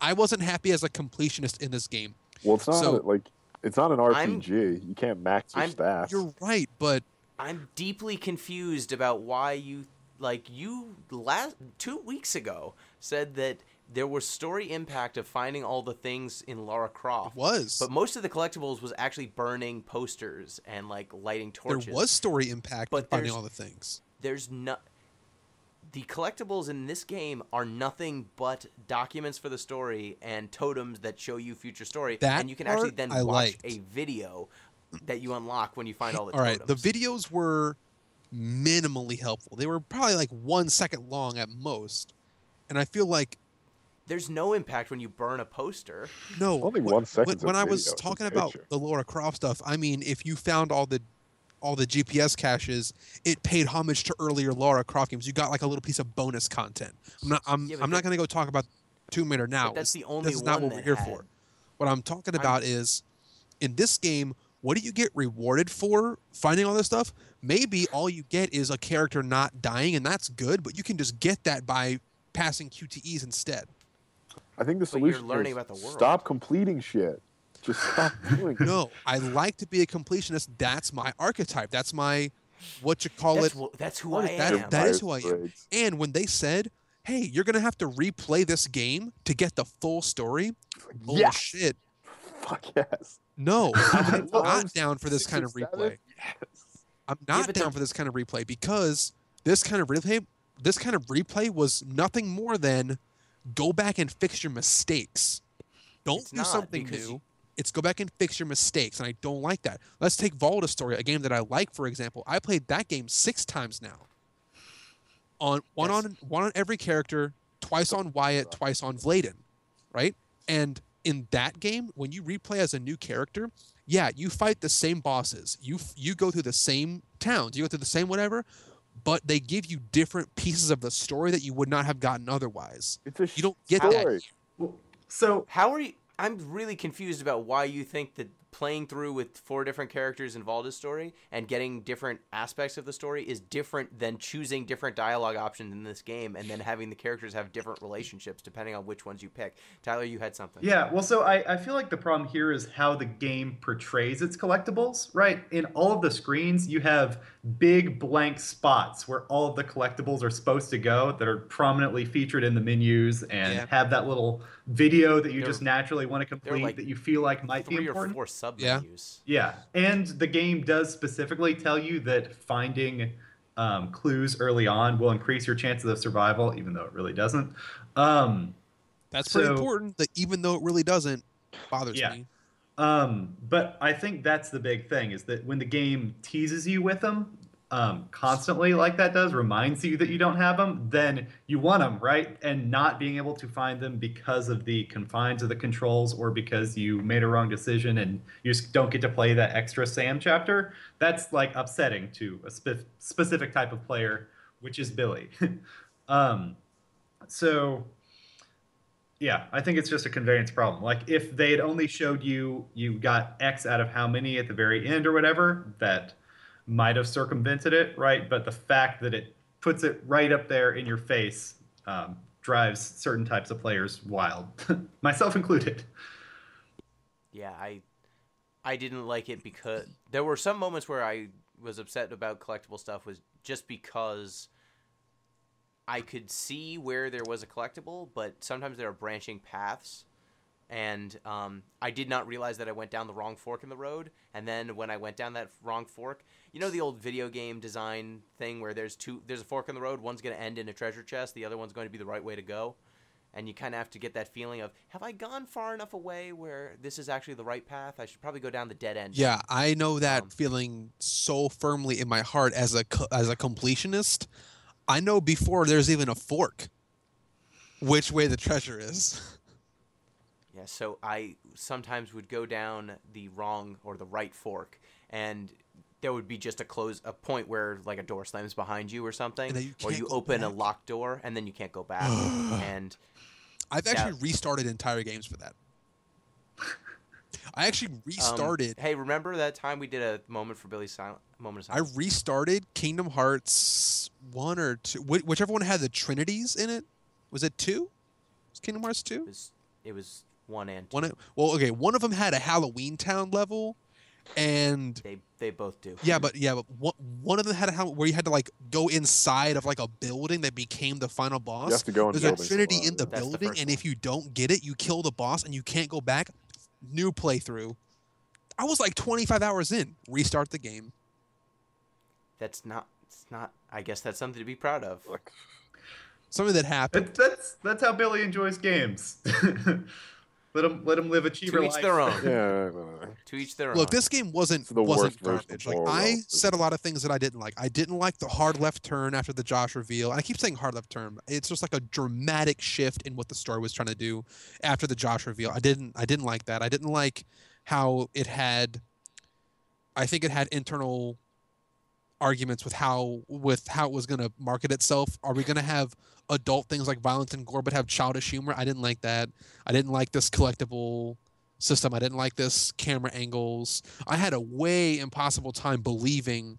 I wasn't happy as a completionist in this game. Well, it's not So- like it's not an I'm- RPG. you can't max your I'm- stats. You're right, but I'm deeply confused about why you like you last two weeks ago said that there was story impact of finding all the things in Lara Croft. it was. But most of the collectibles was actually burning posters and like lighting torches. there was story impact But finding all the things. There's no. The collectibles in this game are nothing but documents for the story and totems that show you future story, That and you can actually then I watch liked. a video that you unlock when you find all the All right, totems. the videos were minimally helpful. They were probably like one second long at most, and I feel like There's no impact when you burn a poster. no. Only wh- one wh- second's a When I was video, it's a talking about picture. the Lara Croft stuff, I mean, if you found all the all the GPS caches, it paid homage to earlier Lara Croft games. You got like a little piece of bonus content. I'm not. I'm. Yeah, I'm not going to go talk about Tomb Raider now. That's the only This is not one what we're here had- for. What I'm talking I'm- about is, in this game, what do you get rewarded for finding all this stuff? Maybe all you get is a character not dying, and that's good. But you can just get that by passing QTEs instead. I think the But you're solution learning is about the world. stop completing shit. Just stop doing it. No, I like to be a completionist. That's my archetype. That's my what you call That's, it. wh- that's who I that? am. That is who I am. And when they said, "Hey, you're gonna have to replay this game to get the full story," oh Yes. shit! Fuck yes. No, I'm not down for this kind of replay. Yes. I'm not but down for this kind of replay because this kind of replay, this kind of replay was nothing more than go back and fix your mistakes. Don't It's do something new. you- It's go back and fix your mistakes, and I don't like that. Let's take Valdis Story, a game that I like, for example. I played that game six times now. On one Yes. on one on every character, twice on Wyatt, twice on Vladen, right? And in that game, when you replay as a new character, yeah, you fight the same bosses. You you go through the same towns. You go through the same whatever, but they give you different pieces of the story that you would not have gotten otherwise. It's a You don't get that story. Well, so How are you? I'm really confused about why you think that playing through with four different characters in Valdis story and getting different aspects of the story is different than choosing different dialogue options in this game and then having the characters have different relationships depending on which ones you pick. Tyler, you had something. Yeah, well, so I, I feel like the problem here is how the game portrays its collectibles, right? In all of the screens, you have big blank spots where all of the collectibles are supposed to go that are prominently featured in the menus and Yeah. have that little video that you There- just naturally want to complete like that you feel like might be Three or important. four sub Yeah. menus. Yeah, and the game does specifically tell you that finding um, clues early on will increase your chances of survival, even though it really doesn't. Um, That's pretty So- important. That even though it really doesn't, bothers Yeah. me. um, but I think that's the big thing is that when the game teases you with them um, constantly, like that does, reminds you that you don't have them, then you want them, right? And not being able to find them because of the confines of the controls or because you made a wrong decision and you just don't get to play that extra Sam chapter, that's like upsetting to a spe- specific type of player, which is Billy. um, so yeah, I think it's just a conveyance problem. Like if they had only showed you you got X out of how many at the very end or whatever, that might have circumvented it, right? But the fact that it puts it right up there in your face um, drives certain types of players wild, myself included. Yeah, I I didn't like it because there were some moments where I was upset about collectible stuff was just because I could see where there was a collectible, but sometimes there are branching paths. And um, I did not realize that I went down the wrong fork in the road. And then when I went down that wrong fork, you know the old video game design thing where there's two, there's a fork in the road. One's going to end in a treasure chest. The other one's going to be the right way to go and you kind of have to get that feeling of have i gone far enough away where this is actually the right path i should probably go down the dead end Yeah, I know that Um, feeling so firmly in my heart as a as a completionist. I know before there's even a fork, which way the treasure is. yeah so i sometimes would go down the wrong or the right fork and there would be just a close a point where like a door slams behind you or something you or you open a locked door and then you can't go back and I've actually restarted entire games for that. I actually um, restarted. hey remember that time we did a moment for billy's silent moment of silence. I restarted Kingdom Hearts one or two, whi- whichever one had the Trinities in it. Was it two? Was Kingdom Hearts two? it was it was one and two. One. Well, okay. One of them had a Halloween Town level, and they they both do yeah, but yeah, but one, one of them had a Hall- where you had to like go inside of like a building that became the final boss. You have to go in There's a buildings a Trinity in the. That's building, first and one. if you don't get it, you kill the boss, and you can't go back. New playthrough. I was like 25 hours in. Restart the game. that's not it's not i guess that's something to be proud of Like, Something that happened. That's that's how Billy enjoys games. let them let him live a cheaper to each life. their own yeah, to each their own Look, this game wasn't the wasn't worst garbage. Like I isn't said a lot of things that I didn't like. I didn't like the hard left turn after the Josh reveal. And I keep saying hard left turn. It's just like a dramatic shift in what the story was trying to do after the Josh reveal. I didn't I didn't like that. I didn't like how it had I think it had internal arguments with how with how it was going to market itself. Are we going to have adult things like violence and gore but have childish humor? I didn't like that. I didn't like this collectible system. I didn't like this camera angles. I had a way impossible time believing,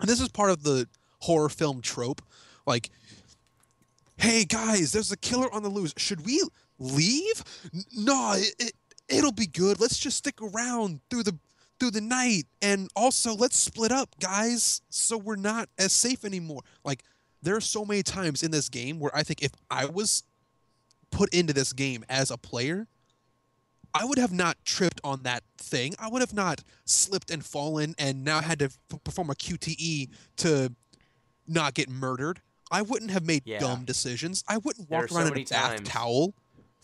and this is part of the horror film trope, like, hey guys, there's a killer on the loose. Should we leave? No, it, it it'll be good. Let's just stick around through the through the night, and also let's split up, guys, so we're not as safe anymore. Like, there are so many times in this game where I think if I was put into this game as a player, I would have not tripped on that thing. I would have not slipped and fallen and now had to f- perform a QTE to not get murdered. I wouldn't have made Yeah. dumb decisions. I wouldn't walk are so around in a bath times- towel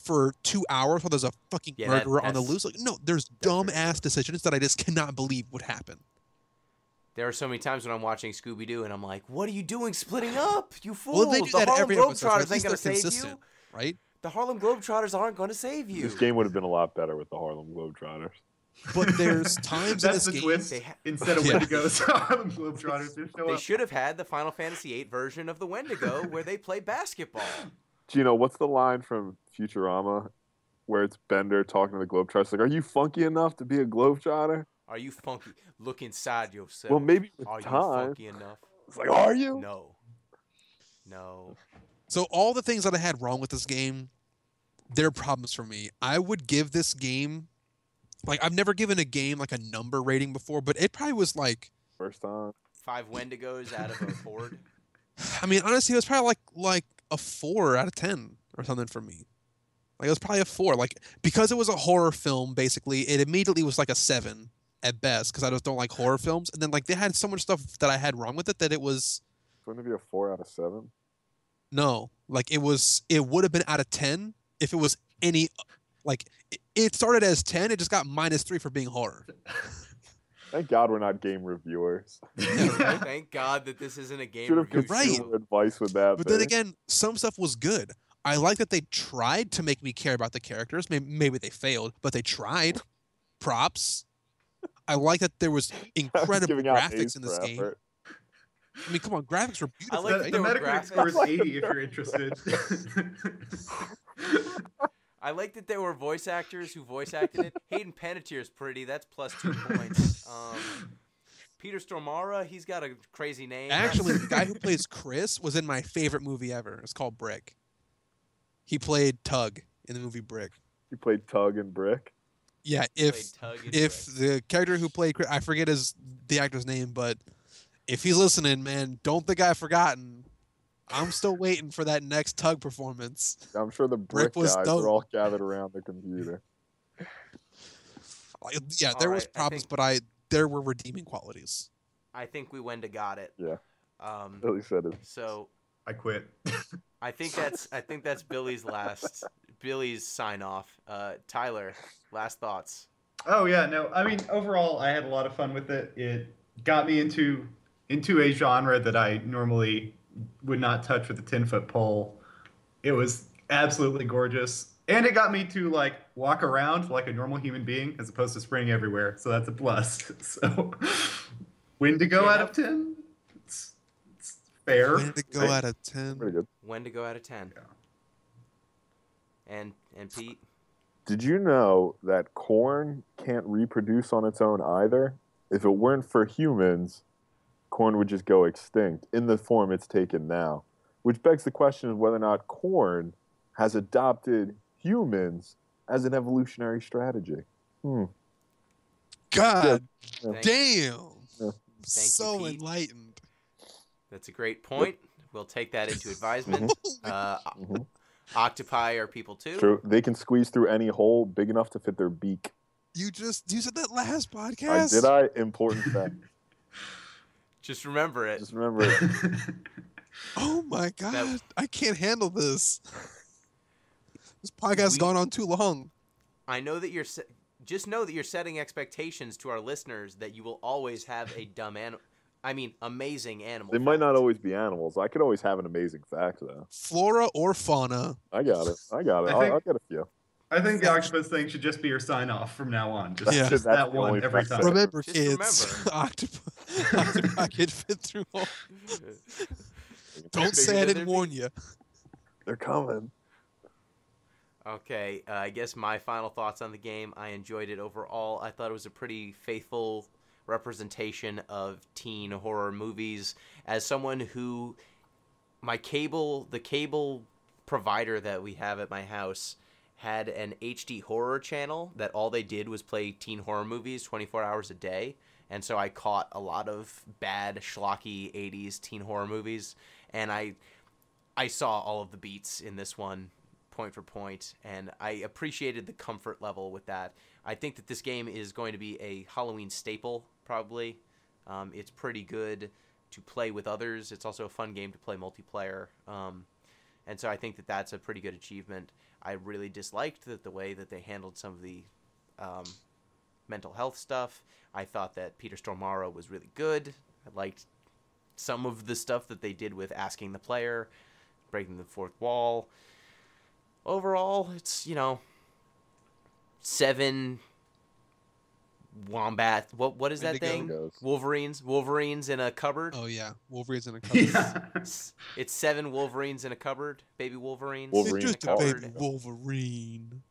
for two hours while there's a fucking Yeah, that- murderer on the loose. Like, no, there's that's dumb ass decisions that I just cannot believe would happen. There are so many times when I'm watching Scooby Doo and I'm like, "What are you doing, splitting up? You fool! Well, they do the that Harlem every episode. so at Globetrotters ain't least gonna save you. right? The Harlem Globetrotters aren't going to save you." This game would have been a lot better with the Harlem Globetrotters. But there's times in That's this the game. twist. They ha- Instead of Yeah. Wendigos, Harlem Globetrotters show They up. should have had the Final Fantasy VIII version of the Wendigo where they play basketball. Gino, what's the line from Futurama where it's Bender talking to the Globetrotters, like, "Are you funky enough to be a Globetrotter?" Are you funky? Look inside yourself. Well, maybe with Are you funky enough? it's like, "Are you?" No. No. So all the things that I had wrong with this game, they're problems for me. I would give this game like I've never given a game like a number rating before, but it probably was like First time. Five Wendigos out of a board. I mean, honestly, it was probably like like a four out of ten or something for me. Like it was probably a four. Like because it was a horror film, basically, it immediately was like a seven at best because I just don't like horror films. And then like they had so much stuff that I had wrong with it that it was Wouldn't it be a four out of seven? no, like it was it would have been out of ten if it was any like it- it started as ten, it just got minus three for being horror. Thank God we're not game reviewers. Thank God that this isn't a game Should have review Right. advice with that. But then again, some stuff was good. I like that they tried to make me care about the characters. Maybe, maybe they failed, but they tried. Props. I like that there was incredible Giving out graphics in this game. effort. I mean, come on, graphics were beautiful. I like the, right? the there were Metacritic score is 80 if you're interested. I like that there were voice actors who voice acted it. Hayden Panettiere is pretty. That's plus two points. Um, Peter Stormare, he's got a crazy name. Actually, the guy who plays Chris was in my favorite movie ever. It's called Brick. He played Tug in the movie Brick. He played Tug and Brick. Yeah, if if Brick. the character who played I forget his the actor's name, but if he's listening, man, don't think I've forgotten. I'm still waiting for that next Tug performance. I'm sure the Brick, Brick was guys dope. are all gathered around the computer. Yeah, there All was right, I problems, think- but I there were redeeming qualities. I think we Wenda got it. Yeah. Um, Billy said it. so I quit. I think that's I think that's Billy's last Billy's sign off. Uh, Tyler, last thoughts. Oh yeah, no. I mean, overall, I had a lot of fun with it. It got me into into a genre that I normally would not touch with a ten foot pole. It was absolutely gorgeous, and it got me to like walk around like a normal human being as opposed to sprinting everywhere. So that's a plus. So, Wendigo Yeah, out of ten. It's, it's fair. Way to go right? out of ten. Pretty good. go out of ten. Yeah. And and Pete. Did you know that corn can't reproduce on its own either? If it weren't for humans, corn would just go extinct in the form it's taken now. Which begs the question of whether or not corn has adopted humans as an evolutionary strategy. Hmm. God Thank- damn. Yeah. so Pete. enlightened. That's a great point. We'll take that into advisement. Uh, Mhm. octopi are people too. True. They can squeeze through any hole big enough to fit their beak. You just you said that last I podcast. did I? Important fact. Just remember it. Just remember it. Oh my god, That- I can't handle this. This podcast's We- gone on too long. I know that you're. Se- just know that you're setting expectations to our listeners that you will always have a dumb animal. I mean, amazing animals. They might not always be animals. I could always have an amazing fact, though. Flora or fauna. I got it. I got it. I I'll, think- I'll get a few. I think the octopus thing should just be your sign off from now on. Just, Yeah. just that one every fact time. Remember, Just kids, remember. octopus, octopi can fit through. All. Don't say I didn't warn you. They're coming. Okay, uh, I guess my final thoughts on the game. I enjoyed it overall. I thought it was a pretty faithful representation of teen horror movies. As someone who, my cable, the cable provider that we have at my house had an HD horror channel that all they did was play teen horror movies 24 hours a day. And so I caught a lot of bad, schlocky 80s teen horror movies. And I I saw all of the beats in this one point for point, and I appreciated the comfort level with that. I think that this game is going to be a Halloween staple, probably. Um, it's pretty good to play with others. It's also a fun game to play multiplayer, um, and so I think that that's a pretty good achievement. I really disliked that the way that they handled some of the um, mental health stuff. I thought that Peter Stormare was really good. I liked some of the stuff that they did with asking the player, breaking the fourth wall. Overall, it's you know seven wombat. What what is that thing? Wendigos. Wolverines. Wolverines in a cupboard. Oh yeah, Wolverine's in a cupboard. Yeah. It's, it's seven Wolverines in a cupboard. Baby Wolverines. Wolverine It's in a a baby Wolverine.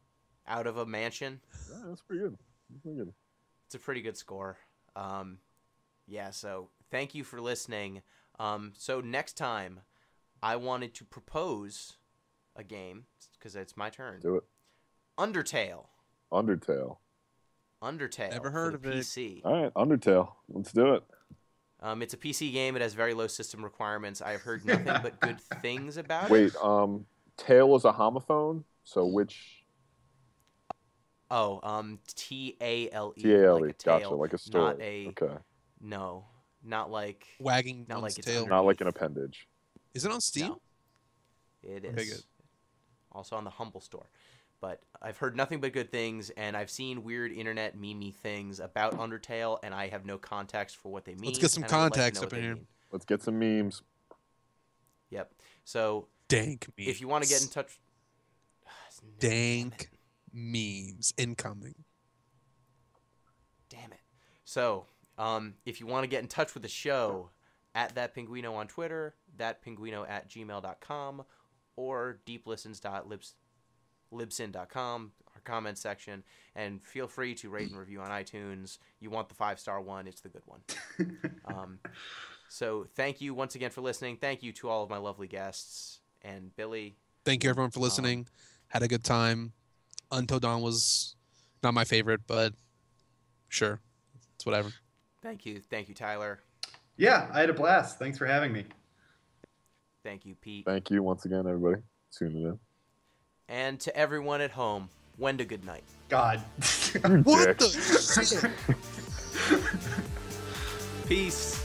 out of a mansion. Yeah, that's pretty good. That's pretty good. It's a pretty good score. Um, yeah, so thank you for listening. Um, so next time, I wanted to propose a game because it's my turn. Do it. Undertale. Undertale. Undertale. Never for heard the of it. PC. All right, Undertale. Let's do it. Um, it's a PC game. It has very low system requirements. I've heard nothing but good things about it. Wait, um, tail is a homophone. So which Oh, um, T A L E. T A L like E? a tail, Gotcha, like a story. Not a Okay, no, not like Wagging Not like it's tail. under- not like an appendage. Is it on Steam? No. It is. Okay, good. Also on the Humble Store. But I've heard nothing but good things, and I've seen weird internet meme things about Undertale, and I have no context for what they mean. Let's get some and I would like context up in here. mean. Let's get some memes. Yep. So Dank memes. if you want to get in touch, Dank memes incoming. Damn it. So, um, if you want to get in touch with the show, at that pinguino on Twitter, that pinguino at gmail.com, or deeplistens.libsyn.com, our comment section, and feel free to rate and review on iTunes. You want the five star one, it's the good one. um, so, thank you once again for listening. Thank you to all of my lovely guests. And Billy, Thank you everyone Um, for listening. Had a good time. Until Dawn was not my favorite, but sure, it's whatever. thank you. Thank you, Tyler. Yeah, I had a blast. Thanks for having me. Thank you, Pete. Thank you once again, everybody. Tuning in. And to everyone at home, wend a good night. God. What the shit? Peace.